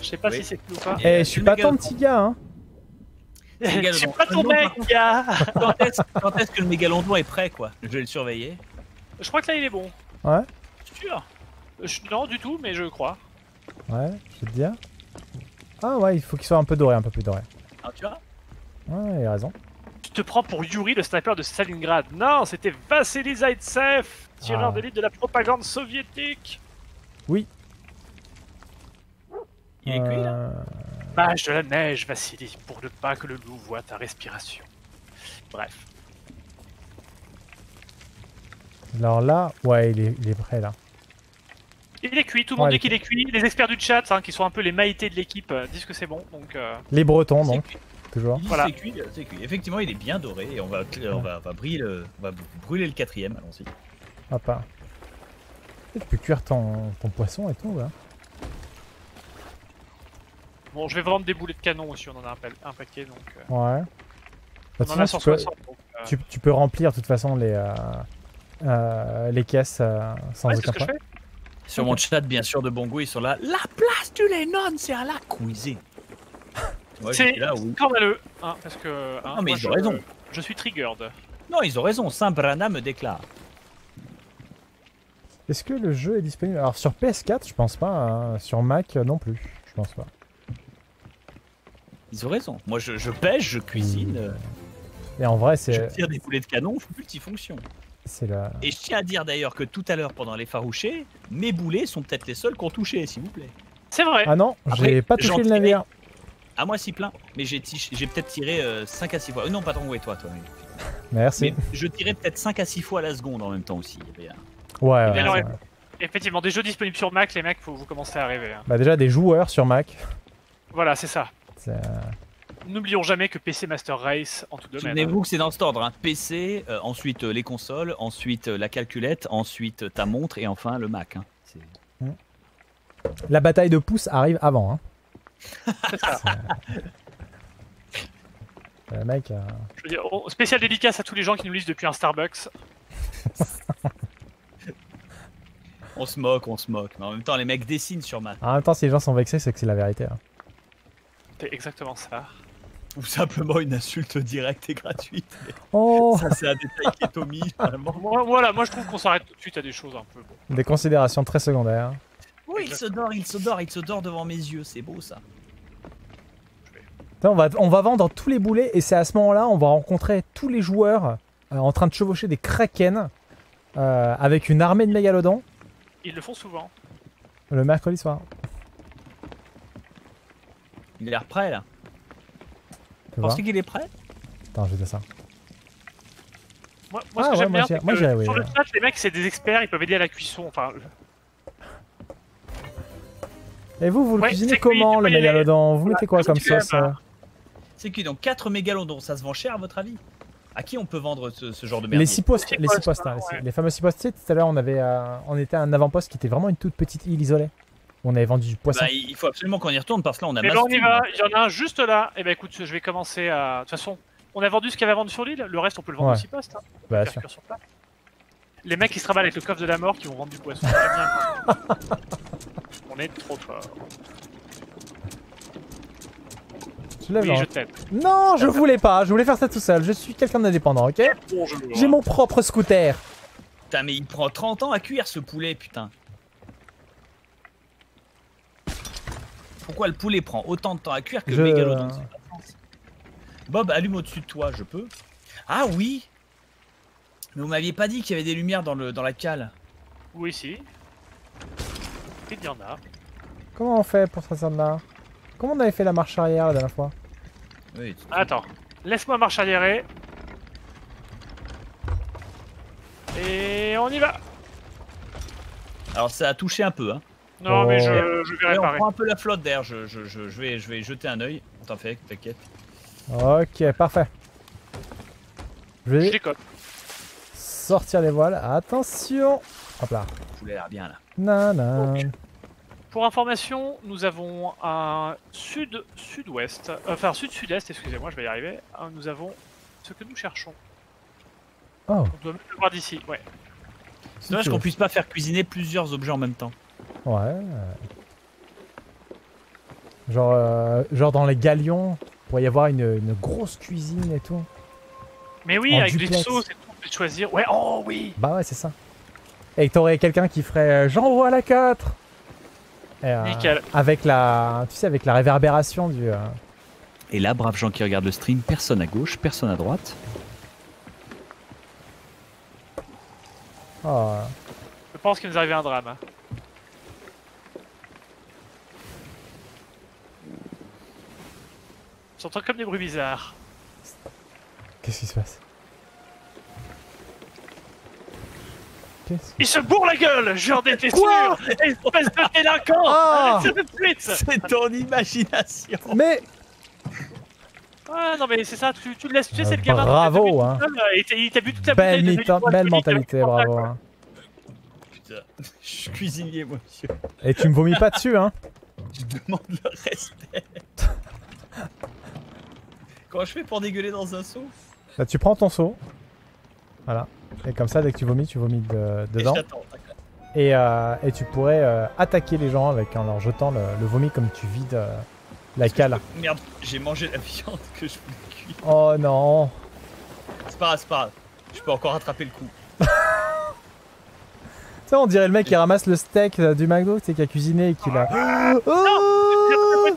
A: Je sais pas
C: Oui.
A: si c'est cuit ou pas.
C: Et,
B: Eh, je suis pas ton petit gars, hein
A: Je suis pas ton mec, gars
C: Quand est-ce que le mégalodon est prêt, quoi Je vais le surveiller.
A: Je crois que là il est bon.
B: Ouais,
A: Sûr Euh, je- Non, du tout, mais je crois.
B: ouais, je vais te dire. Ah ouais, il faut qu'il soit un peu doré, un peu plus doré.
C: Ah, tu vois
B: Ouais, il a raison.
A: Tu te prends pour Yuri, le sniper de Stalingrad. Non, c'était Vassili Zaitsev, tireur
B: Ah.
A: d'élite de la propagande soviétique.
B: Oui.
C: Il est cuit là
B: Euh,
A: Mage de la neige, Vassili, pour ne pas que le loup voie ta respiration. Bref.
B: Alors là, ouais, il est, il est prêt là.
A: Il est cuit, tout le monde dit qu'il est cuit. Les experts du chat, hein, qui sont un peu les maïtés de l'équipe, euh, disent que c'est bon. Donc, euh,
B: Les Bretons, donc,
C: cuit.
B: toujours.
C: Il-
A: Voilà.
C: C'est cuit, c'est cuit. Effectivement, il est bien doré et on va, on va, on va brûler le, on va brûler le quatrième. Allons-y.
B: Hop là. Tu peux cuire ton, ton poisson et tout, là.
A: Bon, je vais vendre des boulets de canon aussi, on en a un, pa- un paquet. Donc, euh,
B: Ouais. Bah,
A: on
B: de toute
A: en a
B: façon, tu peux-
A: 160. donc, euh,
B: tu, tu peux remplir de toute façon les, euh, euh, les caisses euh, sans
A: ouais,
B: aucun problème.
C: Sur mon chat, bien sûr, de Bongo, ils sont là. La place du Lennon, c'est à la cuisine. <laughs> Moi,
A: C'est
C: oui.
A: scandaleux, hein, parce que. hein,
C: Non, mais
A: moi,
C: ils ont
A: je-
C: raison.
A: Je suis triggered.
C: Non, ils ont raison. Saint-Brana me déclare.
B: Est-ce que le jeu est disponible? Alors sur PS4, je pense pas. hein. Sur Mac, non plus. Je pense pas.
C: Ils ont raison. Moi, je, je pêche, je cuisine, euh,
B: Et en vrai,
C: je
B: c'est.
C: tire des boulets de canon, je multifonction.
B: C'est le.
C: Et je tiens à dire d'ailleurs que tout à l'heure, pendant les farouchés, mes boulets sont peut-être les seuls qu'on touché, s'il vous plaît.
A: C'est vrai.
B: Ah non, j'ai pas touché le navire.
C: À moi, si plein. Mais j'ai peut-être tiré 5 à 6 fois. Euh, non, pas tant ouais, toi, toi. mais-
B: Merci.
C: Mais je tirais peut-être 5 à 6 fois à la seconde en même temps aussi. Il y avait un-
B: Ouais, ouais,
A: Mais alors,
B: ouais.
A: Effectivement, des jeux disponibles sur Mac, les mecs, faut vous commencer à rêver. hein.
B: Bah déjà des joueurs sur Mac.
A: Voilà, c'est ça.
B: Euh,
A: N'oublions jamais que PC Master Race en tout domaine.
C: Souvenez-vous que c'est dans cet ordre hein. PC, euh, ensuite euh, les consoles, ensuite euh, la calculette, ensuite euh, ta montre et enfin le Mac. hein. C'est-
B: La bataille de pouces arrive avant. Hein.
A: C'est ça.
B: Mec, euh,
A: Je veux dire, on- spécial dédicace à tous les gens qui nous lisent depuis un Starbucks. <laughs>
C: On se moque, on se moque. Mais en même temps, les mecs dessinent sur Mac.
B: en même temps, si les gens sont vexés, c'est que c'est la vérité.
A: C'est exactement ça.
C: Ou simplement une insulte directe et gratuite.
B: Oh
C: Ça, c'est un détail qui est omis. <laughs>
A: Moi, voilà, moi je trouve qu'on s'arrête tout de suite à des choses un peu. Bon.
B: Des considérations très secondaires.
C: Oui, il se dort, il se dort, il se dort devant mes yeux. C'est beau ça.
B: On va, on va vendre tous les boulets et c'est à ce moment-là on va rencontrer tous les joueurs euh, en train de chevaucher des kraken euh, avec une armée de mégalodons
A: Ils le font souvent.
B: le mercredi soir.
C: Il a l'air prêt là.
B: Tu vois
C: Pensez qu'il est prêt?
B: Attends, je vais dire ça.
A: Moi, moi,
B: Ah
A: ce que
B: ouais,
A: j'aime bien,
B: moi,
A: que
B: oui,
A: sur le chat, les mecs, c'est des experts, ils peuvent aider à la cuisson. Enfin,
B: Et vous, vous le
A: Ouais,
B: cuisinez comment
A: cuit,
B: le mégalodon? Vous mettez quoi comme sauce
A: hein.
B: euh
C: C'est qui donc 4 mégalodons Ça se vend cher à votre avis? À qui on peut vendre ce, ce genre de
B: Les
C: merdier?
B: six postes,
A: six
B: les six
A: postes,
B: postes, hein,
A: ouais.
B: les, les fameux six postes. Tu sais, tout à l'heure, on avait, euh, on était à un avant-poste qui était vraiment une toute petite île isolée. Où On avait vendu du poisson.
C: Bah, il faut absolument qu'on y retourne parce que là on a
A: mais
C: masse
A: ben on y va,
C: hein.
A: il y en a un juste là. Et ben écoute, je vais commencer à. De toute façon, on a vendu ce qu'il y avait à vendre sur l'île, le reste on peut le vendre
B: Ouais.
A: aussi poste. Hein.
B: Bah, sûr.
A: cuire sur place. Les mecs qui se rabattent avec le coffre de la mort qui vont vendre du poisson. <laughs> On est trop fort.
B: Je
A: Oui,
B: la-
A: je t'aime.
B: Non, je voulais pas. Je voulais faire ça tout seul. Je suis quelqu'un d'indépendant, ok. J'ai mon propre scooter.
C: Putain, mais il prend 30 ans à cuire ce poulet, putain. Pourquoi le poulet prend autant de temps à cuire que
B: Je-
C: le mégalodon. Bob, allume au-dessus de toi, je peux Ah oui Mais vous m'aviez pas dit qu'il y avait des lumières dans, le, dans la cale.
A: Oui, si. Il y en a.
B: Comment on fait pour sortir de là? Comment on avait fait la marche arrière la dernière fois?
C: Oui, tu-
A: Attends, laisse-moi marche arrière. Et on y va.
C: Alors ça a touché un peu, hein.
A: Non, mais
B: Oh.
A: je, je vais
C: Ouais, on
A: réparer.
C: prend un peu la flotte d'air, je, je, je, je vais, je vais jeter un œil. T'en fais, t'inquiète.
B: Ok, parfait. Je
A: Je
B: vais sortir les voiles. Attention Hop là.
C: A l'air bien là.
B: Nanan.
A: Pour information, nous avons un sud-sud-ouest, euh, enfin sud-sud-est, excusez-moi, je vais y arriver. Euh, Nous avons ce que nous cherchons.
B: Oh,
A: On doit même le voir d'ici, ouais.
C: C'est dommage qu'on puisse pas faire cuisiner plusieurs objets en même temps.
B: Ouais. Genre, euh, genre dans les galions, il pourrait y avoir une, une grosse cuisine et tout.
A: Mais oui,
B: En
A: avec des sauces et tout, on peut choisir. Ouais, oh oui
B: Bah ouais, c'est ça. Et que t'aurais quelqu'un qui ferait euh, J'envoie la 4 Et, euh,
A: Nickel.
B: Avec la, tu sais, avec la réverbération du. euh,
C: Et là, braves gens qui regardent le stream, personne à gauche, personne à droite.
B: oh,
A: Je pense qu'il nous arrivait un drame. hein. J'entends comme des bruits bizarres.
B: Qu'est-ce qui se passe
A: Il se bourre la gueule J'en étais sûr Espèce de délinquant
B: Ah <laughs>
A: de suite
C: C'est ton imagination
B: Mais
A: Ah non mais c'est ça, tu, tu le laisses, tu sais, c'est le
B: Euh,
A: gamin.
B: bravo, hein.
A: il t'a bu toute la
B: belle,
A: de
B: mentalité,
A: un
B: bravo. hein.
C: Putain, je suis cuisinier, moi, monsieur.
B: Et tu me vomis pas dessus, hein
C: Je demande le respect. <laughs> Comment je fais pour dégueuler dans un seau
B: Là, tu prends ton seau. Voilà. Et comme ça, dès que tu vomis, tu vomis de- dedans. Et, euh, et tu pourrais euh, attaquer les gens avec en leur jetant le, le vomi comme tu vides euh, la cale.
C: Merde, j'ai mangé la viande que je voulais cuire.
B: Oh non
C: C'est pas grave, c'est pas grave. Je peux encore rattraper le coup. <laughs>
B: Tu sais, on dirait le mec qui ramasse le steak euh, du McDo, tu sais, qui a cuisiné et qui l'a. Oh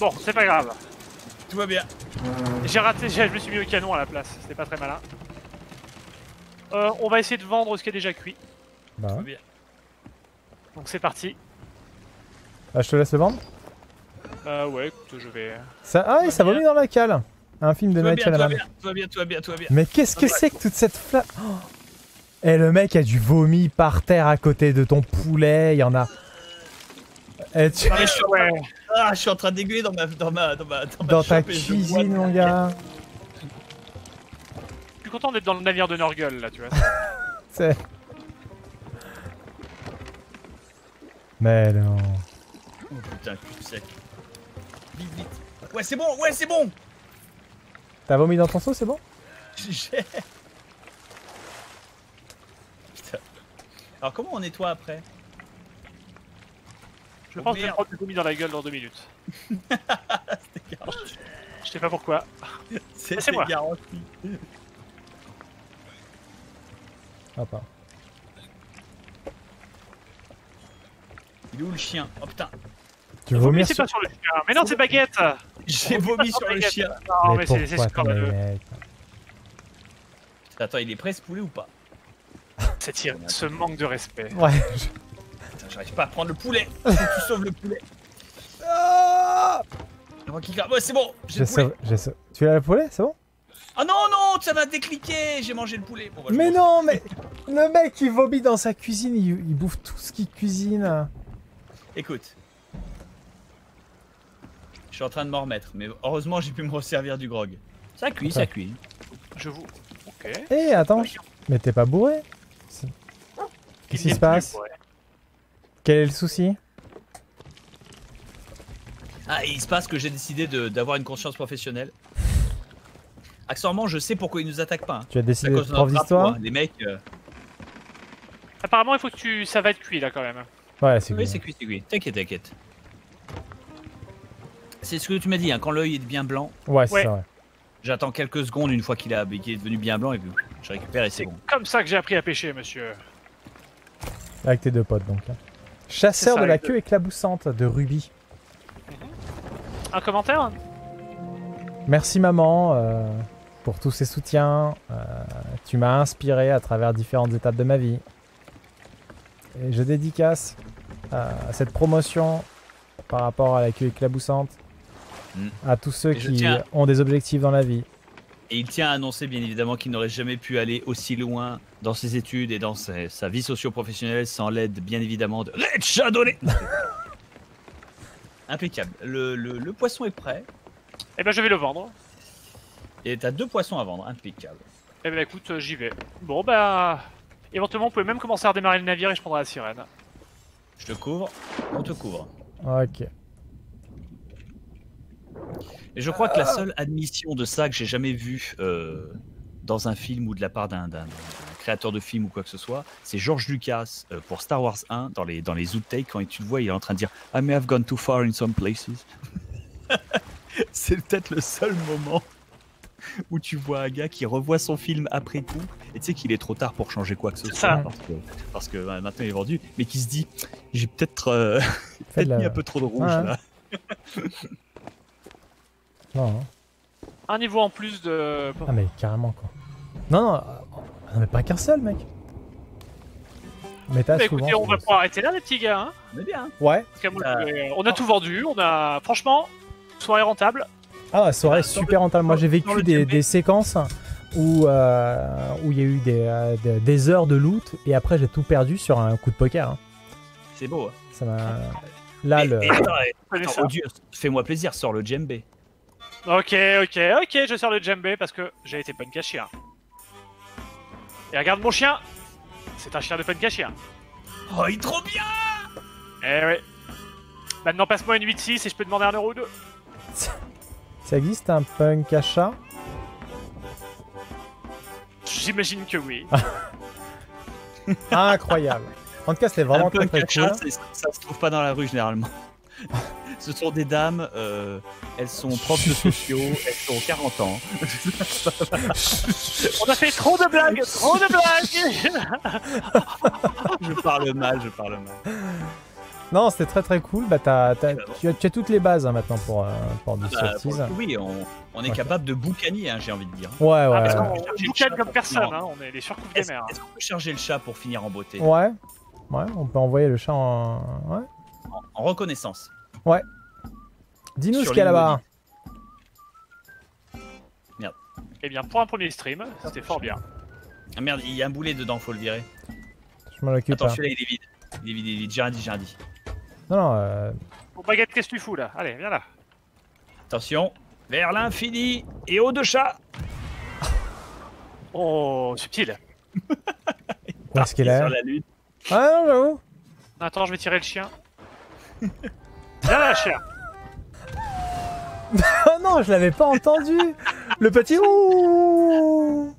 A: Bon, c'est pas grave.
C: Tout va bien.
A: J'ai raté, j'ai- je me suis mis au canon à la place. C'était pas très malin. Euh, on va essayer de vendre ce qui est déjà cuit.
B: Bah,
C: Tout
B: ouais.
C: va bien.
A: Donc c'est parti.
B: Ah, je te laisse le vendre.
A: Euh, ouais, écoute, je vais.
B: Ça... Ah, oui,
C: va
B: ça
C: bien.
B: vomit dans la cale. Un film de
C: Tout va
B: Night
C: bien, tout va
B: Shyamalan.
C: bien, tout va bien, tout va bien, tout va bien.
B: Mais qu'est-ce que
C: Ouais.
B: c'est que toute cette flamme Et le mec a du vomi par terre à côté de ton poulet. Il y en a. Eh, tu-
C: Ah,
A: Ouais. <laughs>
C: ah, je suis en train d'aiguiller dans ma, dans ma, dans ma, dans ma
B: Dans ta cuisine, mon gars.
A: Je suis content d'être dans le navire de Norgul là, tu vois. <laughs>
B: C'est. Mais non.
C: Oh putain, cul sec. Vite, vite. Ouais, c'est bon, ouais, c'est bon.
B: T'as vomi dans ton seau, c'est bon?
C: J'ai- <laughs> Putain. Alors, comment on nettoie après?
A: Je
C: Oh,
A: pense que je vais prendre vomis dans la gueule dans deux minutes. <laughs> Je sais pas pourquoi.
C: C'était
A: moi.
C: garanti.
B: Ah, pas.
C: Il est où le chien? Oh putain,
B: Tu veux vomir
A: c'est
B: sur...
A: pas sur le chien. Mais non, c'est baguette
C: j'ai vomi sur le chien.
A: Non, mais
B: Mais
A: c'est c'est
B: pourquoi
A: scandaleux.
C: Attends, il est prêt ce poulet ou pas?
A: C'est ce manque de respect.
B: Ouais. <laughs>
C: Putain, j'arrive pas à prendre le poulet. Faut que tu sauves le poulet.
B: Ah.
C: Ouais, c'est bon, j'ai le poulet.
B: Tu as le poulet, c'est bon?
C: Ah non, non, ça m'a décliqué. J'ai mangé le poulet. Bon, bah,
B: Mais non, mais le mec il vomit dans sa cuisine, il, il bouffe tout ce qu'il cuisine.
C: Écoute. Je suis en train de m'en remettre, mais heureusement j'ai pu me resservir du grog. Ça cuit, ça cuit.
A: Je vous. Ok.
B: Eh, attends, mais t'es pas bourré C'est- Qu'est-ce qui se passe? Quel est le souci?
C: Ah, il se passe que j'ai décidé de- d'avoir une conscience professionnelle. Accessoirement, je sais pourquoi ils nous attaquent pas. hein.
B: Tu as décidé
C: de
B: prof
C: notre
B: d'histoire
C: hein. Les mecs. euh,
A: Apparemment, il faut que tu. Ça va être cuit là quand même.
B: Ouais, c'est
C: Oui,
B: cool.
C: c'est cuit, c'est cuit. T'inquiète, t'inquiète. C'est ce que tu m'as dit, hein, quand l'œil est bien blanc,
B: Ouais, c'est
A: Ouais.
B: vrai.
C: j'attends quelques secondes une fois qu'il est devenu bien blanc et puis je récupère et c'est
A: C'est
C: bon.
A: comme ça que j'ai appris à pêcher, monsieur.
B: Avec tes deux potes donc. hein. Chasseur de la queue éclaboussante de Ruby.
A: Un commentaire?
B: Merci maman euh, pour tous ces soutiens. Euh, tu m'as inspiré à travers différentes étapes de ma vie. Et je dédicace euh, cette promotion par rapport à la queue éclaboussante
C: Mm.
B: à tous ceux qui
C: tiens-
B: ont des objectifs dans la vie.
C: Et il tient à annoncer bien évidemment qu'il n'aurait jamais pu aller aussi loin dans ses études et dans sa, sa vie socio-professionnelle sans l'aide bien évidemment de Red Chardonnay. <laughs> Impeccable. Le, le- le poisson est prêt
A: Eh ben, je vais le vendre.
C: et t'as deux poissons à vendre. Impeccable.
A: Eh ben, écoute, euh, j'y vais. Bon, bah. Éventuellement, vous pouvez même commencer à redémarrer le navire et je prendrai la sirène.
C: Je te couvre, on te couvre.
B: Ok.
C: Et je crois que la seule admission de ça que j'ai jamais vue euh, dans un film ou de la part d'un créateur de film ou quoi que ce soit, c'est George Lucas euh, pour Star Wars 1 dans les, dans les outtakes quand tu le vois, il est en train de dire I may have gone too far in some places. <laughs> c'est peut-être le seul moment où tu vois un gars qui revoit son film après coup et tu sais qu'il est trop tard pour changer quoi que ce soit
A: ça.
C: parce que, parce que euh, maintenant il est vendu, mais qui se dit j'ai peut-être euh, <laughs>
B: la-
C: mis un peu trop de rouge
B: Ouais.
C: là. <laughs>
B: Non, non.
A: Un niveau en plus de.
B: Ah mais carrément quoi. Non, non, euh, a pas qu'un seul mec. Mais t'as
A: Bah,
B: souvent.
A: écoutez, on va pouvoir arrêter là, les petits gars. Hein
C: On est bien.
B: Ouais.
A: Moi,
C: Euh,
A: je vais- on a tout vendu. On a. Franchement, soirée rentable.
B: Ah, soirée super rentable. Moi, j'ai vécu des, des séquences où euh, où il y a eu des, euh, des, des heures de loot et après j'ai tout perdu sur un coup de poker. hein.
C: C'est beau. hein.
B: Ça m'a. Là,
C: Et-
B: le. <coughs>
C: fais-moi plaisir, sors le djembé.
A: Ok, ok, ok, je sors le djembé parce que j'ai été punk à chien. Et regarde mon chien C'est un chien de punk à chien.
C: Oh, il est trop bien
A: Eh ouais. Maintenant, passe-moi une 8-6 et je peux demander un euro ou deux. <laughs>
B: Ça existe un punk à chat?
A: J'imagine que oui. <laughs>
B: Incroyable. En tout cas, c'était vraiment
C: Un
B: très très cool.
C: c'est- ça, ça se trouve pas dans la rue généralement. <laughs> Ce sont des dames, euh, elles sont profs de sociaux, <laughs> elles ont 40 ans. <laughs>
A: On a fait trop de blagues Trop de blagues
C: Je parle mal, je parle mal.
B: Non, c'était très très cool. Bah,
C: bah
B: tu, as, tu as toutes les bases hein, maintenant pour, euh, pour du
C: Bah, le coup, oui, on, on est
B: Ouais.
C: capable de boucanier, hein, j'ai envie de dire.
B: Ouais,
A: Ah, parce
B: ouais.
A: qu'on
C: Chercher
A: on boucane
C: chat
A: comme personne, hein, on est les surcoupes
C: Est-ce
A: des mers.
C: est-ce qu'on peut charger le chat pour finir en beauté?
B: Ouais. Ouais, on peut envoyer le chat en. Ouais.
C: En, en reconnaissance
B: Dis-nous ce qu'il y a là-bas.
A: Eh bien, pour un premier stream, c'était fort bien.
C: Ah merde, il y a un boulet dedans, faut le virer.
B: Je m'en occupe.
C: Attends, celui-là il est vide. Il est vide, il est vide. J'ai rien dit, j'ai rien dit.
B: Non, non. euh,
A: Bon, baguette, qu'est-ce que tu fous là? Allez, viens là.
C: Attention, vers l'infini et au de chat.
A: Oh, subtil.
B: Où est-ce qu'il est?
C: sur la lune.
B: Ah non, j'avoue.
A: Attends, je vais tirer le chien. Viens là, chien. <laughs>
B: Oh non, je l'avais pas entendu. Le petit ouh.